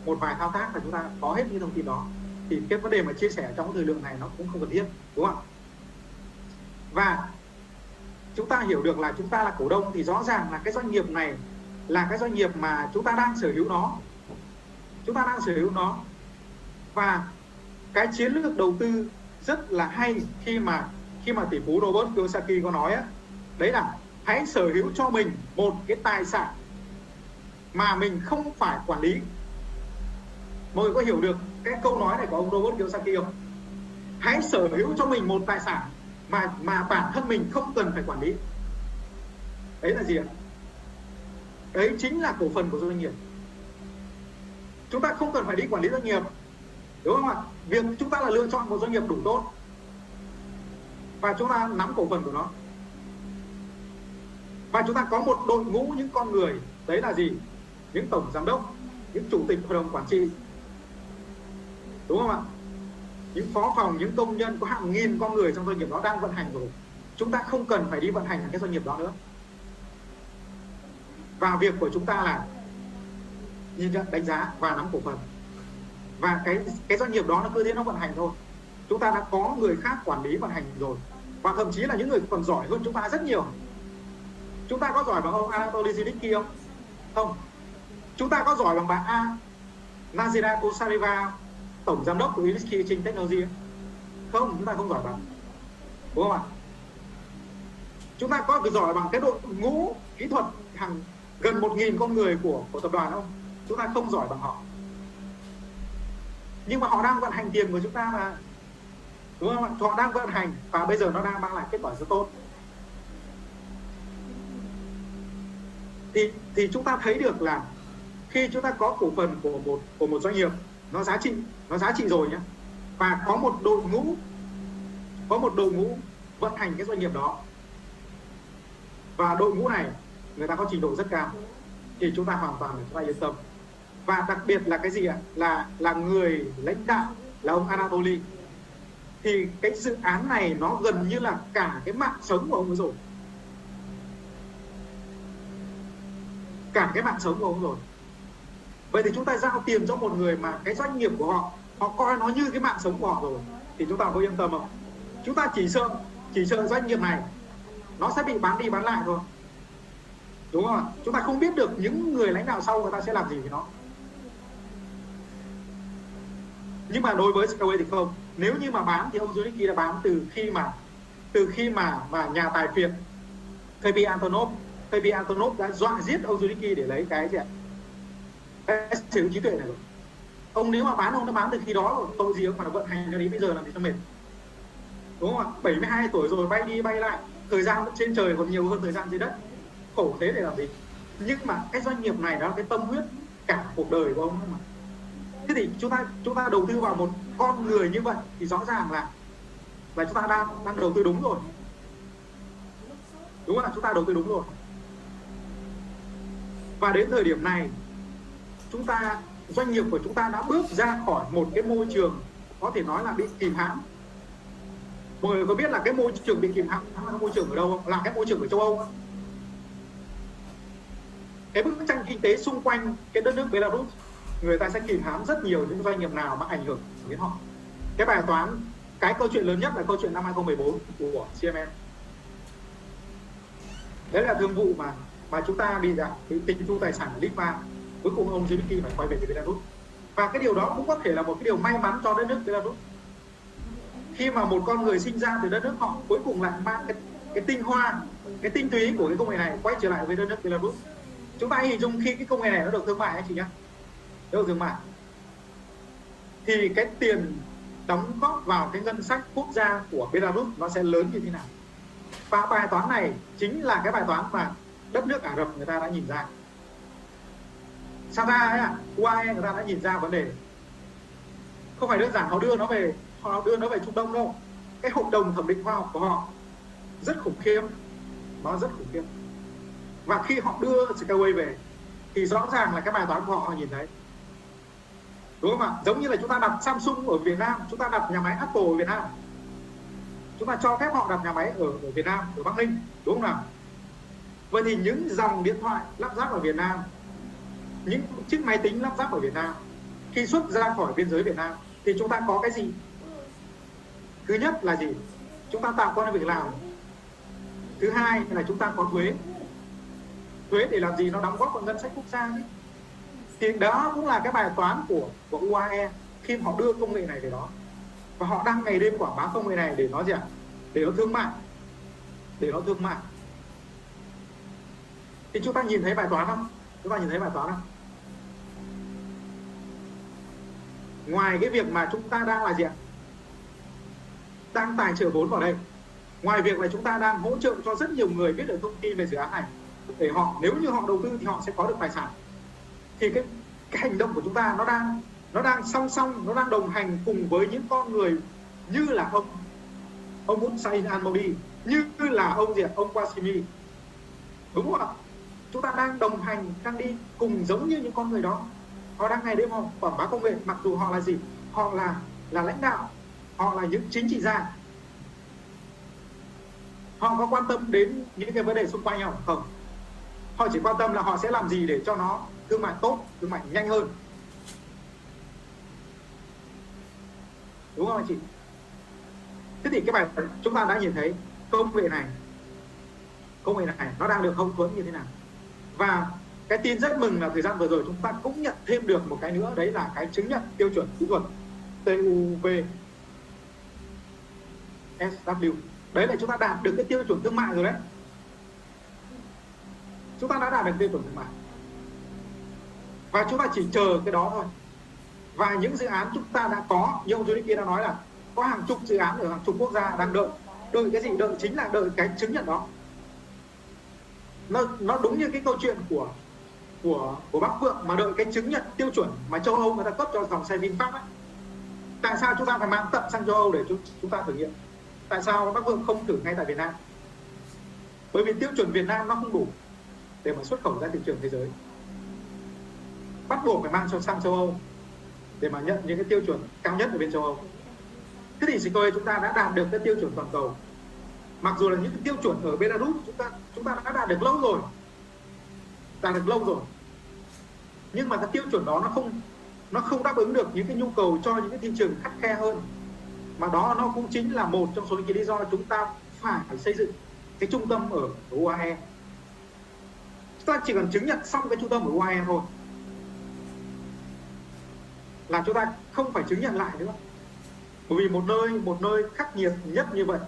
một vài thao tác là chúng ta có hết những thông tin đó. Thì cái vấn đề mà chia sẻ trong cái thời lượng này nó cũng không cần thiết đúng không và chúng ta hiểu được là chúng ta là cổ đông thì rõ ràng là cái doanh nghiệp này là cái doanh nghiệp mà chúng ta đang sở hữu nó. Chúng ta đang sở hữu nó. Và cái chiến lược đầu tư rất là hay khi mà khi mà tỷ phú Robert Kiyosaki có nói á. Đấy là hãy sở hữu cho mình một cái tài sản mà mình không phải quản lý. Mọi người có hiểu được cái câu nói này của ông Robert Kiyosaki không? Hãy sở hữu cho mình một tài sản mà mà bản thân mình không cần phải quản lý. Đấy là gì ạ? Đấy chính là cổ phần của doanh nghiệp. Chúng ta không cần phải đi quản lý doanh nghiệp đúng không ạ? Việc chúng ta là lựa chọn một doanh nghiệp đủ tốt. Và chúng ta nắm cổ phần của nó. Và chúng ta có một đội ngũ, những con người, đấy là gì? Những tổng giám đốc, những chủ tịch hội đồng quản trị. Đúng không ạ? Những phó phòng, những công nhân, có hàng nghìn con người trong doanh nghiệp đó đang vận hành rồi. Chúng ta không cần phải đi vận hành cái doanh nghiệp đó nữa. Và việc của chúng ta là, nhìn nhận, đánh giá và nắm cổ phần và cái cái doanh nghiệp đó nó cứ thế nó vận hành thôi. Chúng ta đã có người khác quản lý vận hành rồi. Và thậm chí là những người còn giỏi hơn chúng ta rất nhiều. Chúng ta có giỏi bằng ông Anatoly Zilitsky không? Không. Chúng ta có giỏi bằng bà A, Nazira Kosareva tổng giám đốc của Zilitsky Trinh technology không, chúng ta không giỏi bằng. Đúng không ạ? Chúng ta có giỏi bằng cái đội ngũ kỹ thuật hàng, gần một nghìn con người của của tập đoàn không? Chúng ta không giỏi bằng họ nhưng mà họ đang vận hành tiền của chúng ta mà. Đúng không ạ? Họ đang vận hành và bây giờ nó đang mang lại kết quả rất tốt. Thì thì chúng ta thấy được là khi chúng ta có cổ phần của một của một doanh nghiệp, nó giá trị, nó giá trị rồi nhé và có một đội ngũ, có một đội ngũ vận hành cái doanh nghiệp đó. Và đội ngũ này, người ta có trình độ rất cao, thì chúng ta hoàn toàn chúng ta yên tâm và đặc biệt là cái gì ạ? Là là người lãnh đạo là ông Anatoly. Thì cái dự án này nó gần như là cả cái mạng sống của ông ấy rồi. Cả cái mạng sống của ông rồi. Vậy thì chúng ta giao tiền cho một người mà cái doanh nghiệp của họ họ coi nó như cái mạng sống của họ rồi, thì chúng ta có yên tâm không? Chúng ta chỉ sợ chỉ sợ doanh nghiệp này, nó sẽ bị bán đi bán lại thôi. Đúng không chúng ta không biết được những người lãnh đạo sau người ta sẽ làm gì với nó. Nhưng mà đối với Skyway thì không. Nếu như mà bán thì ông Zunicki đã bán từ khi mà, từ khi mà mà nhà tài phiệt KB Antonov. KB Antonov đã dọa giết ông Zuniki để lấy cái gì ạ? Cái sở hữu trí tuệ này rồi. Ông nếu mà bán, ông đã bán từ khi đó rồi. Tội gì ông mà vận hành cho đến bây giờ làm gì cho mệt? Đúng không ạ? 72 tuổi rồi, bay đi, bay lại. Thời gian trên trời còn nhiều hơn thời gian dưới đất. Khổ thế để làm gì? Nhưng mà cái doanh nghiệp này đó là cái tâm huyết cả cuộc đời của ông mà thế thì chúng ta chúng ta đầu tư vào một con người như vậy thì rõ ràng là là chúng ta đang đang đầu tư đúng rồi. Đúng không ạ? Chúng ta đầu tư đúng rồi. Và đến thời điểm này, chúng ta, doanh nghiệp của chúng ta đã bước ra khỏi một cái môi trường có thể nói là bị kìm hãm. Mọi người có biết là cái môi trường bị kìm hãm là môi trường ở đâu không? Là cái môi trường ở châu âu không? cái bức tranh kinh tế xung quanh cái đất nước Belarus người ta sẽ kìm hãm rất nhiều những doanh nghiệp nào mà ảnh hưởng đến họ. Cái bài toán cái câu chuyện lớn nhất là câu chuyện năm 2014 của CMN đấy là thương vụ mà mà chúng ta bị giảm bị tịch thu tài sản của Litva cuối cùng ông Zelensky phải quay về Belarus. Và cái điều đó cũng có thể là một cái điều may mắn cho đất nước Belarus. Khi mà một con người sinh ra từ đất nước họ cuối cùng lại mang cái, cái tinh hoa cái tinh túy của cái công nghệ này quay trở lại với đất nước Belarus. Chúng ta hình dung khi cái công nghệ này nó được thương mại anh chị nhé được thương mại thì cái tiền đóng góp vào cái ngân sách quốc gia của Belarus nó sẽ lớn như thế nào? Và bài toán này chính là cái bài toán mà đất nước Ả Rập người ta đã nhìn ra. Sata ấy à, UAE người ta đã nhìn ra vấn đề. Không phải đơn giản họ đưa nó về họ đưa nó về Trung Đông đâu. Cái hội đồng thẩm định khoa học của họ rất khủng khiếp. Nó rất khủng khiếp. Và khi họ đưa Skyway về thì rõ ràng là cái bài toán của họ, họ nhìn thấy đúng không ạ? Giống như là chúng ta đặt Samsung ở Việt Nam chúng ta đặt nhà máy Apple ở Việt Nam. Chúng ta cho phép họ đặt nhà máy ở, ở Việt Nam ở Bắc Ninh đúng không nào? Vậy thì những dòng điện thoại lắp ráp ở Việt Nam những chiếc máy tính lắp ráp ở Việt Nam khi xuất ra khỏi biên giới Việt Nam thì chúng ta có cái gì? Thứ nhất là gì? Chúng ta tạo công an việc làm. Thứ hai là chúng ta có thuế. Thuế để làm gì? Nó đóng góp vào ngân sách quốc gia ấy thì đó cũng là cái bài toán của của UAE khi họ đưa công nghệ này về đó. Và họ đang ngày đêm quảng bá công nghệ này để nó gì ạ? Để nó thương mại. Để nó thương mại. Thì chúng ta nhìn thấy bài toán không? Chúng ta nhìn thấy bài toán không? Ngoài cái việc mà chúng ta đang là gì ạ? Đang tài trợ vốn vào đây. Ngoài việc là chúng ta đang hỗ trợ cho rất nhiều người biết được thông tin về dự án này. Để họ, nếu như họ đầu tư thì họ sẽ có được tài sản thì cái cái hành động của chúng ta nó đang nó đang song song, nó đang đồng hành cùng với những con người như là ông ông Hussein al như là ông gì ông Qasimi đúng không ạ? Chúng ta đang đồng hành, đang đi cùng giống như những con người đó. Họ đang ngày đêm họ quảng bá công nghệ, mặc dù họ là gì? Họ là là lãnh đạo. Họ là những chính trị gia. Họ có quan tâm đến những cái vấn đề xung quanh không không? Họ chỉ quan tâm là họ sẽ làm gì để cho nó thương mại tốt, thương mại nhanh hơn. Đúng không anh chị? Thế thì cái bài chúng ta đã nhìn thấy, công nghệ này, công nghệ này nó đang được hậu thuẫn như thế nào? Và cái tin rất mừng là thời gian vừa rồi chúng ta cũng nhận thêm được một cái nữa, đấy là cái chứng nhận tiêu chuẩn kỹ thuật TUV SW đấy là chúng ta đạt được cái tiêu chuẩn thương mại rồi đấy. Chúng ta đã đạt được tiêu chuẩn thương mại và chúng ta chỉ chờ cái đó thôi và những dự án chúng ta đã có như ông Johnny kia đã nói là có hàng chục dự án ở hàng chục quốc gia đang đợi đợi cái gì đợi chính là đợi cái chứng nhận đó nó nó đúng như cái câu chuyện của của của Bắc Phượng mà đợi cái chứng nhận tiêu chuẩn mà châu Âu người ta cấp cho dòng xe VinFast ấy. Tại sao chúng ta phải mang tận sang châu Âu để chúng, chúng ta thử nghiệm? Tại sao Bắc Phượng không thử ngay tại Việt Nam? Bởi vì tiêu chuẩn Việt Nam nó không đủ để mà xuất khẩu ra thị trường thế giới. Bắt buộc phải mang cho sang châu Âu để mà nhận những cái tiêu chuẩn cao nhất ở bên châu Âu. Thế thì Sequoia chúng ta đã đạt được cái tiêu chuẩn toàn cầu. Mặc dù là những cái tiêu chuẩn ở Belarus chúng ta chúng ta đã đạt được lâu rồi, đạt được lâu rồi nhưng mà cái tiêu chuẩn đó nó không nó không đáp ứng được những cái nhu cầu cho những cái thị trường khắt khe hơn mà đó nó cũng chính là một trong số những cái lý do chúng ta phải xây dựng cái trung tâm ở UAE chúng ta chỉ cần chứng nhận xong cái trung tâm ở UAE thôi là chúng ta không phải chứng nhận lại nữa. Bởi vì một nơi một nơi khắc nghiệt nhất như vậy,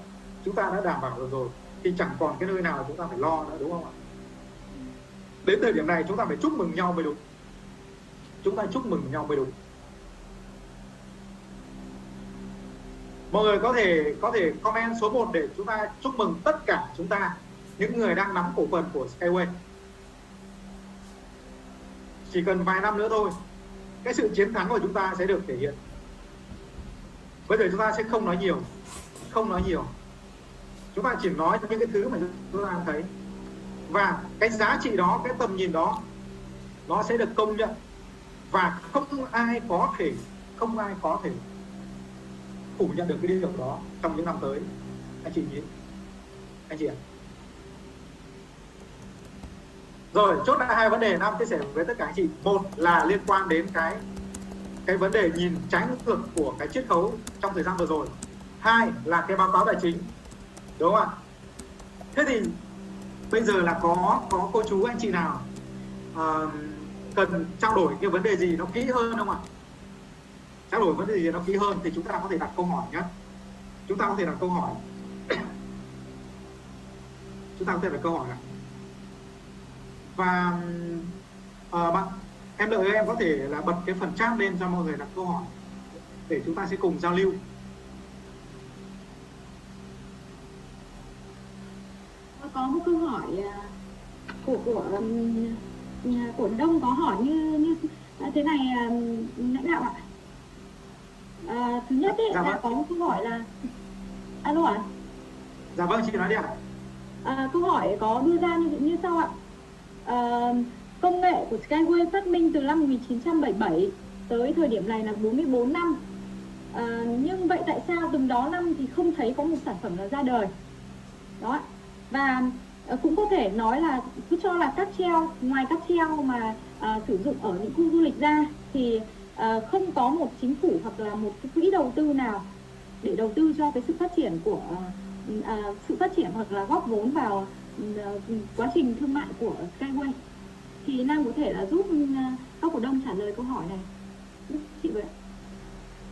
chúng ta đã đảm bảo được rồi, thì chẳng còn cái nơi nào chúng ta phải lo nữa, đúng không ạ? Đến thời điểm này, chúng ta phải chúc mừng nhau mới đúng. Chúng ta chúc mừng nhau mới đúng. Mọi người có thể có thể comment số 1 để chúng ta chúc mừng tất cả chúng ta, những người đang nắm cổ phần của Skyway. Chỉ cần vài năm nữa thôi cái sự chiến thắng của chúng ta sẽ được thể hiện. Bây giờ chúng ta sẽ không nói nhiều, không nói nhiều. Chúng ta chỉ nói những cái thứ mà chúng ta thấy. Và cái giá trị đó, cái tầm nhìn đó, nó sẽ được công nhận. Và không ai có thể, không ai có thể phủ nhận được cái điều đó trong những năm tới. Anh chị nhé anh chị ạ? Rồi chốt lại hai vấn đề nam chia sẻ với tất cả anh chị. Một là liên quan đến cái cái vấn đề nhìn trái ngược của cái chiết khấu trong thời gian vừa rồi. Hai là cái báo cáo tài chính. Đúng không ạ? Thế thì bây giờ là có có cô chú anh chị nào uh, cần trao đổi cái vấn đề gì nó kỹ hơn không ạ? Trao đổi vấn đề gì nó kỹ hơn thì chúng ta có thể đặt câu hỏi nhé. Chúng ta có thể đặt câu hỏi. Chúng ta có thể đặt câu hỏi ạ và uh, bạn em đợi em có thể là bật cái phần chat lên cho mọi người đặt câu hỏi để chúng ta sẽ cùng giao lưu. Có một câu hỏi à, của của của đông có hỏi như như thế này à, lãnh đạo ạ. À, thứ nhất ấy, dạ là vâng. có một câu hỏi là alo ạ. Dạ vâng chị nói đi ạ. À, câu hỏi có đưa ra như, như sau ạ công nghệ của Skyway phát minh từ năm 1977 tới thời điểm này là 44 năm. À, nhưng vậy tại sao từng đó năm thì không thấy có một sản phẩm nào ra đời? Đó. Và ờ, cũng có thể nói là cứ cho là cáp treo ngoài cáp treo mà à, sử dụng ở những khu du lịch ra thì à, không có một chính phủ hoặc là một cái quỹ đầu tư nào để đầu tư cho cái sự phát triển của à, sự phát triển hoặc là góp vốn vào Dạ, quá trình thương mại của Skyway thì Nam có thể là giúp ờ, các cổ đông trả lời câu hỏi này. Chị vậy.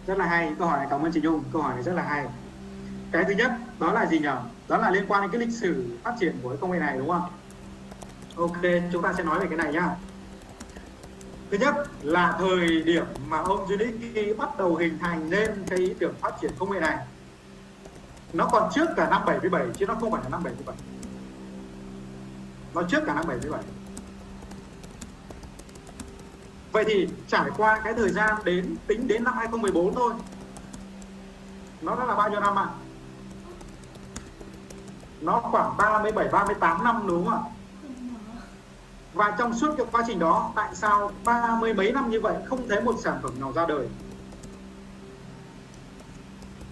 Rất là hay, câu hỏi này cảm ơn chị Nhung. Câu hỏi này rất là hay. Cái thứ nhất, đó là gì nhỉ đó là liên quan đến cái lịch sử phát triển của cái công nghệ này, đúng không? Ok, chúng ta sẽ nói về cái này nhá. Thứ nhất là thời điểm mà ông Unity bắt đầu hình thành nên cái ý tưởng phát triển công nghệ này. Nó còn trước cả năm 77 chứ nó không phải là năm 77 nó trước cả năm 77 Vậy thì trải qua cái thời gian đến tính đến năm 2014 thôi Nó đã là bao nhiêu năm ạ? À? Nó khoảng 37, 38 năm đúng không ạ? Và trong suốt cái quá trình đó Tại sao ba mươi mấy năm như vậy Không thấy một sản phẩm nào ra đời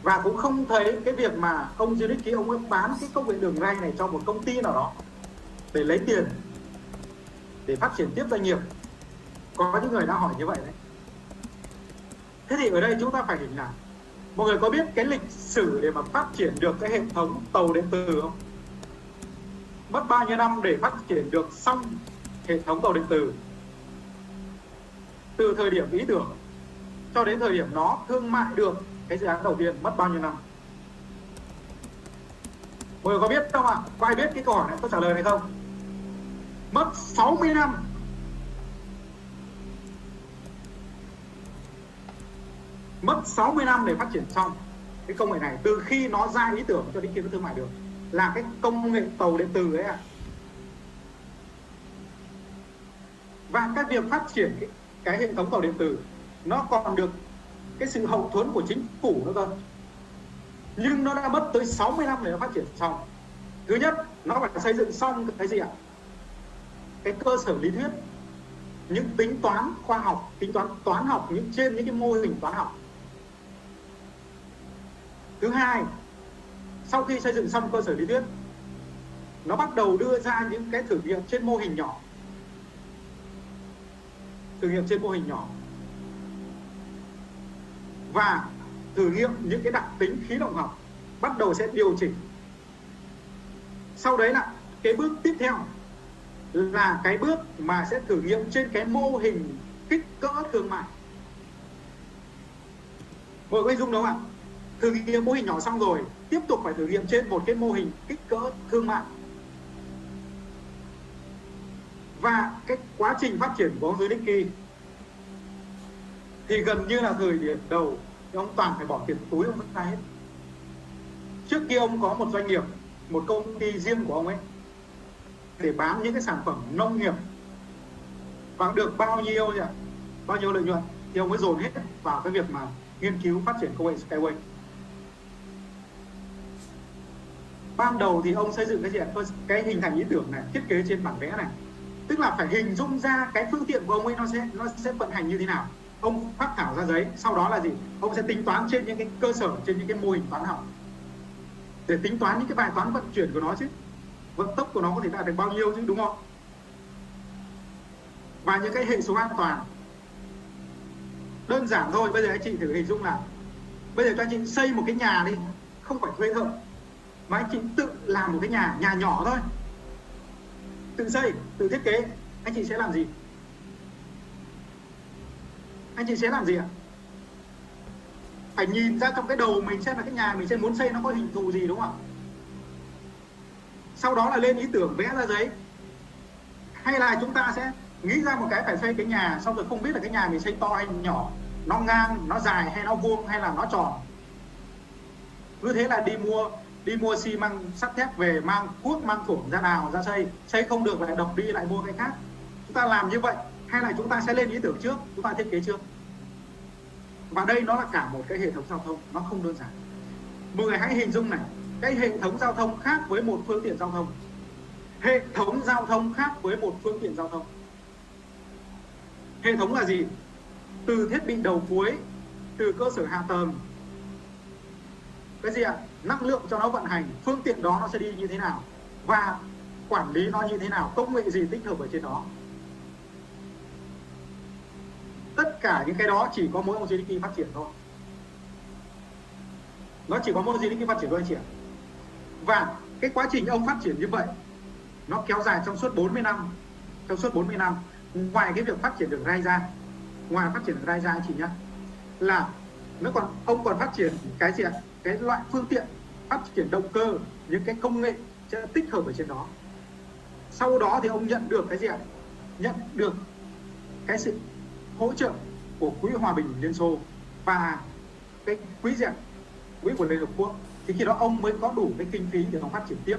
Và cũng không thấy cái việc mà Ông Zurich kia ông ấy bán cái công nghệ đường ray này Cho một công ty nào đó để lấy tiền Để phát triển tiếp doanh nghiệp. Có những người đã hỏi như vậy đấy. Thế thì ở đây chúng ta phải hình là, mọi người có biết cái lịch sử để mà phát triển được cái hệ thống tàu điện tử không? Mất bao nhiêu năm để phát triển được xong hệ thống tàu điện tử? Từ thời điểm ý tưởng cho đến thời điểm nó thương mại được, cái dự án đầu tiên mất bao nhiêu năm? Mọi người có biết không ạ? Có ai biết cái câu hỏi này có trả lời này không? Mất 60 năm. Mất 60 năm để phát triển xong. Cái công nghệ này từ khi nó ra ý tưởng cho đến khi nó thương mại được là cái công nghệ tàu điện tử ấy ạ. À. và các việc phát triển cái, cái hệ thống tàu điện tử nó còn được cái sự hậu thuẫn của chính phủ nữa cơ. Nhưng nó đã mất tới 60 năm để nó phát triển xong. Thứ nhất nó phải xây dựng xong cái gì ạ? Cái cơ sở lý thuyết, những tính toán khoa học, tính toán toán học những trên những cái mô hình toán học. Thứ hai, sau khi xây dựng xong cơ sở lý thuyết, nó bắt đầu đưa ra những cái thử nghiệm trên mô hình nhỏ. Thử nghiệm trên mô hình nhỏ. Và thử nghiệm những cái đặc tính khí động học bắt đầu sẽ điều chỉnh. Sau đấy là cái bước tiếp theo là cái bước mà sẽ thử nghiệm trên cái mô hình kích cỡ thương mại. Mọi người dung đúng không ạ? Thử nghiệm mô hình nhỏ xong rồi, tiếp tục phải thử nghiệm trên một cái mô hình kích cỡ thương mại. Và cái quá trình phát triển của ông dưới Nicky thì gần như là thời điểm đầu, thì ông toàn phải bỏ tiền túi ông ra hết. Trước kia ông có một doanh nghiệp, một công ty riêng của ông ấy để bán những cái sản phẩm nông nghiệp. Và được bao nhiêu nhỉ? bao nhiêu lợi nhuận? Thì ông mới dồn hết vào cái việc mà nghiên cứu phát triển công nghệ Skyway. Ban đầu thì ông xây dựng cái gì cái hình thành ý tưởng này, thiết kế trên bản vẽ này. Tức là phải hình dung ra cái phương tiện của ông ấy nó sẽ nó sẽ vận hành như thế nào. Ông phát thảo ra giấy, sau đó là gì? Ông sẽ tính toán trên những cái cơ sở, trên những cái mô hình toán học. Để tính toán những cái bài toán vận chuyển của nó chứ vận tốc của nó có thể đạt được bao nhiêu chứ, đúng không? Và những cái hệ số an toàn, đơn giản thôi. Bây giờ anh chị thử hình dung là bây giờ cho anh chị xây một cái nhà đi, không phải thuê thợ, mà anh chị tự làm một cái nhà nhà nhỏ thôi. Tự xây, tự thiết kế. Anh chị sẽ làm gì? Anh chị sẽ làm gì ạ? Phải nhìn ra trong cái đầu mình xem là cái nhà mình sẽ muốn xây nó có hình thù gì, đúng không ạ? Sau đó là lên ý tưởng vẽ ra giấy. Hay là chúng ta sẽ nghĩ ra một cái phải xây cái nhà, xong rồi không biết là cái nhà mình xây to hay nhỏ, nó ngang, nó dài hay nó vuông hay là nó tròn. Cứ thế là đi mua đi mua xi măng sắt thép về, mang cuốc, mang thủng ra nào, ra xây. Xây không được lại đập đi, lại mua cái khác. Chúng ta làm như vậy, hay là chúng ta sẽ lên ý tưởng trước, chúng ta thiết kế trước? Và đây nó là cả một cái hệ thống giao thông, nó không đơn giản. Mọi người hãy hình dung này cái hệ thống giao thông khác với một phương tiện giao thông. Hệ thống giao thông khác với một phương tiện giao thông. Hệ thống là gì? Từ thiết bị đầu cuối, từ cơ sở hạ tầng. Cái gì ạ? Năng lượng cho nó vận hành, phương tiện đó nó sẽ đi như thế nào? Và quản lý nó như thế nào? Công nghệ gì tích hợp ở trên đó? Tất cả những cái đó chỉ có mỗi ông GDP phát triển thôi. Nó chỉ có mỗi GDP phát triển thôi anh chị ạ và cái quá trình ông phát triển như vậy, nó kéo dài trong suốt 40 năm, trong suốt 40 năm. Ngoài cái việc phát triển được rai ra ngoài phát triển được rai ra anh chị nhá, là nó còn, ông còn phát triển cái gì ạ? Cái loại phương tiện phát triển động cơ, những cái công nghệ sẽ tích hợp ở trên đó. Sau đó thì ông nhận được cái gì ạ? Nhận được cái sự hỗ trợ của quỹ hòa bình liên xô và cái quỹ gì ạ? Quỹ của liên hợp quốc thì khi đó ông mới có đủ cái kinh phí để ông phát triển tiếp.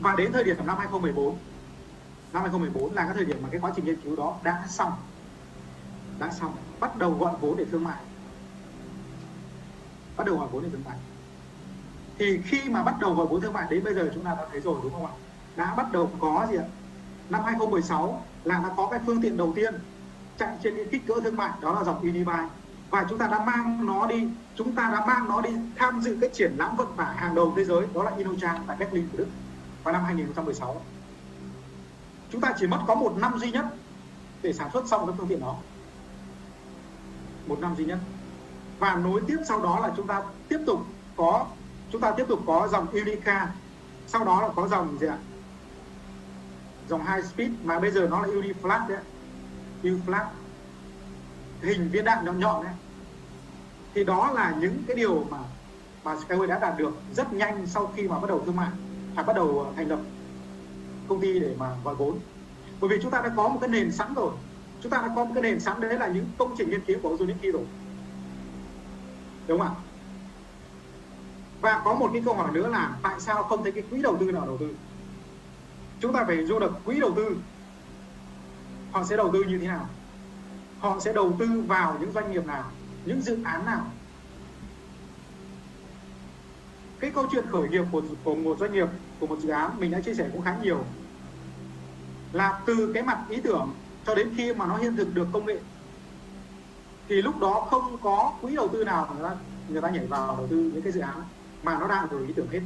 Và đến thời điểm năm 2014 năm 2014 là cái thời điểm mà cái quá trình nghiên cứu đó đã xong. Đã xong. Bắt đầu gọi vốn để thương mại. Bắt đầu gọi vốn để thương mại. Thì khi mà bắt đầu gọi vốn thương mại, đến bây giờ chúng ta đã thấy rồi, đúng không ạ? Đã bắt đầu có gì ạ? Năm 2016 là đã có cái phương tiện đầu tiên chạy trên những kích cỡ thương mại, đó là dòng Unibuy và chúng ta đã mang nó đi, chúng ta đã mang nó đi tham dự cái triển lãm vận tải hàng đầu thế giới, đó là Innotrans tại Berlin của Đức, vào năm 2016 chúng ta chỉ mất có một năm duy nhất để sản xuất xong cái phương tiện đó. Một năm duy nhất. Và nối tiếp sau đó là chúng ta tiếp tục có, chúng ta tiếp tục có dòng Unica sau đó là có dòng gì ạ? Dòng high speed, mà bây giờ nó là Uniflat flat đấy Uniflat flat hình viên đạn nhọn nhọn đấy thì đó là những cái điều mà mà Skyway đã đạt được rất nhanh sau khi mà bắt đầu thương mại phải bắt đầu ờ, thành lập công ty để mà gọi vốn. Bởi vì chúng ta đã có một cái nền sẵn rồi. Chúng ta đã có một cái nền sẵn, đấy là những công trình nghiên cứu của Ozoniki rồi. Đúng không ạ? Và có một cái câu hỏi nữa là tại sao không thấy cái quỹ đầu tư nào đầu tư? Chúng ta phải vô được quỹ đầu tư. Họ sẽ đầu tư như thế nào? Họ sẽ đầu tư vào những doanh nghiệp nào? Những dự án nào? Cái câu chuyện khởi nghiệp của, của một doanh nghiệp của một dự án mình đã chia sẻ cũng khá nhiều. Là từ cái mặt ý tưởng cho đến khi mà nó hiện thực được công nghệ thì lúc đó không có quỹ đầu tư nào người ta người ta nhảy vào đầu tư những cái dự án mà nó đang từ ý tưởng hết.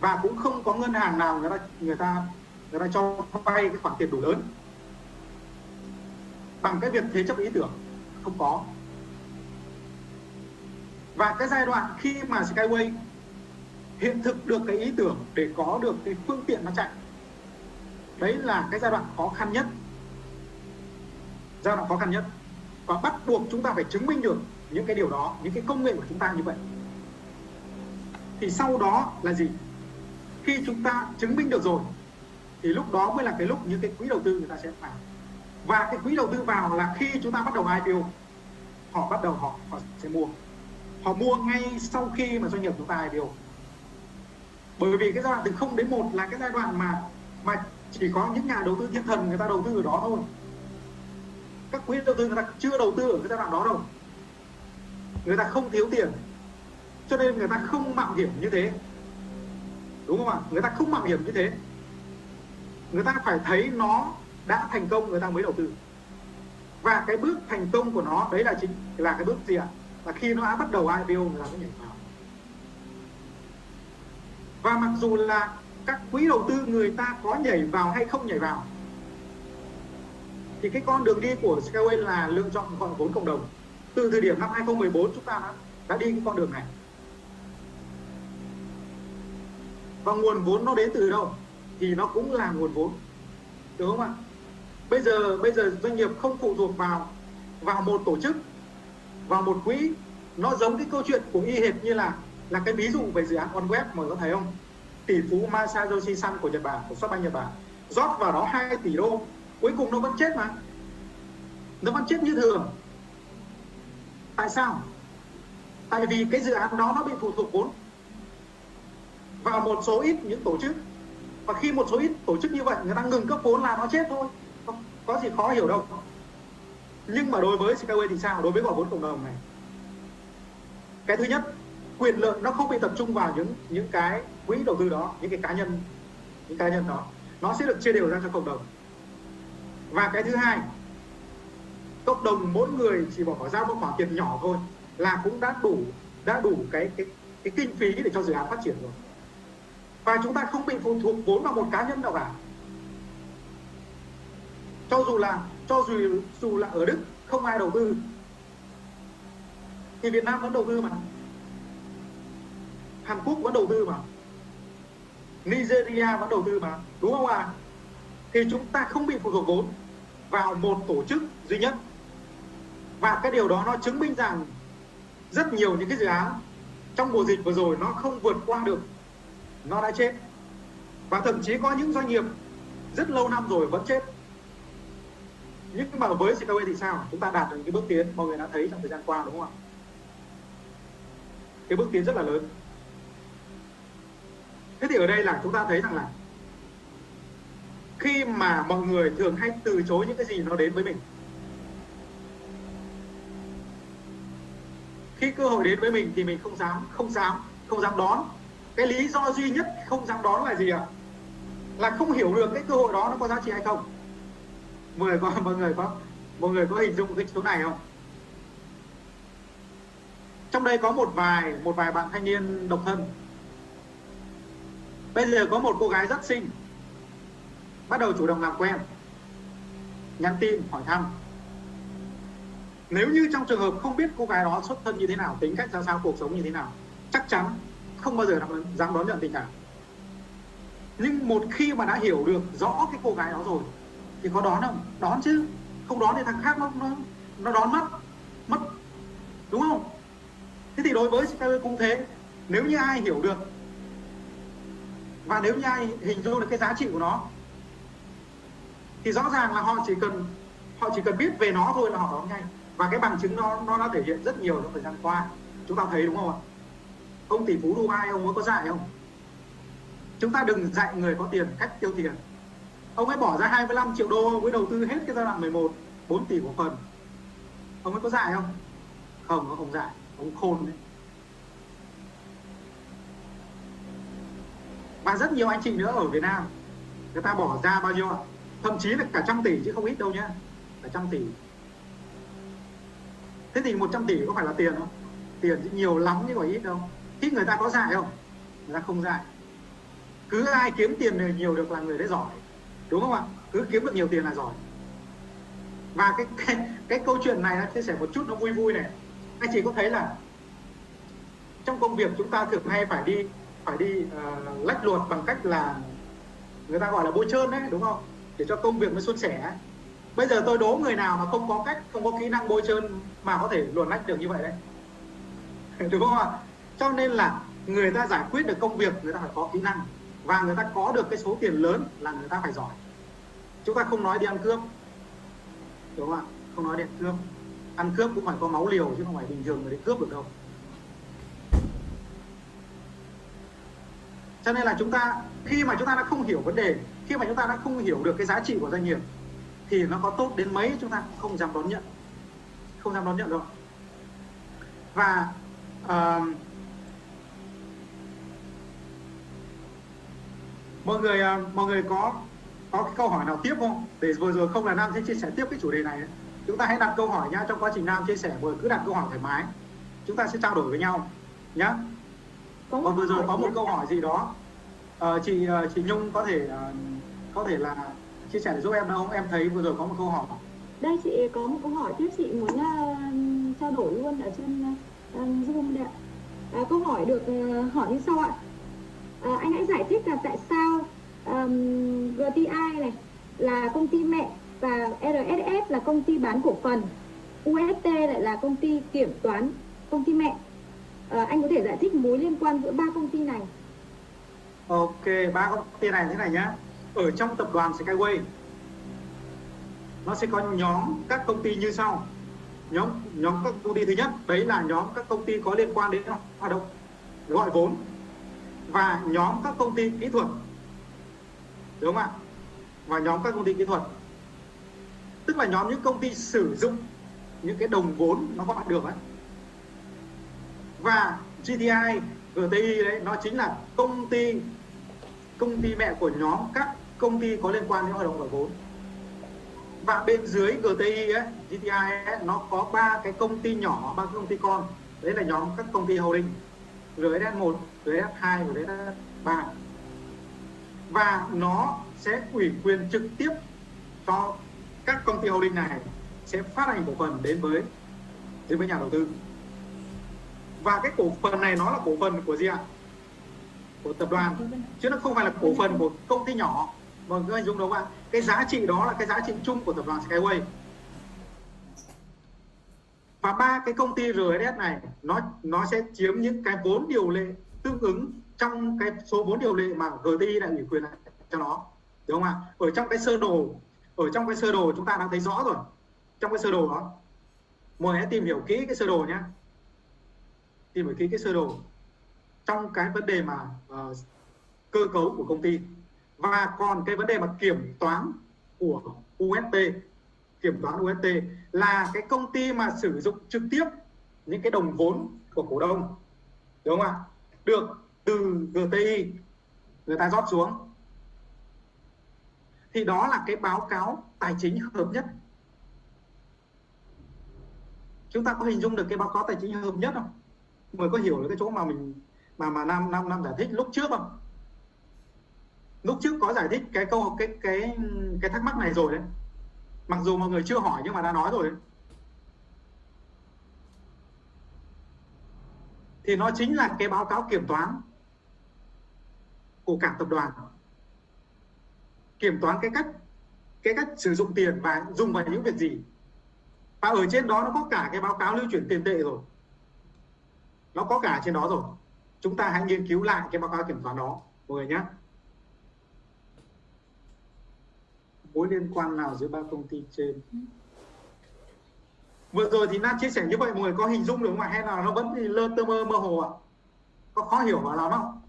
Và cũng không có ngân hàng nào người ta người ta người ta cho vay cái khoản tiền đủ lớn. Bằng cái việc thế chấp ý tưởng không có và cái giai đoạn khi mà Skyway hiện thực được cái ý tưởng để có được cái phương tiện nó chạy, đấy là cái giai đoạn khó khăn nhất. Giai đoạn khó khăn nhất. Và bắt buộc chúng ta phải chứng minh được những cái điều đó, những cái công nghệ của chúng ta như vậy. Thì sau đó là gì? Khi chúng ta chứng minh được rồi, thì lúc đó mới là cái lúc những cái quỹ đầu tư người ta sẽ vào và cái quỹ đầu tư vào là khi chúng ta bắt đầu IPO họ bắt đầu họ họ sẽ mua họ mua ngay sau khi mà doanh nghiệp chúng ta IPO bởi vì cái giai đoạn từ 0 đến 1 là cái giai đoạn mà mà chỉ có những nhà đầu tư thiên thần người ta đầu tư ở đó thôi. Các quỹ đầu tư người ta chưa đầu tư ở cái giai đoạn đó đâu. Người ta không thiếu tiền. Cho nên người ta không mạo hiểm như thế. Đúng không ạ? Người ta không mạo hiểm như thế. Người ta phải thấy nó đã thành công, người ta mới đầu tư. Và cái bước thành công của nó, đấy là chính là cái bước gì ạ? Là khi nó đã bắt đầu IPO là nó nhảy vào. Và mặc dù là các quỹ đầu tư người ta có nhảy vào hay không nhảy vào thì cái con đường đi của Skyway là lựa chọn gọi vốn cộng đồng. Từ thời điểm năm 2014 chúng ta đã, đã đi cái con đường này. Và nguồn vốn nó đến từ đâu thì nó cũng là nguồn vốn đúng không ạ? Bây giờ bây giờ doanh nghiệp không phụ thuộc vào vào một tổ chức vào một quỹ nó giống cái câu chuyện của y hệt như là là cái ví dụ về dự án on web mà có thấy không? Tỷ phú Masayoshi Son của Nhật Bản, của Shopbank Nhật Bản, rót vào đó 2 tỷ đô, cuối cùng nó vẫn chết mà. Nó vẫn chết như thường. Tại sao? Tại vì cái dự án đó nó bị phụ thuộc vốn. Vào một số ít những tổ chức, và khi một số ít tổ chức như vậy, người ta ngừng cấp vốn là nó chết thôi. Có gì khó hiểu đâu nhưng mà đối với Chicago thì sao? Đối với gói vốn cộng đồng này. Cái thứ nhất, quyền lợi nó không bị tập trung vào những những cái quỹ đầu tư đó, những cái cá nhân, những cá nhân đó. Nó sẽ được chia đều ra cho cộng đồng. Và cái thứ hai, cộng đồng mỗi người chỉ bỏ ra một khoản tiền nhỏ thôi là cũng đã đủ đã đủ cái cái cái kinh phí để cho dự án phát triển rồi. Và chúng ta không bị phụ thuộc vốn vào một cá nhân nào cả. Cho dù là cho dù dù là ở Đức, không ai đầu tư. Thì Việt Nam vẫn đầu tư mà. Hàn Quốc vẫn đầu tư mà. Nigeria vẫn đầu tư mà, đúng không ạ? À? thì chúng ta không bị phụ thuộc vốn vào một tổ chức duy nhất. Và cái điều đó nó chứng minh rằng rất nhiều những cái dự án trong mùa dịch vừa rồi nó không vượt qua được, nó đã chết. Và thậm chí có những doanh nghiệp rất lâu năm rồi vẫn chết nhưng mà với Skyway thì sao chúng ta đạt được cái bước tiến mọi người đã thấy trong thời gian qua, đúng không ạ? Cái bước tiến rất là lớn. Thế thì ở đây là chúng ta thấy rằng là khi mà mọi người thường hay từ chối những cái gì nó đến với mình, khi cơ hội đến với mình thì mình không dám không dám không dám đón. Cái lý do duy nhất không dám đón là gì ạ? Là không hiểu được cái cơ hội đó nó có giá trị hay không mọi người có mọi người có mọi người có hình dung cái số này không? Trong đây có một vài một vài bạn thanh niên độc thân. Bây giờ có một cô gái rất xinh. Bắt đầu chủ động làm quen. Nhắn tin, hỏi thăm. Nếu như trong trường hợp không biết cô gái đó xuất thân như thế nào, tính cách ra sao, cuộc sống như thế nào, chắc chắn không bao giờ dám đón nhận tình cảm. Nhưng một khi mà đã hiểu được rõ cái cô gái đó rồi thì có đón không? Đón chứ. Không đón thì thằng khác nó nó nó đón mất. Mất. Đúng không? Thế thì đối với Skype cũng thế. Nếu như ai hiểu được, và nếu như ai hình dung được cái giá trị của nó, thì rõ ràng là họ chỉ cần, họ chỉ cần biết về nó thôi là họ đón ngay và cái bằng chứng nó nó đã thể hiện rất nhiều trong thời gian qua. Chúng ta thấy đúng không ạ? Ông tỷ phú Dubai, ông ấy có dạy không? Chúng ta đừng dạy người có tiền cách tiêu tiền ông ấy bỏ ra 25 triệu đô với đầu tư hết cái giai đoạn 11 4 tỷ cổ phần. Ông ấy có dạy không? Không, ông không dạy ông khôn đấy. Và rất nhiều anh chị nữa ở Việt Nam, người ta bỏ ra bao nhiêu ạ? Thậm chí là cả trăm tỷ chứ không ít đâu nhá. Cả trăm tỷ. Thế thì 100 tỷ có phải là tiền không? Tiền thì nhiều lắm chứ phải ít đâu. Ít người ta có dạy không? Người ta không dạy cứ ai kiếm tiền nhiều được là người đấy giỏi đúng không ạ? Cứ kiếm được nhiều tiền là giỏi. Và cái cái, cái câu chuyện này chia sẻ một chút nó vui vui này. Anh chị có thấy là trong công việc chúng ta thường hay phải đi phải đi uh, lách luật bằng cách là người ta gọi là bôi trơn đấy đúng không? Để cho công việc nó suôn sẻ. Bây giờ tôi đố người nào mà không có cách không có kỹ năng bôi trơn mà có thể luồn lách được như vậy đấy? Đúng không ạ? Cho nên là người ta giải quyết được công việc người ta phải có kỹ năng và người ta có được cái số tiền lớn là người ta phải giỏi. Chúng ta không nói đi ăn cướp. Đúng không ạ? Không nói đi ăn cướp. Ăn cướp cũng phải có máu liều chứ không phải bình thường người đi cướp được đâu. Cho nên là chúng ta khi mà chúng ta đã không hiểu vấn đề khi mà chúng ta đã không hiểu được cái giá trị của doanh nghiệp thì nó có tốt đến mấy chúng ta cũng không dám đón nhận. Không dám đón nhận đâu. Và uh, mọi người uh, mọi người có có cái câu hỏi nào tiếp không? Để vừa rồi không là nam sẽ chia sẻ tiếp cái chủ đề này. Chúng ta hãy đặt câu hỏi nhá trong quá trình nam chia sẻ vừa cứ đặt câu hỏi thoải mái. Chúng ta sẽ trao đổi với nhau nhá. Còn vừa rồi có một câu hỏi gì đó. Uh, chị uh, chị nhung có thể uh, có thể là chia sẻ giúp em được không? Em thấy vừa rồi có một câu hỏi. Đây chị có một câu hỏi tiếp chị muốn uh, trao đổi luôn ở trên uh, zoom đây ạ. À, câu hỏi được uh, hỏi như sau ạ à, anh hãy giải thích là tại sao um, GTI này là công ty mẹ và RSS là công ty bán cổ phần UST lại là công ty kiểm toán công ty mẹ à, anh có thể giải thích mối liên quan giữa ba công ty này Ok, ba công ty này thế này nhá. Ở trong tập đoàn Skyway nó sẽ có nhóm các công ty như sau. Nhóm nhóm các công ty thứ nhất đấy là nhóm các công ty có liên quan đến hoạt động gọi vốn và nhóm các công ty kỹ thuật. Đúng không ạ? Và nhóm các công ty kỹ thuật. Tức là nhóm những công ty sử dụng những cái đồng vốn nó gọi được ấy và GTI GTI đấy nó chính là công ty công ty mẹ của nhóm các công ty có liên quan đến hoạt động gọi vốn. Và bên dưới GTI ấy, GTI ấy, nó có ba cái công ty nhỏ ba công ty con. Đấy là nhóm các công ty holding. RSS1, RSS2 và RSS3 và nó sẽ ủy quyền trực tiếp cho các công ty holding này sẽ phát hành cổ phần đến với đến với nhà đầu tư. Và cái cổ phần này nó là cổ phần của gì ạ? Của tập đoàn chứ nó không phải là cổ phần của công ty nhỏ. Mà các anh dùng đâu ạ? Cái giá trị đó là cái giá trị chung của tập đoàn Skyway và ba cái công ty RSS này nó nó sẽ chiếm những cái vốn điều lệ tương ứng trong cái số vốn điều lệ mà GTI đã ủy quyền lại cho nó. Đúng không ạ? Ở trong cái sơ đồ ở trong cái sơ đồ chúng ta đã thấy rõ rồi. Trong cái sơ đồ đó mời hãy tìm hiểu kỹ cái sơ đồ nhé tìm hiểu kỹ cái sơ đồ trong cái vấn đề mà uh, cơ cấu của công ty. Và còn cái vấn đề mà kiểm toán của UST kiểm toán UST là cái công ty mà sử dụng trực tiếp những cái đồng vốn của cổ đông, đúng không ạ? Được từ GTI người ta rót xuống. Thì đó là cái báo cáo tài chính hợp nhất. Chúng ta có hình dung được cái báo cáo tài chính hợp nhất không? Người có hiểu được cái chỗ mà mình, mà mà nam nam nam giải thích lúc trước không? Lúc trước có giải thích cái câu, cái cái cái thắc mắc này rồi đấy mặc dù mọi người chưa hỏi nhưng mà đã nói rồi. Thì nó chính là cái báo cáo kiểm toán của cả tập đoàn. Kiểm toán cái cách cái cách sử dụng tiền và dùng vào những việc gì. Và ở trên đó nó có cả cái báo cáo lưu chuyển tiền tệ rồi. Nó có cả trên đó rồi. Chúng ta hãy nghiên cứu lại cái báo cáo kiểm toán đó, mọi người nhé. Mối liên quan nào giữa ba công ty trên? Vừa rồi thì Nam chia sẻ như vậy mọi người có hình dung được không ạ? Hay là nó vẫn thì lơ tơ mơ mơ hồ ạ? Có khó hiểu vào lắm không?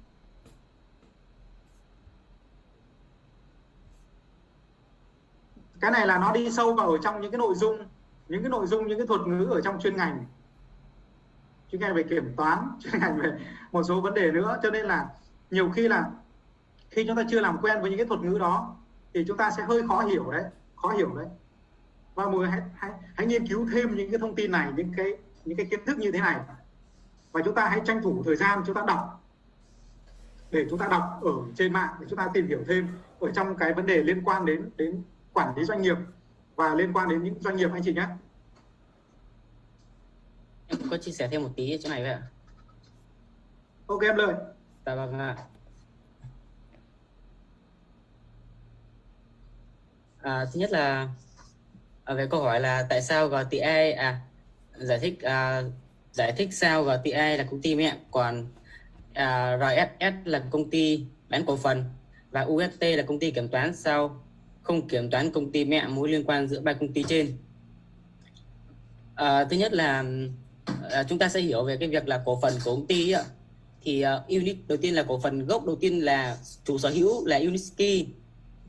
Cái này là nó đi sâu vào ở trong những cái nội dung những cái nội dung những cái thuật ngữ ở trong chuyên ngành. Chuyên ngành về kiểm toán chuyên ngành về một số vấn đề nữa. Cho nên là nhiều khi là khi chúng ta chưa làm quen với những cái thuật ngữ đó thì chúng ta sẽ hơi khó hiểu đấy khó hiểu đấy. Và mọi người hãy, hãy hãy nghiên cứu thêm những cái thông tin này những cái những cái kiến thức như thế này. Và chúng ta hãy tranh thủ thời gian chúng ta đọc để chúng ta đọc ở trên mạng để chúng ta tìm hiểu thêm ở trong cái vấn đề liên quan đến đến quản lý doanh nghiệp và liên quan đến những doanh nghiệp anh chị nhé. Em có chia sẻ thêm một tí chỗ này vậy ạ. Ok em lời dạ vâng ạ à, thứ nhất là à, về câu hỏi là tại sao GTI à giải thích à, giải thích sao GTI là công ty mẹ còn à, RSS là công ty bán cổ phần và UFT là công ty kiểm toán sao không kiểm toán công ty mẹ mối liên quan giữa ba công ty trên. À, thứ nhất là à, chúng ta sẽ hiểu về cái việc là cổ phần của công ty ấy, thì uh, unit đầu tiên là cổ phần gốc đầu tiên là chủ sở hữu là Unisky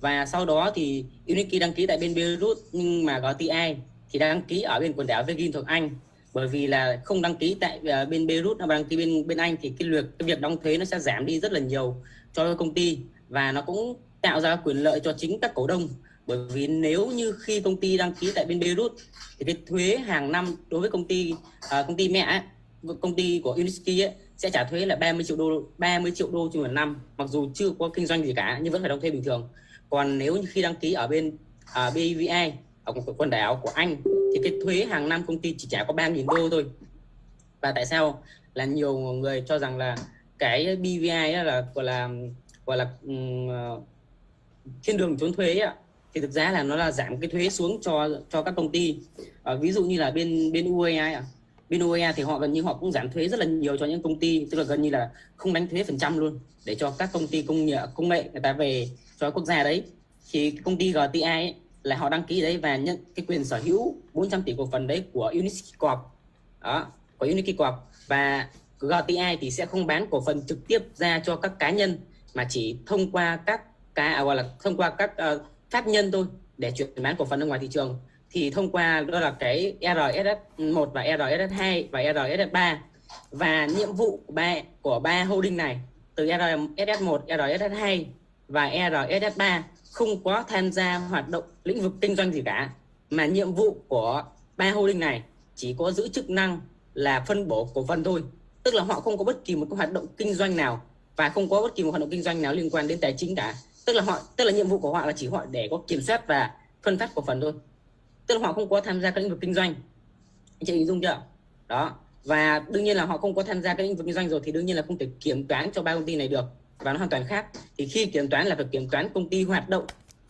và sau đó thì Unity đăng ký tại bên Beirut nhưng mà có TI thì đăng ký ở bên quần đảo Virgin thuộc Anh. Bởi vì là không đăng ký tại uh, bên Beirut mà đăng ký bên bên Anh thì cái việc cái việc đóng thuế nó sẽ giảm đi rất là nhiều cho công ty. Và nó cũng tạo ra quyền lợi cho chính các cổ đông. Bởi vì nếu như khi công ty đăng ký tại bên Beirut thì cái thuế hàng năm đối với công ty uh, công ty mẹ ấy, công ty của Unitsky ấy, sẽ trả thuế là 30 triệu đô 30 triệu đô trên một năm mặc dù chưa có kinh doanh gì cả nhưng vẫn phải đóng thuế bình thường còn nếu như khi đăng ký ở bên à, BVI ở quần đảo của Anh thì cái thuế hàng năm công ty chỉ trả có 3.000 đô thôi và tại sao là nhiều người cho rằng là cái BVI là gọi là gọi là um, thiên đường trốn thuế ạ thì thực ra là nó là giảm cái thuế xuống cho cho các công ty à, ví dụ như là bên bên UAE à. bên UAE thì họ gần như họ cũng giảm thuế rất là nhiều cho những công ty tức là gần như là không đánh thuế phần trăm luôn để cho các công ty công nghệ công nghệ người ta về cho quốc gia đấy thì công ty GTI ấy, là họ đăng ký đấy và nhận cái quyền sở hữu 400 tỷ cổ phần đấy của Unity Corp. Đó của Unity Corp. Và GTI thì sẽ không bán cổ phần trực tiếp ra cho các cá nhân mà chỉ thông qua các cá à, gọi là thông qua các uh, pháp nhân thôi để chuyển bán cổ phần ra ngoài thị trường. Thì thông qua đó là cái RSS1 và RSS2 và RSS3 và nhiệm vụ của ba của ba holding này từ RSS1, RSS2 và RSS3 không có tham gia hoạt động lĩnh vực kinh doanh gì cả, mà nhiệm vụ của ba holding này chỉ có giữ chức năng là phân bổ cổ phần thôi. Tức là họ không có bất kỳ một cái hoạt động kinh doanh nào và không có bất kỳ một hoạt động kinh doanh nào liên quan đến tài chính cả. Tức là họ, tức là nhiệm vụ của họ là chỉ họ để có kiểm soát và phân phát cổ phần thôi. Tức là họ không có tham gia các lĩnh vực kinh doanh. Anh chị hình dung chưa? Đó. Và đương nhiên là họ không có tham gia các lĩnh vực kinh doanh rồi thì đương nhiên là không thể kiểm toán cho ba công ty này được và nó hoàn toàn khác. Thì khi kiểm toán là phải kiểm toán công ty hoạt động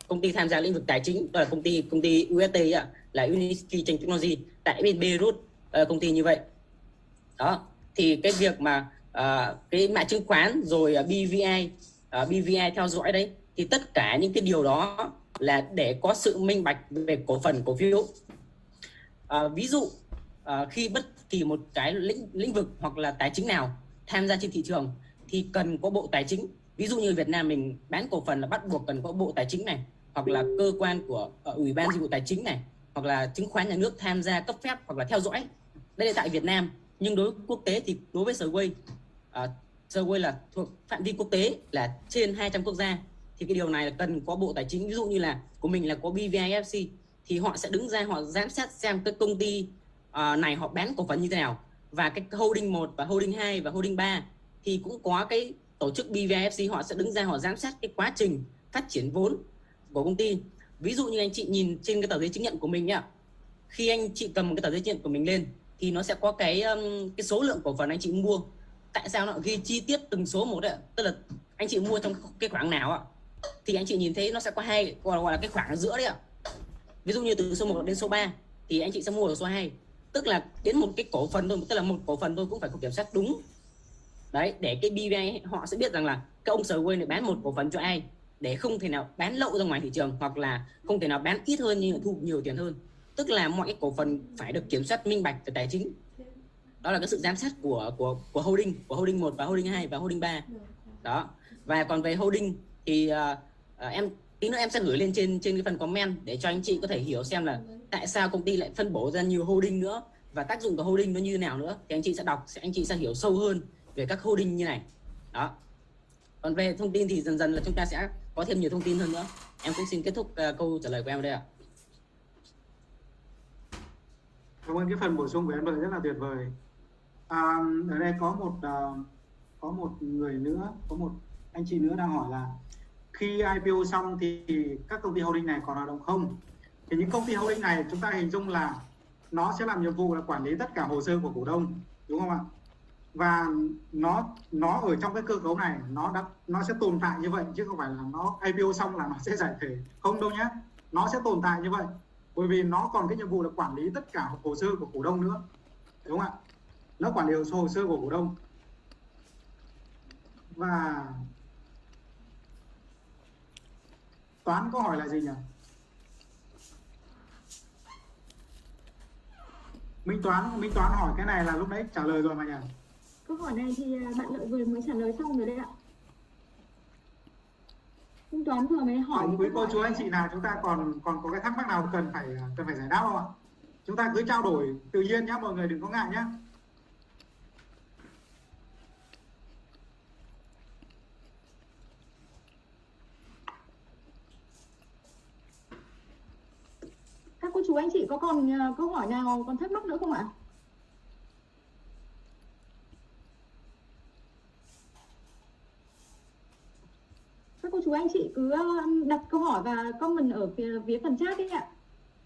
công ty tham gia lĩnh vực tài chính đó là công ty công ty UST ạ là Unisky Technology tại bên Beirut uh, công ty như vậy. Đó thì cái việc mà uh, cái mã chứng khoán rồi ờ, uh, BVI uh, BVI theo dõi đấy thì tất cả những cái điều đó là để có sự minh bạch về cổ phần cổ phiếu. Uh, ví dụ uh, khi bất kỳ một cái lĩnh lĩnh vực hoặc là tài chính nào tham gia trên thị trường thì cần có bộ tài chính. Ví dụ như Việt Nam mình bán cổ phần là bắt buộc cần có bộ tài chính này hoặc là cơ quan của uh, ủy ban dịch vụ tài chính này hoặc là chứng khoán nhà nước tham gia cấp phép hoặc là theo dõi. Đây là tại Việt Nam nhưng đối với quốc tế thì đối với Sway uh, Sway là thuộc phạm vi quốc tế là trên 200 quốc gia thì cái điều này là cần có bộ tài chính. Ví dụ như là của mình là có BVIFC thì họ sẽ đứng ra họ giám sát xem cái công ty uh, này họ bán cổ phần như thế nào. Và cái holding 1 và holding 2 và holding 3 thì cũng có cái tổ chức BVFC họ sẽ đứng ra họ giám sát cái quá trình phát triển vốn của công ty. Ví dụ như anh chị nhìn trên cái tờ giấy chứng nhận của mình nhá. Khi anh chị cầm cái tờ giấy chứng nhận của mình lên thì nó sẽ có cái um, cái số lượng cổ phần anh chị mua. Tại sao nó ghi chi tiết từng số một đấy tức là anh chị mua trong cái khoảng nào ạ thì anh chị nhìn thấy nó sẽ có hai gọi là cái khoảng ở giữa đấy ạ. Ví dụ như từ số 1 đến số 3 thì anh chị sẽ mua ở số 2 tức là đến một cái cổ phần thôi tức là một cổ phần thôi cũng phải có kiểm soát đúng đấy để cái BVI họ sẽ biết rằng là cái ông sở quên này bán một cổ phần cho ai? Để không thể nào bán lậu ra ngoài thị trường hoặc là không thể nào bán ít hơn nhưng thu nhiều tiền hơn. Tức là mọi cái cổ phần phải được kiểm soát minh bạch về tài chính. Đó là cái sự giám sát của của của holding của holding 1 và holding 2 và holding 3 đó. Và còn về holding thì uh, uh, em tí nữa em sẽ gửi lên trên trên cái phần comment để cho anh chị có thể hiểu xem là tại sao công ty lại phân bổ ra nhiều holding nữa và tác dụng của holding nó như thế nào nữa. Thì anh chị sẽ đọc sẽ anh chị sẽ hiểu sâu hơn về các holding như này. Đó. Còn về thông tin thì dần dần là chúng ta sẽ có thêm nhiều thông tin hơn nữa. Em cũng xin kết thúc uh, câu trả lời của em ở đây ạ. Cảm ơn cái phần bổ sung của em rất là tuyệt vời. À, ở đây có một uh, có một người nữa có một anh chị nữa đang hỏi là khi IPO xong thì các công ty holding này còn hoạt động không? Thì những công ty holding này chúng ta hình dung là nó sẽ làm nhiệm vụ là quản lý tất cả hồ sơ của cổ đông đúng không ạ? Và nó nó ở trong cái cơ cấu này, nó đã, nó sẽ tồn tại như vậy, chứ không phải là nó IPO xong là nó sẽ giải thể. Không đâu nhé, nó sẽ tồn tại như vậy. Bởi vì nó còn cái nhiệm vụ là quản lý tất cả hồ sơ của cổ đông nữa. Đúng không ạ? Nó quản lý hồ sơ của cổ đông. Và toán câu hỏi là gì nhỉ? Minh toán minh toán hỏi cái này là lúc đấy trả lời rồi mà nhỉ? Câu hỏi này thì à, bạn lợi vừa mới trả lời xong rồi đấy ạ. Minh Toán vừa mới hỏi Còn quý cô chú anh chị nào chúng ta còn còn có cái thắc mắc nào cần phải cần phải giải đáp không ạ? Chúng ta cứ trao đổi tự nhiên nhé mọi người đừng có ngại nhé các cô chú anh chị có còn à, câu hỏi nào còn thắc mắc nữa không ạ các cô chú anh chị cứ um, đặt câu hỏi và comment ở phía, phía phần chat đi ạ.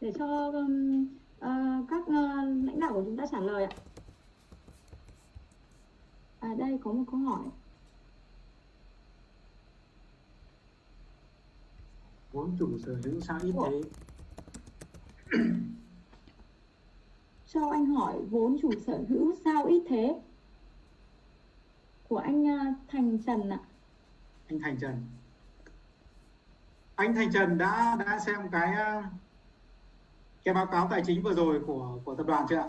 Để cho um, ờ, các ờ, lãnh đạo của chúng ta trả lời ạ. À đây có một câu hỏi. Vốn chủ sở hữu sao ít thế cho anh hỏi vốn chủ sở hữu sao ít thế của anh à, Thành Trần ạ. Anh Thành Trần anh Thành Trần đã đã xem cái ờ, cái báo cáo tài chính vừa rồi của của tập đoàn chưa ạ?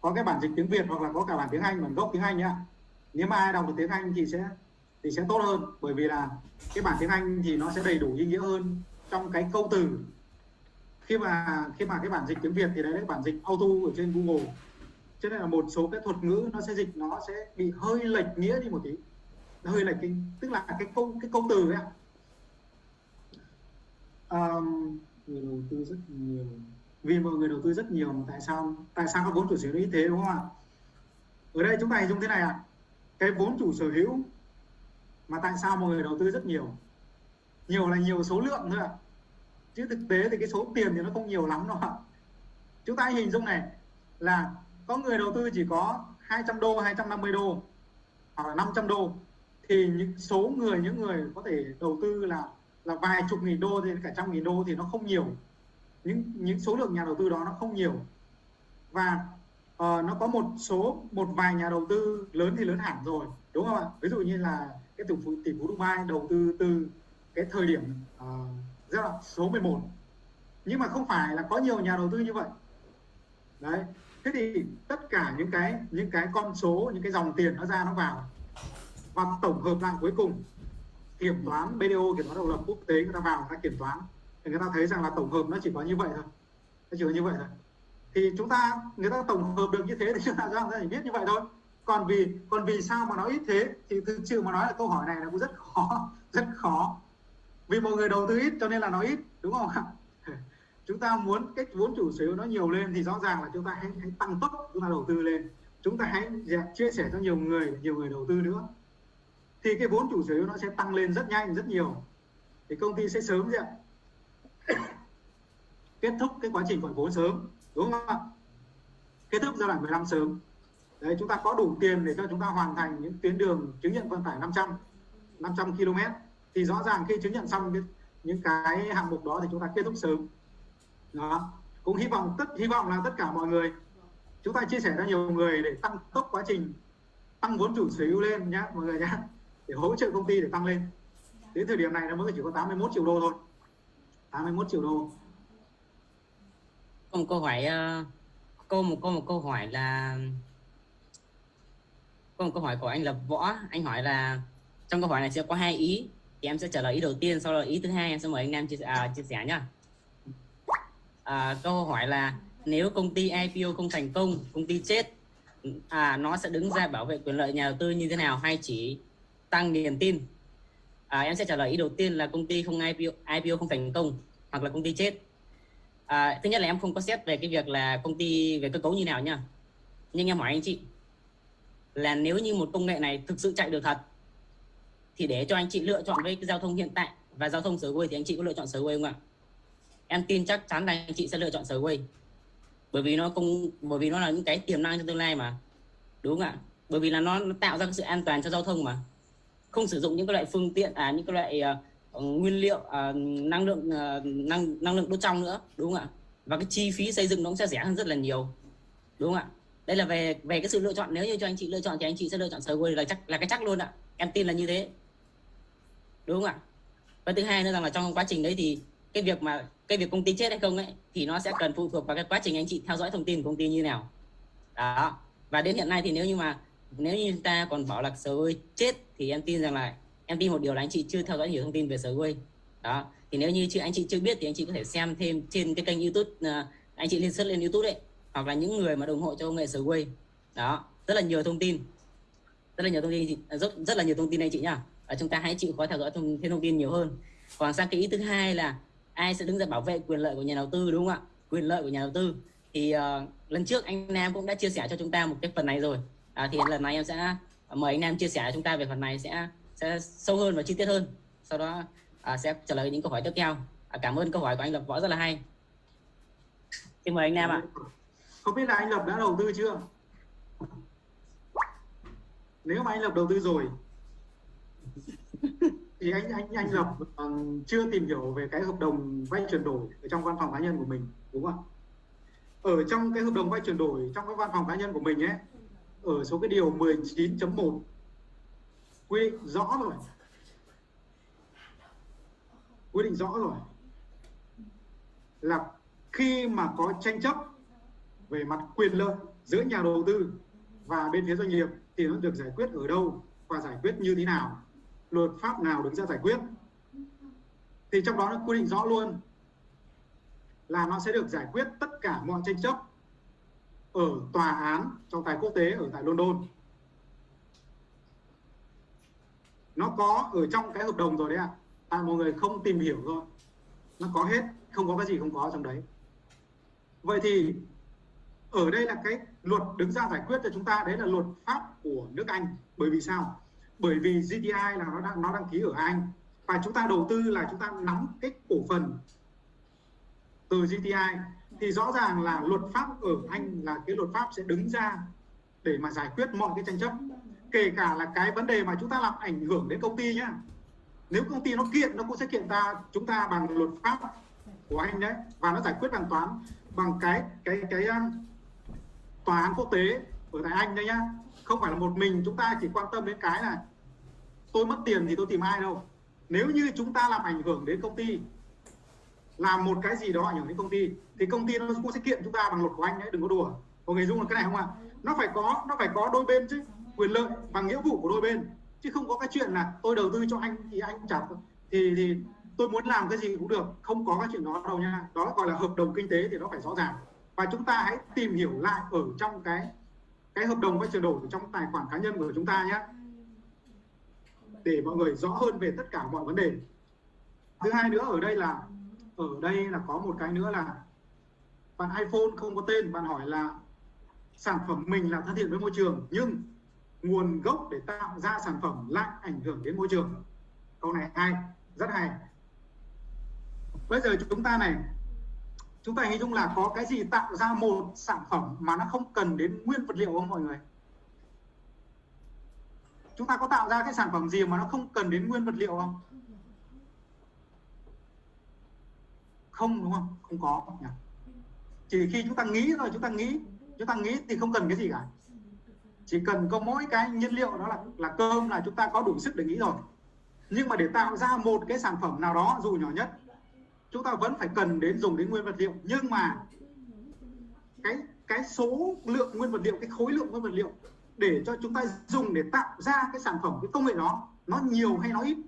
Có cái bản dịch tiếng Việt hoặc là có cả bản tiếng Anh, bản gốc tiếng Anh nhá nếu mà ai đọc được tiếng Anh thì sẽ thì sẽ tốt hơn, bởi vì là cái bản tiếng Anh thì nó sẽ đầy đủ ý nghĩa hơn trong cái câu từ. Khi mà khi mà cái bản dịch tiếng Việt thì đấy là bản dịch auto ở trên Google. Cho nên là một số cái thuật ngữ nó sẽ dịch, nó sẽ bị hơi lệch nghĩa đi một tí. Nó hơi lệch cái, tức là cái câu cái câu từ ấy um, người đầu tư rất nhiều. Vì mọi người đầu tư rất nhiều mà tại sao tại sao các vốn chủ sở hữu như thế đúng không ạ? Ở đây chúng ta hình dung thế này ạ. Cái vốn chủ sở hữu mà tại sao mọi người đầu tư rất nhiều? Nhiều là nhiều số lượng thôi ạ. Chứ thực tế thì cái số tiền thì nó không nhiều lắm đâu ạ. Chúng ta hình dung này là có người đầu tư chỉ có 200 đô 250 đô hoặc là 500 đô thì những số người những người có thể đầu tư là là vài chục nghìn đô thì cả trăm nghìn đô thì nó không nhiều. Những những số lượng nhà đầu tư đó nó không nhiều. Và uh, nó có một số một vài nhà đầu tư lớn thì lớn hẳn rồi đúng không ạ? Ví dụ như là cái tỷ phú tỷ phú Dubai đầu tư từ cái thời điểm uh, giai đoạn số 11 nhưng mà không phải là có nhiều nhà đầu tư như vậy. Đấy thế thì tất cả những cái những cái con số những cái dòng tiền nó ra nó vào. Và tổng hợp lại cuối cùng kiểm toán BDO kiểm toán độc lập quốc tế người ta vào người ta kiểm toán. Thì người ta thấy rằng là tổng hợp nó chỉ có như vậy thôi. Nó chỉ có như vậy thôi. Thì chúng ta người ta tổng hợp được như thế thì chúng ta ra chỉ biết như vậy thôi. Còn vì còn vì sao mà nó ít thế? Thì thực sự mà nói là câu hỏi này nó cũng rất khó rất khó. Vì mọi người đầu tư ít cho nên là nó ít đúng không ạ? Chúng ta muốn cái vốn chủ sở hữu nó nhiều lên thì rõ ràng là chúng ta hãy, hãy tăng tốc chúng ta đầu tư lên. Chúng ta hãy chia sẻ cho nhiều người nhiều người đầu tư nữa thì cái vốn chủ sở hữu nó sẽ tăng lên rất nhanh rất nhiều. Thì công ty sẽ sớm gì ạ? Kết thúc cái quá trình gọi vốn sớm đúng không ạ? Kết thúc giai đoạn 15 sớm. Đấy chúng ta có đủ tiền để cho chúng ta hoàn thành những tuyến đường chứng nhận vận tải 500 500 km thì rõ ràng khi chứng nhận xong cái, những cái hạng mục đó thì chúng ta kết thúc sớm. Đó. Cũng hy vọng tất hy vọng là tất cả mọi người chúng ta chia sẻ cho nhiều người để tăng tốc quá trình tăng vốn chủ sở hữu lên nhá mọi người nhá để hỗ trợ công ty để tăng lên. Đến thời điểm này nó mới chỉ có 81 triệu đô thôi. 81 triệu đô. Có một câu hỏi uh, một câu một câu hỏi là có một câu hỏi của anh Lập Võ. Anh hỏi là trong câu hỏi này sẽ có hai ý thì em sẽ trả lời ý đầu tiên sau đó ý thứ hai em sẽ mời anh Nam chia, à, chia sẻ nhá. À, câu hỏi là nếu công ty IPO không thành công công ty chết à, nó sẽ đứng ra bảo vệ quyền lợi nhà đầu tư như thế nào? Hay chỉ tăng niềm tin. À, em sẽ trả lời ý đầu tiên là công ty không IPO IPO không thành công hoặc là công ty chết. À, thứ nhất là em không có xét về cái việc là công ty về cơ cấu như nào nha. Nhưng em hỏi anh chị là nếu như một công nghệ này thực sự chạy được thật thì để cho anh chị lựa chọn với cái giao thông hiện tại và giao thông Segway thì anh chị có lựa chọn Segway không ạ? Em tin chắc chắn là anh chị sẽ lựa chọn Segway bởi vì nó không bởi vì nó là những cái tiềm năng trong tương lai mà. Đúng không ạ? Bởi vì là nó, nó tạo ra cái sự an toàn cho giao thông mà không sử dụng những cái loại phương tiện à những cái loại uh, nguyên liệu uh, năng lượng uh, năng năng lượng đốt trong nữa đúng không ạ? Và cái chi phí xây dựng nó cũng sẽ rẻ hơn rất là nhiều đúng không ạ? đây là về về cái sự lựa chọn. Nếu như cho anh chị lựa chọn thì anh chị sẽ lựa chọn Segway là chắc là cái chắc luôn ạ. Em tin là như thế đúng không ạ? Và thứ hai nữa rằng là trong quá trình đấy thì cái việc mà cái việc công ty chết hay không ấy thì nó sẽ cần phụ thuộc vào cái quá trình anh chị theo dõi thông tin của công ty như nào. Đó. Và đến hiện nay thì nếu như mà nếu như ta còn bảo là sở chết thì em tin rằng là em tin một điều là anh chị chưa theo dõi nhiều thông tin về sở quê đó thì nếu như anh chị chưa biết thì anh chị có thể xem thêm trên cái kênh youtube uh, anh chị liên xuất lên youtube đấy hoặc là những người mà ủng hộ cho công nghệ sở quê đó rất là nhiều thông tin. Rất là nhiều thông tin rất rất là nhiều thông tin anh chị nhá. Và chúng ta hãy chịu khó theo dõi thông, thêm thông tin nhiều hơn. Còn sang cái ý thứ hai là ai sẽ đứng ra bảo vệ quyền lợi của nhà đầu tư đúng không ạ? Quyền lợi của nhà đầu tư. Thì uh, lần trước anh Nam cũng đã chia sẻ cho chúng ta một cái phần này rồi. À, thì lần này em sẽ mời anh Nam chia sẻ với chúng ta về phần này sẽ sẽ sâu hơn và chi tiết hơn. Sau đó à, sẽ trả lời những câu hỏi tiếp theo. À, cảm ơn câu hỏi của anh Lập Võ rất là hay. Xin mời anh Nam ạ. Không biết là anh Lập đã đầu tư chưa? Nếu mà anh Lập đầu tư rồi thì anh anh anh Lập um, chưa tìm hiểu về cái hợp đồng vay chuyển đổi ở trong văn phòng cá nhân của mình đúng không ở trong cái hợp đồng vay chuyển đổi trong các văn phòng cá nhân của mình ấy ở số cái điều 19.1 quy định rõ rồi. Quy định rõ rồi. Là khi mà có tranh chấp về mặt quyền lợi giữa nhà đầu tư và bên phía doanh nghiệp thì nó được giải quyết ở đâu và giải quyết như thế nào? Luật pháp nào đứng ra giải quyết? Thì trong đó nó quy định rõ luôn là nó sẽ được giải quyết tất cả mọi tranh chấp ở tòa án trọng tài quốc tế ở tại London. Nó có ở trong cái hợp đồng rồi đấy ạ. À. tại mọi người không tìm hiểu thôi. Nó có hết, không có cái gì không có trong đấy. Vậy thì ở đây là cái luật đứng ra giải quyết cho chúng ta, đấy là luật pháp của nước Anh. Bởi vì sao? Bởi vì GTI là nó đang, nó đăng ký ở Anh. Và chúng ta đầu tư là chúng ta nắm cái cổ phần từ GTI thì rõ ràng là luật pháp ở Anh là cái luật pháp sẽ đứng ra để mà giải quyết mọi cái tranh chấp. Kể cả là cái vấn đề mà chúng ta làm ảnh hưởng đến công ty nhá. Nếu công ty nó kiện, nó cũng sẽ kiện ta, chúng ta bằng luật pháp của anh đấy, và nó giải quyết bằng toán, bằng cái cái cái à, tòa án quốc tế ở tại anh đấy nhá. Không phải là một mình, chúng ta chỉ quan tâm đến cái là tôi mất tiền thì tôi tìm ai đâu. Nếu như chúng ta làm ảnh hưởng đến công ty làm một cái gì đó ảnh hưởng đến công ty. Thì công ty nó cũng sẽ kiện chúng ta bằng luật của anh đấy đừng có đùa. Có người dung là cái này không ạ? À? nó phải có, nó phải có đôi bên chứ. Quyền lợi và nghĩa vụ của đôi bên. Chứ không có cái chuyện là tôi đầu tư cho anh thì anh trả thì thì tôi muốn làm cái gì cũng được. Không có cái chuyện đó đâu nha. Đó gọi là hợp đồng kinh tế thì nó phải rõ ràng. Và chúng ta hãy tìm hiểu lại ở trong cái cái hợp đồng vay chuyển đổi trong tài khoản cá nhân của chúng ta nhé. Để mọi người rõ hơn về tất cả mọi vấn đề. Thứ hai nữa ở đây là ở đây là có một cái nữa là bạn iPhone không có tên, bạn hỏi là sản phẩm mình là thân thiện với môi trường, nhưng nguồn gốc để tạo ra sản phẩm lại ảnh hưởng đến môi trường. Câu này hay, rất hay. Bây giờ chúng ta này, chúng ta hình dung là có cái gì tạo ra một sản phẩm mà nó không cần đến nguyên vật liệu không mọi người? Chúng ta có tạo ra cái sản phẩm gì mà nó không cần đến nguyên vật liệu không? Không, đúng không? Không có, nhỉ? chỉ khi chúng ta nghĩ rồi chúng ta nghĩ, chúng ta nghĩ thì không cần cái gì cả. Chỉ cần có mỗi cái nhiên liệu đó là là cơm là chúng ta có đủ sức để nghĩ rồi. Nhưng mà để tạo ra một cái sản phẩm nào đó dù nhỏ nhất, chúng ta vẫn phải cần đến dùng đến nguyên vật liệu. Nhưng mà cái cái số lượng nguyên vật liệu, cái khối lượng nguyên vật liệu để cho chúng ta dùng để tạo ra cái sản phẩm, cái công nghệ đó, nó nhiều hay nó ít?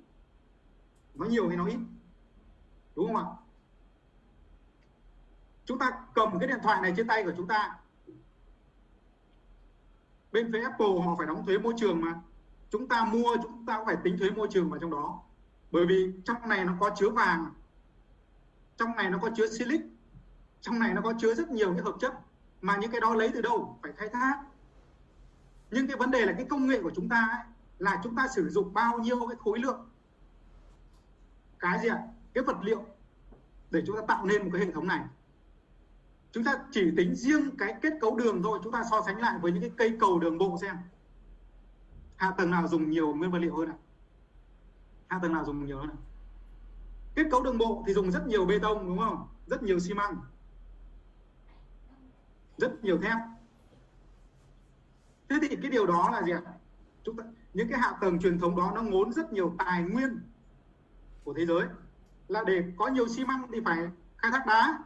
Nó nhiều hay nó ít? Đúng không ạ? Chúng ta cầm cái điện thoại này trên tay của chúng ta. Bên phía Apple họ phải đóng thuế môi trường mà. Chúng ta mua chúng ta cũng phải tính thuế môi trường vào trong đó. Bởi vì trong này nó có chứa vàng trong này nó có chứa silic trong này nó có chứa rất nhiều cái hợp chất. Mà những cái đó lấy từ đâu? Phải khai thác. Nhưng cái vấn đề là cái công nghệ của chúng ta ấy, là chúng ta sử dụng bao nhiêu cái khối lượng? Cái gì ạ? Cái vật liệu để chúng ta tạo nên một cái hệ thống này chúng ta chỉ tính riêng cái kết cấu đường thôi, chúng ta so sánh lại với những cái cây cầu đường bộ xem. Hạ tầng nào dùng nhiều nguyên vật liệu hơn ạ? Hạ tầng nào dùng nhiều hơn ạ? Kết cấu đường bộ thì dùng rất nhiều bê tông, đúng không? Rất nhiều xi măng. Rất nhiều thép. Thế thì cái điều đó là gì ạ? Chúng ta, những cái hạ tầng truyền thống đó nó ngốn rất nhiều tài nguyên của thế giới. Là để có nhiều xi măng thì phải khai thác đá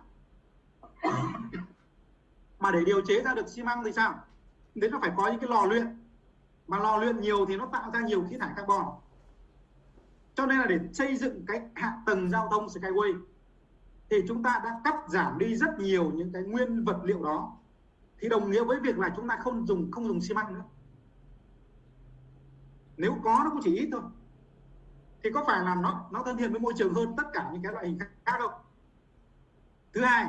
mà để điều chế ra được xi măng thì sao? Đấy nó phải có những cái lò luyện. Mà lò luyện nhiều thì nó tạo ra nhiều khí thải carbon. Cho nên là để xây dựng cái hạ tầng giao thông skyway thì chúng ta đã cắt giảm đi rất nhiều những cái nguyên vật liệu đó. Thì đồng nghĩa với việc là chúng ta không dùng không dùng xi măng nữa. Nếu có nó cũng chỉ ít thôi. Thì có phải là nó nó thân thiện với môi trường hơn tất cả những cái loại hình khác không? Thứ hai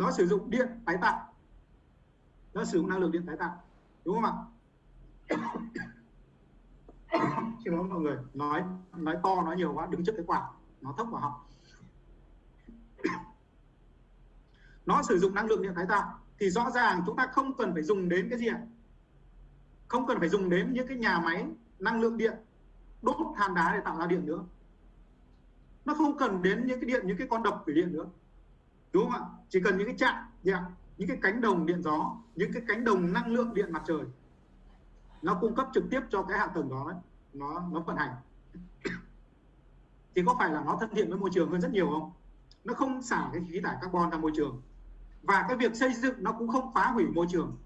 nó sử dụng điện tái tạo. Nó sử dụng năng lượng điện tái tạo. Đúng không ạ? Xin lỗi mọi người. Nói nói to, nói nhiều quá, đứng trước cái quạt. Nó thấp vào họng nó sử dụng năng lượng điện tái tạo. Thì rõ ràng chúng ta không cần phải dùng đến cái gì ạ? Không cần phải dùng đến những cái nhà máy năng lượng điện, đốt than đá để tạo ra điện nữa. Nó không cần đến những cái điện, những cái con đập thủy điện nữa đúng không ạ? Chỉ cần những cái trạm điện, những cái cánh đồng điện gió, những cái cánh đồng năng lượng điện mặt trời, nó cung cấp trực tiếp cho cái hạ tầng đó đấy. nó nó vận hành. Thì có phải là nó thân thiện với môi trường hơn rất nhiều không? Nó không xả cái khí thải carbon ra môi trường. Và cái việc xây dựng nó cũng không phá hủy môi trường.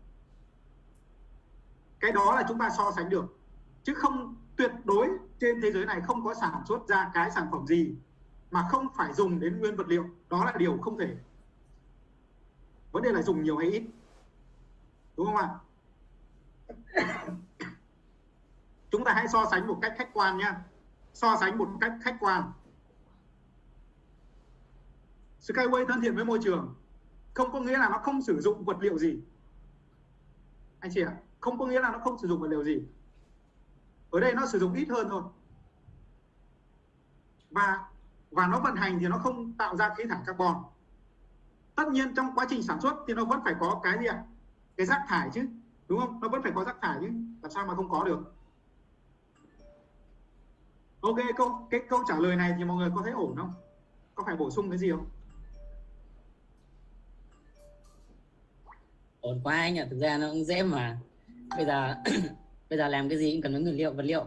Cái đó là chúng ta so sánh được. Chứ không, tuyệt đối trên thế giới này không có sản xuất ra cái sản phẩm gì mà không phải dùng đến nguyên vật liệu, đó là điều không thể. Vấn đề là dùng nhiều hay ít, đúng không ạ? Chúng ta hãy so sánh một cách khách quan nhé so sánh một cách khách quan. Skyway thân thiện với môi trường, không có nghĩa là nó không sử dụng vật liệu gì. Anh chị ạ, không có nghĩa là nó không sử dụng vật liệu gì. Ở đây nó sử dụng ít hơn thôi. Và và nó vận hành thì nó không tạo ra khí thải carbon. Tất nhiên trong quá trình sản xuất thì nó vẫn phải có cái gì ạ? Cái rác thải chứ, đúng không? Nó vẫn phải có rác thải chứ, làm sao mà không có được? Ok, câu, cái câu trả lời này thì mọi người có thấy ổn không? Có phải bổ sung cái gì không? Ổn quá anh ạ, thực ra nó cũng dễ mà. Bây giờ bây giờ làm cái gì cũng cần đến nguyên liệu, vật liệu.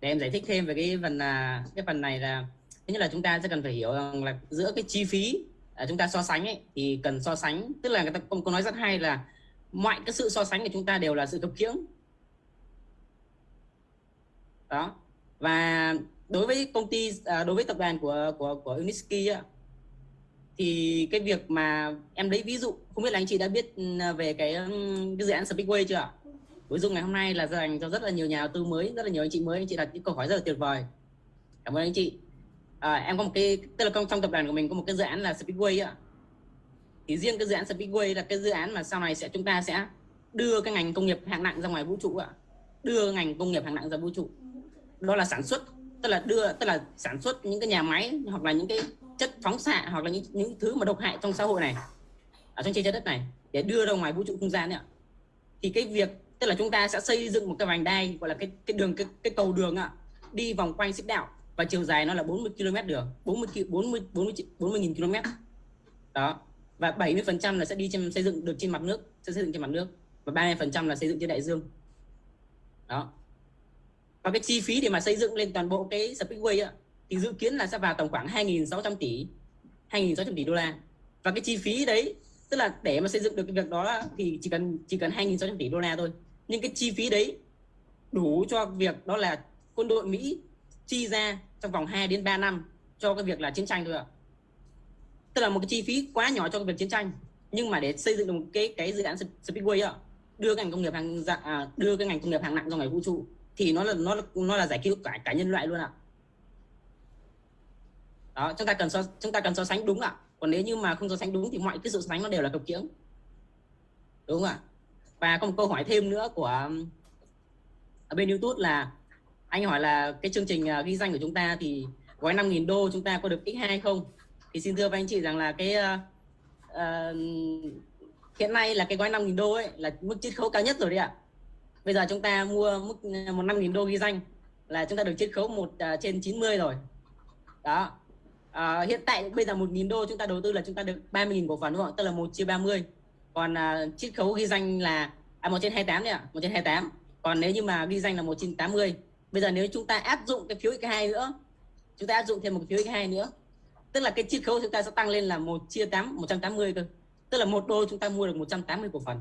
Để em giải thích thêm về cái phần là cái phần này là thứ nhất là chúng ta sẽ cần phải hiểu rằng là giữa cái chi phí à, chúng ta so sánh ấy thì cần so sánh tức là người ta có, có nói rất hay là mọi cái sự so sánh của chúng ta đều là sự cực kiễng đó và đối với công ty à, đối với tập đoàn của của của Uniski ấy, thì cái việc mà em lấy ví dụ không biết là anh chị đã biết ừ, về cái ừ, cái dự án Speedway chưa ạ? Nội dung ngày hôm nay là dành cho rất là nhiều nhà đầu tư mới, rất là nhiều anh chị mới, anh chị đặt những câu hỏi rất là tuyệt vời. Cảm ơn anh chị. À, em có một cái tức là trong tập đoàn của mình có một cái dự án là Speedway ạ. Thì riêng cái dự án Speedway là cái dự án mà sau này sẽ chúng ta sẽ đưa cái ngành công nghiệp hạng nặng ra ngoài vũ trụ ạ. Đưa ngành công nghiệp hạng nặng ra vũ trụ. Đó là sản xuất tức là đưa tức là sản xuất những cái nhà máy hoặc là những cái chất phóng xạ hoặc là những những thứ mà độc hại trong xã hội này ở trong trên trái đất này để đưa ra ngoài vũ trụ không gian ạ thì cái việc tức là chúng ta sẽ xây dựng một cái vành đai gọi là cái cái đường cái, cái cầu đường ạ đi vòng quanh xích đạo và chiều dài nó là 40 km đường 40 40 40 40 nghìn km. Đó. Và 70 phần trăm là sẽ đi trên xây dựng được trên mặt nước sẽ xây dựng trên mặt nước. Và 30 phần trăm là xây dựng trên đại dương. Đó. Và cái chi phí để mà xây dựng lên toàn bộ cái Speedway á, thì dự kiến là sẽ vào tầm khoảng 2.600 tỷ 2.600 tỷ đô la. Và cái chi phí đấy tức là để mà xây dựng được cái việc đó thì chỉ cần chỉ cần 2.600 tỷ đô la thôi. Nhưng cái chi phí đấy đủ cho việc đó là quân đội Mỹ chi ra trong vòng 2 đến 3 năm cho cái việc là chiến tranh thôi ạ. Tức là một cái chi phí quá nhỏ cho cái việc chiến tranh. Nhưng mà để xây dựng được một cái cái dự án Speedway ạ đưa cái ngành công nghiệp hàng dạ, à, đưa cái ngành công nghiệp hàng nặng ra ngoài vũ trụ thì nó là nó là, nó là giải cứu cả cả nhân loại luôn ạ. Đó chúng ta cần so chúng ta cần so sánh đúng ạ. Còn nếu như mà không so sánh đúng thì mọi cái sự so sánh nó đều là cực kiễng đúng không ạ? Và có một câu hỏi thêm nữa của ở bên YouTube là anh hỏi là cái chương trình à, ghi danh của chúng ta thì gói 5.000 đô chúng ta có được x2 hay không? Thì xin thưa với anh chị rằng là cái uh, hiện nay là cái gói 5.000 đô ấy là mức chiết khấu cao nhất rồi đấy ạ. Bây giờ chúng ta mua mức một năm nghìn đô ghi danh là chúng ta được chiết khấu một uh, trên 90 rồi. Đó. À, hiện tại bây giờ một nghìn đô chúng ta đầu tư là chúng ta được 30.000 cổ phần đúng không tức là 1 chia 30 còn uh, chiết khấu ghi danh là à, 1 trên 28 đấy ạ 1 trên 28 còn nếu như mà ghi danh là 1 trên 80 bây giờ nếu chúng ta áp dụng cái phiếu x2 nữa chúng ta áp dụng thêm một phiếu x2 nữa tức là cái chiết khấu chúng ta sẽ tăng lên là một chia 8 180 cơ. Tức là một đô chúng ta mua được 180 cổ phần.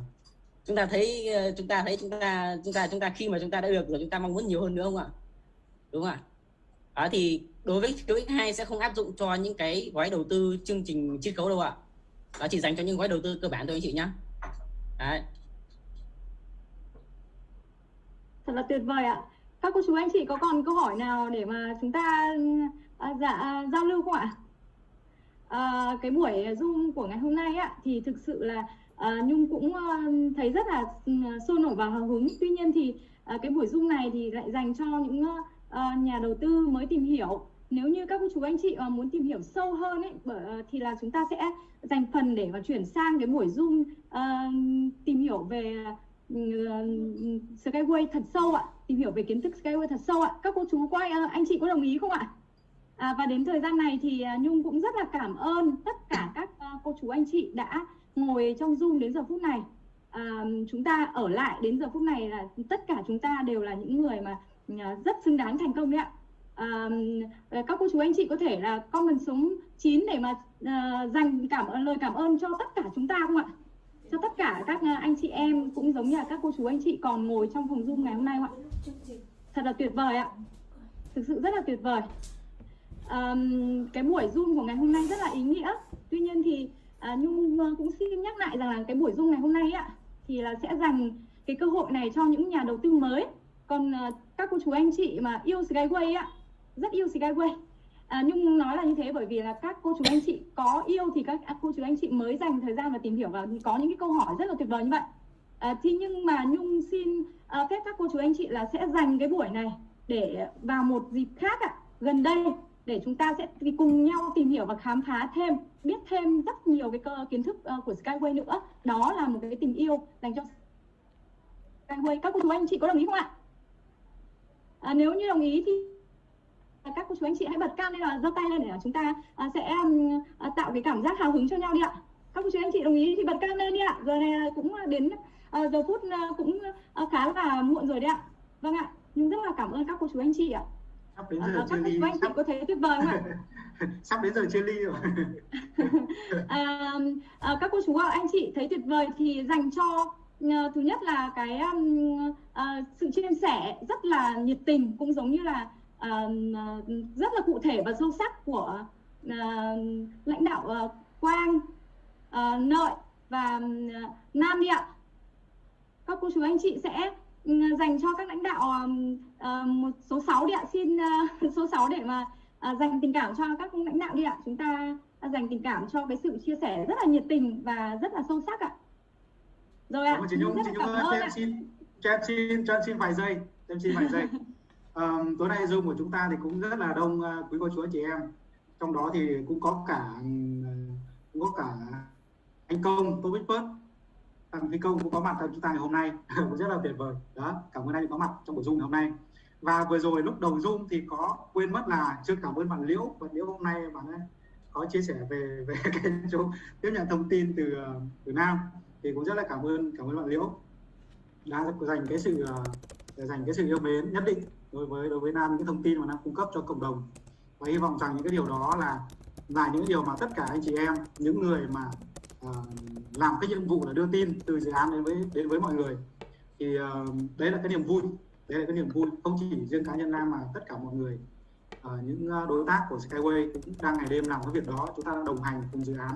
Chúng ta thấy ờ, chúng ta thấy chúng ta chúng ta chúng ta khi mà chúng ta đã được rồi chúng ta mong muốn nhiều hơn nữa không ạ? Đúng không ạ? À, thì đối với phiếu x2 sẽ không áp dụng cho những cái gói đầu tư chương trình chiết khấu đâu ạ. Đó chỉ dành cho những gói đầu tư cơ bản thôi anh chị nhá. Đấy. thật là tuyệt vời ạ các cô chú anh chị có còn câu hỏi nào để mà chúng ta à, dạ, à, giao lưu không ạ? À, cái buổi zoom của ngày hôm nay ạ thì thực sự là à, nhung cũng à, thấy rất là à, sôi nổi và hào hứng. Tuy nhiên thì à, cái buổi zoom này thì lại dành cho những à, nhà đầu tư mới tìm hiểu. Nếu như các cô chú anh chị mà muốn tìm hiểu sâu hơn ấy bởi à, thì là chúng ta sẽ dành phần để mà chuyển sang cái buổi zoom uh, tìm hiểu về Skyway thật sâu ạ tìm hiểu về kiến thức Skyway thật sâu ạ. Các cô chú có anh, anh chị có đồng ý không ạ? À, và đến thời gian này thì uh, Nhung cũng rất là cảm ơn tất cả các uh, cô chú anh chị đã ngồi trong Zoom đến giờ phút này. À, chúng ta ở lại đến giờ phút này là tất cả chúng ta đều là những người mà rất xứng đáng thành công đấy ạ. À, các cô chú anh chị có thể là comment xuống 9 để mà uh, dành cảm ơn lời cảm ơn cho tất cả chúng ta không ạ cho tất cả các à, anh chị em cũng giống như là các cô chú anh chị còn ngồi trong phòng zoom ngày hôm nay không ạ? Thật là tuyệt vời ạ. Thực sự rất là tuyệt vời. Um, cái buổi zoom của ngày hôm nay rất là ý nghĩa. Tuy nhiên thì à, uh, nhung cũng xin nhắc lại rằng là cái buổi zoom ngày hôm nay ạ thì là sẽ dành cái cơ hội này cho những nhà đầu tư mới. Còn uh, các cô chú anh chị mà yêu Skyway ạ rất yêu Skyway à, nhung nói là như thế bởi vì là các cô chú anh chị có yêu thì các à, cô chú anh chị mới dành thời gian và tìm hiểu và có những cái câu hỏi rất là tuyệt vời như vậy. À, thì nhưng mà nhung xin à, phép các cô chú anh chị là sẽ dành cái buổi này để vào một dịp khác ạ. Gần đây để chúng ta sẽ cùng nhau tìm hiểu và khám phá thêm biết thêm rất nhiều cái cơ kiến thức uh, của Skyway nữa. Đó là một cái tình yêu dành cho Skyway. Các cô chú anh chị có đồng ý không ạ? À, nếu như đồng ý thì các cô chú anh chị hãy bật cam lên là giơ tay lên để chúng ta uh, sẽ uh, tạo cái cảm giác hào hứng cho nhau đi ạ. Các cô chú anh chị đồng ý thì bật cam lên đi ạ. Giờ này cũng đến uh, giờ phút cũng khá là muộn rồi đấy ạ. Vâng ạ. Nhưng rất là cảm ơn các cô chú anh chị ạ. Sắp đến giờ uh, chia các cô ly chú anh chị có thấy tuyệt vời không ạ? Sắp đến giờ chia ly rồi. À, à, các cô chú ạ anh chị thấy tuyệt vời thì dành cho uh, thứ nhất là cái um, uh, sự chia sẻ rất là nhiệt tình cũng giống như là rất là cụ thể và sâu sắc của uh, lãnh đạo uh, Quang, Nội và Nam đi ạ. Các cô chú anh chị sẽ uh, dành cho các lãnh đạo một số 6 đi ạ. Xin số 6 để mà dành tình cảm cho các lãnh đạo đi ạ. Chúng ta dành tình cảm cho cái sự chia sẻ rất là nhiệt tình và rất là sâu sắc ạ. Rồi ạ. Chị Nhung, chị Nhung cho em xin cho em xin cho em xin vài giây, em xin vài giây. um, tối nay Zoom của chúng ta thì cũng rất là đông uh, quý cô chú anh chị em. Trong đó thì cũng có cả ờ, cũng có cả anh Công, Tô Bích bớt thằng ờ, Phi Công cũng có mặt tại chúng ta ngày hôm nay, cũng rất là tuyệt vời. Đó, cảm ơn anh có mặt trong buổi Zoom ngày hôm nay. Và vừa rồi lúc đầu Zoom thì có quên mất là chưa cảm ơn bạn Liễu, bạn Liễu hôm nay bạn ấy có chia sẻ về về cái chỗ tiếp nhận thông tin từ ờ, từ Nam thì cũng rất là cảm ơn cảm ơn bạn Liễu đã dành cái sự dành cái sự yêu mến nhất định đối với đối với Nam những cái thông tin mà Nam cung cấp cho cộng đồng. Và hy vọng rằng những cái điều đó là là những điều mà tất cả anh chị em những người mà uh, làm cái nhiệm vụ là đưa tin từ dự án đến với đến với mọi người. Thì uh, đấy là cái niềm vui. Đấy là cái niềm vui không chỉ riêng cá nhân Nam mà tất cả mọi người. Uh, những đối tác của Skyway cũng đang ngày đêm làm cái việc đó. Chúng ta đang đồng hành cùng dự án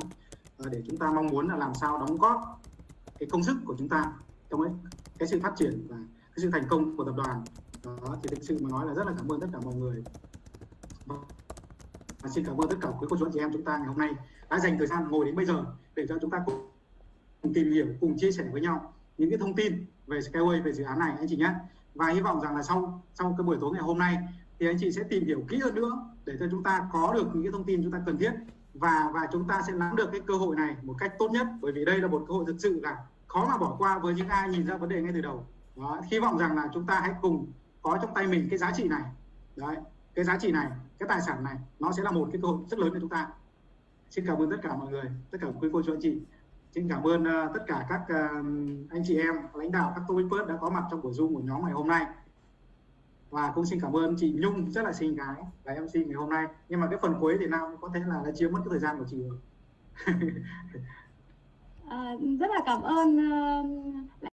uh, để chúng ta mong muốn là làm sao đóng góp cái công sức của chúng ta trong ấy cái sự phát triển và cái sự thành công của tập đoàn đó, thì thực sự mà nói là rất là cảm ơn tất cả mọi người. Và xin cảm ơn tất cả quý cô chú anh chị em chúng ta ngày hôm nay đã dành thời gian ngồi đến bây giờ để cho chúng ta cùng tìm hiểu, cùng chia sẻ với nhau những cái thông tin về Skyway, về dự án này, anh chị nhé. Và hy vọng rằng là sau sau cái buổi tối ngày hôm nay thì anh chị sẽ tìm hiểu kỹ hơn nữa để cho chúng ta có được những cái thông tin chúng ta cần thiết và và chúng ta sẽ nắm được cái cơ hội này một cách tốt nhất. Bởi vì đây là một cơ hội thực sự là khó mà bỏ qua với những ai nhìn ra vấn đề ngay từ đầu. Đó, hy vọng rằng là chúng ta hãy cùng có trong tay mình cái giá trị này. Đấy cái giá trị này cái tài sản này nó sẽ là một cái cơ hội rất lớn cho chúng ta. Xin cảm ơn tất cả mọi người tất cả quý cô chú anh chị. Xin cảm ơn uh, tất cả các uh, anh chị em lãnh đạo các tôi đã có mặt trong buổi zoom của nhóm ngày hôm nay. Và cũng xin cảm ơn chị Nhung rất là xinh gái là xin ngày hôm nay. Nhưng mà cái phần cuối thì nào có thể là, đã chiếm mất cái thời gian của chị rồi. À, rất là cảm ơn uh,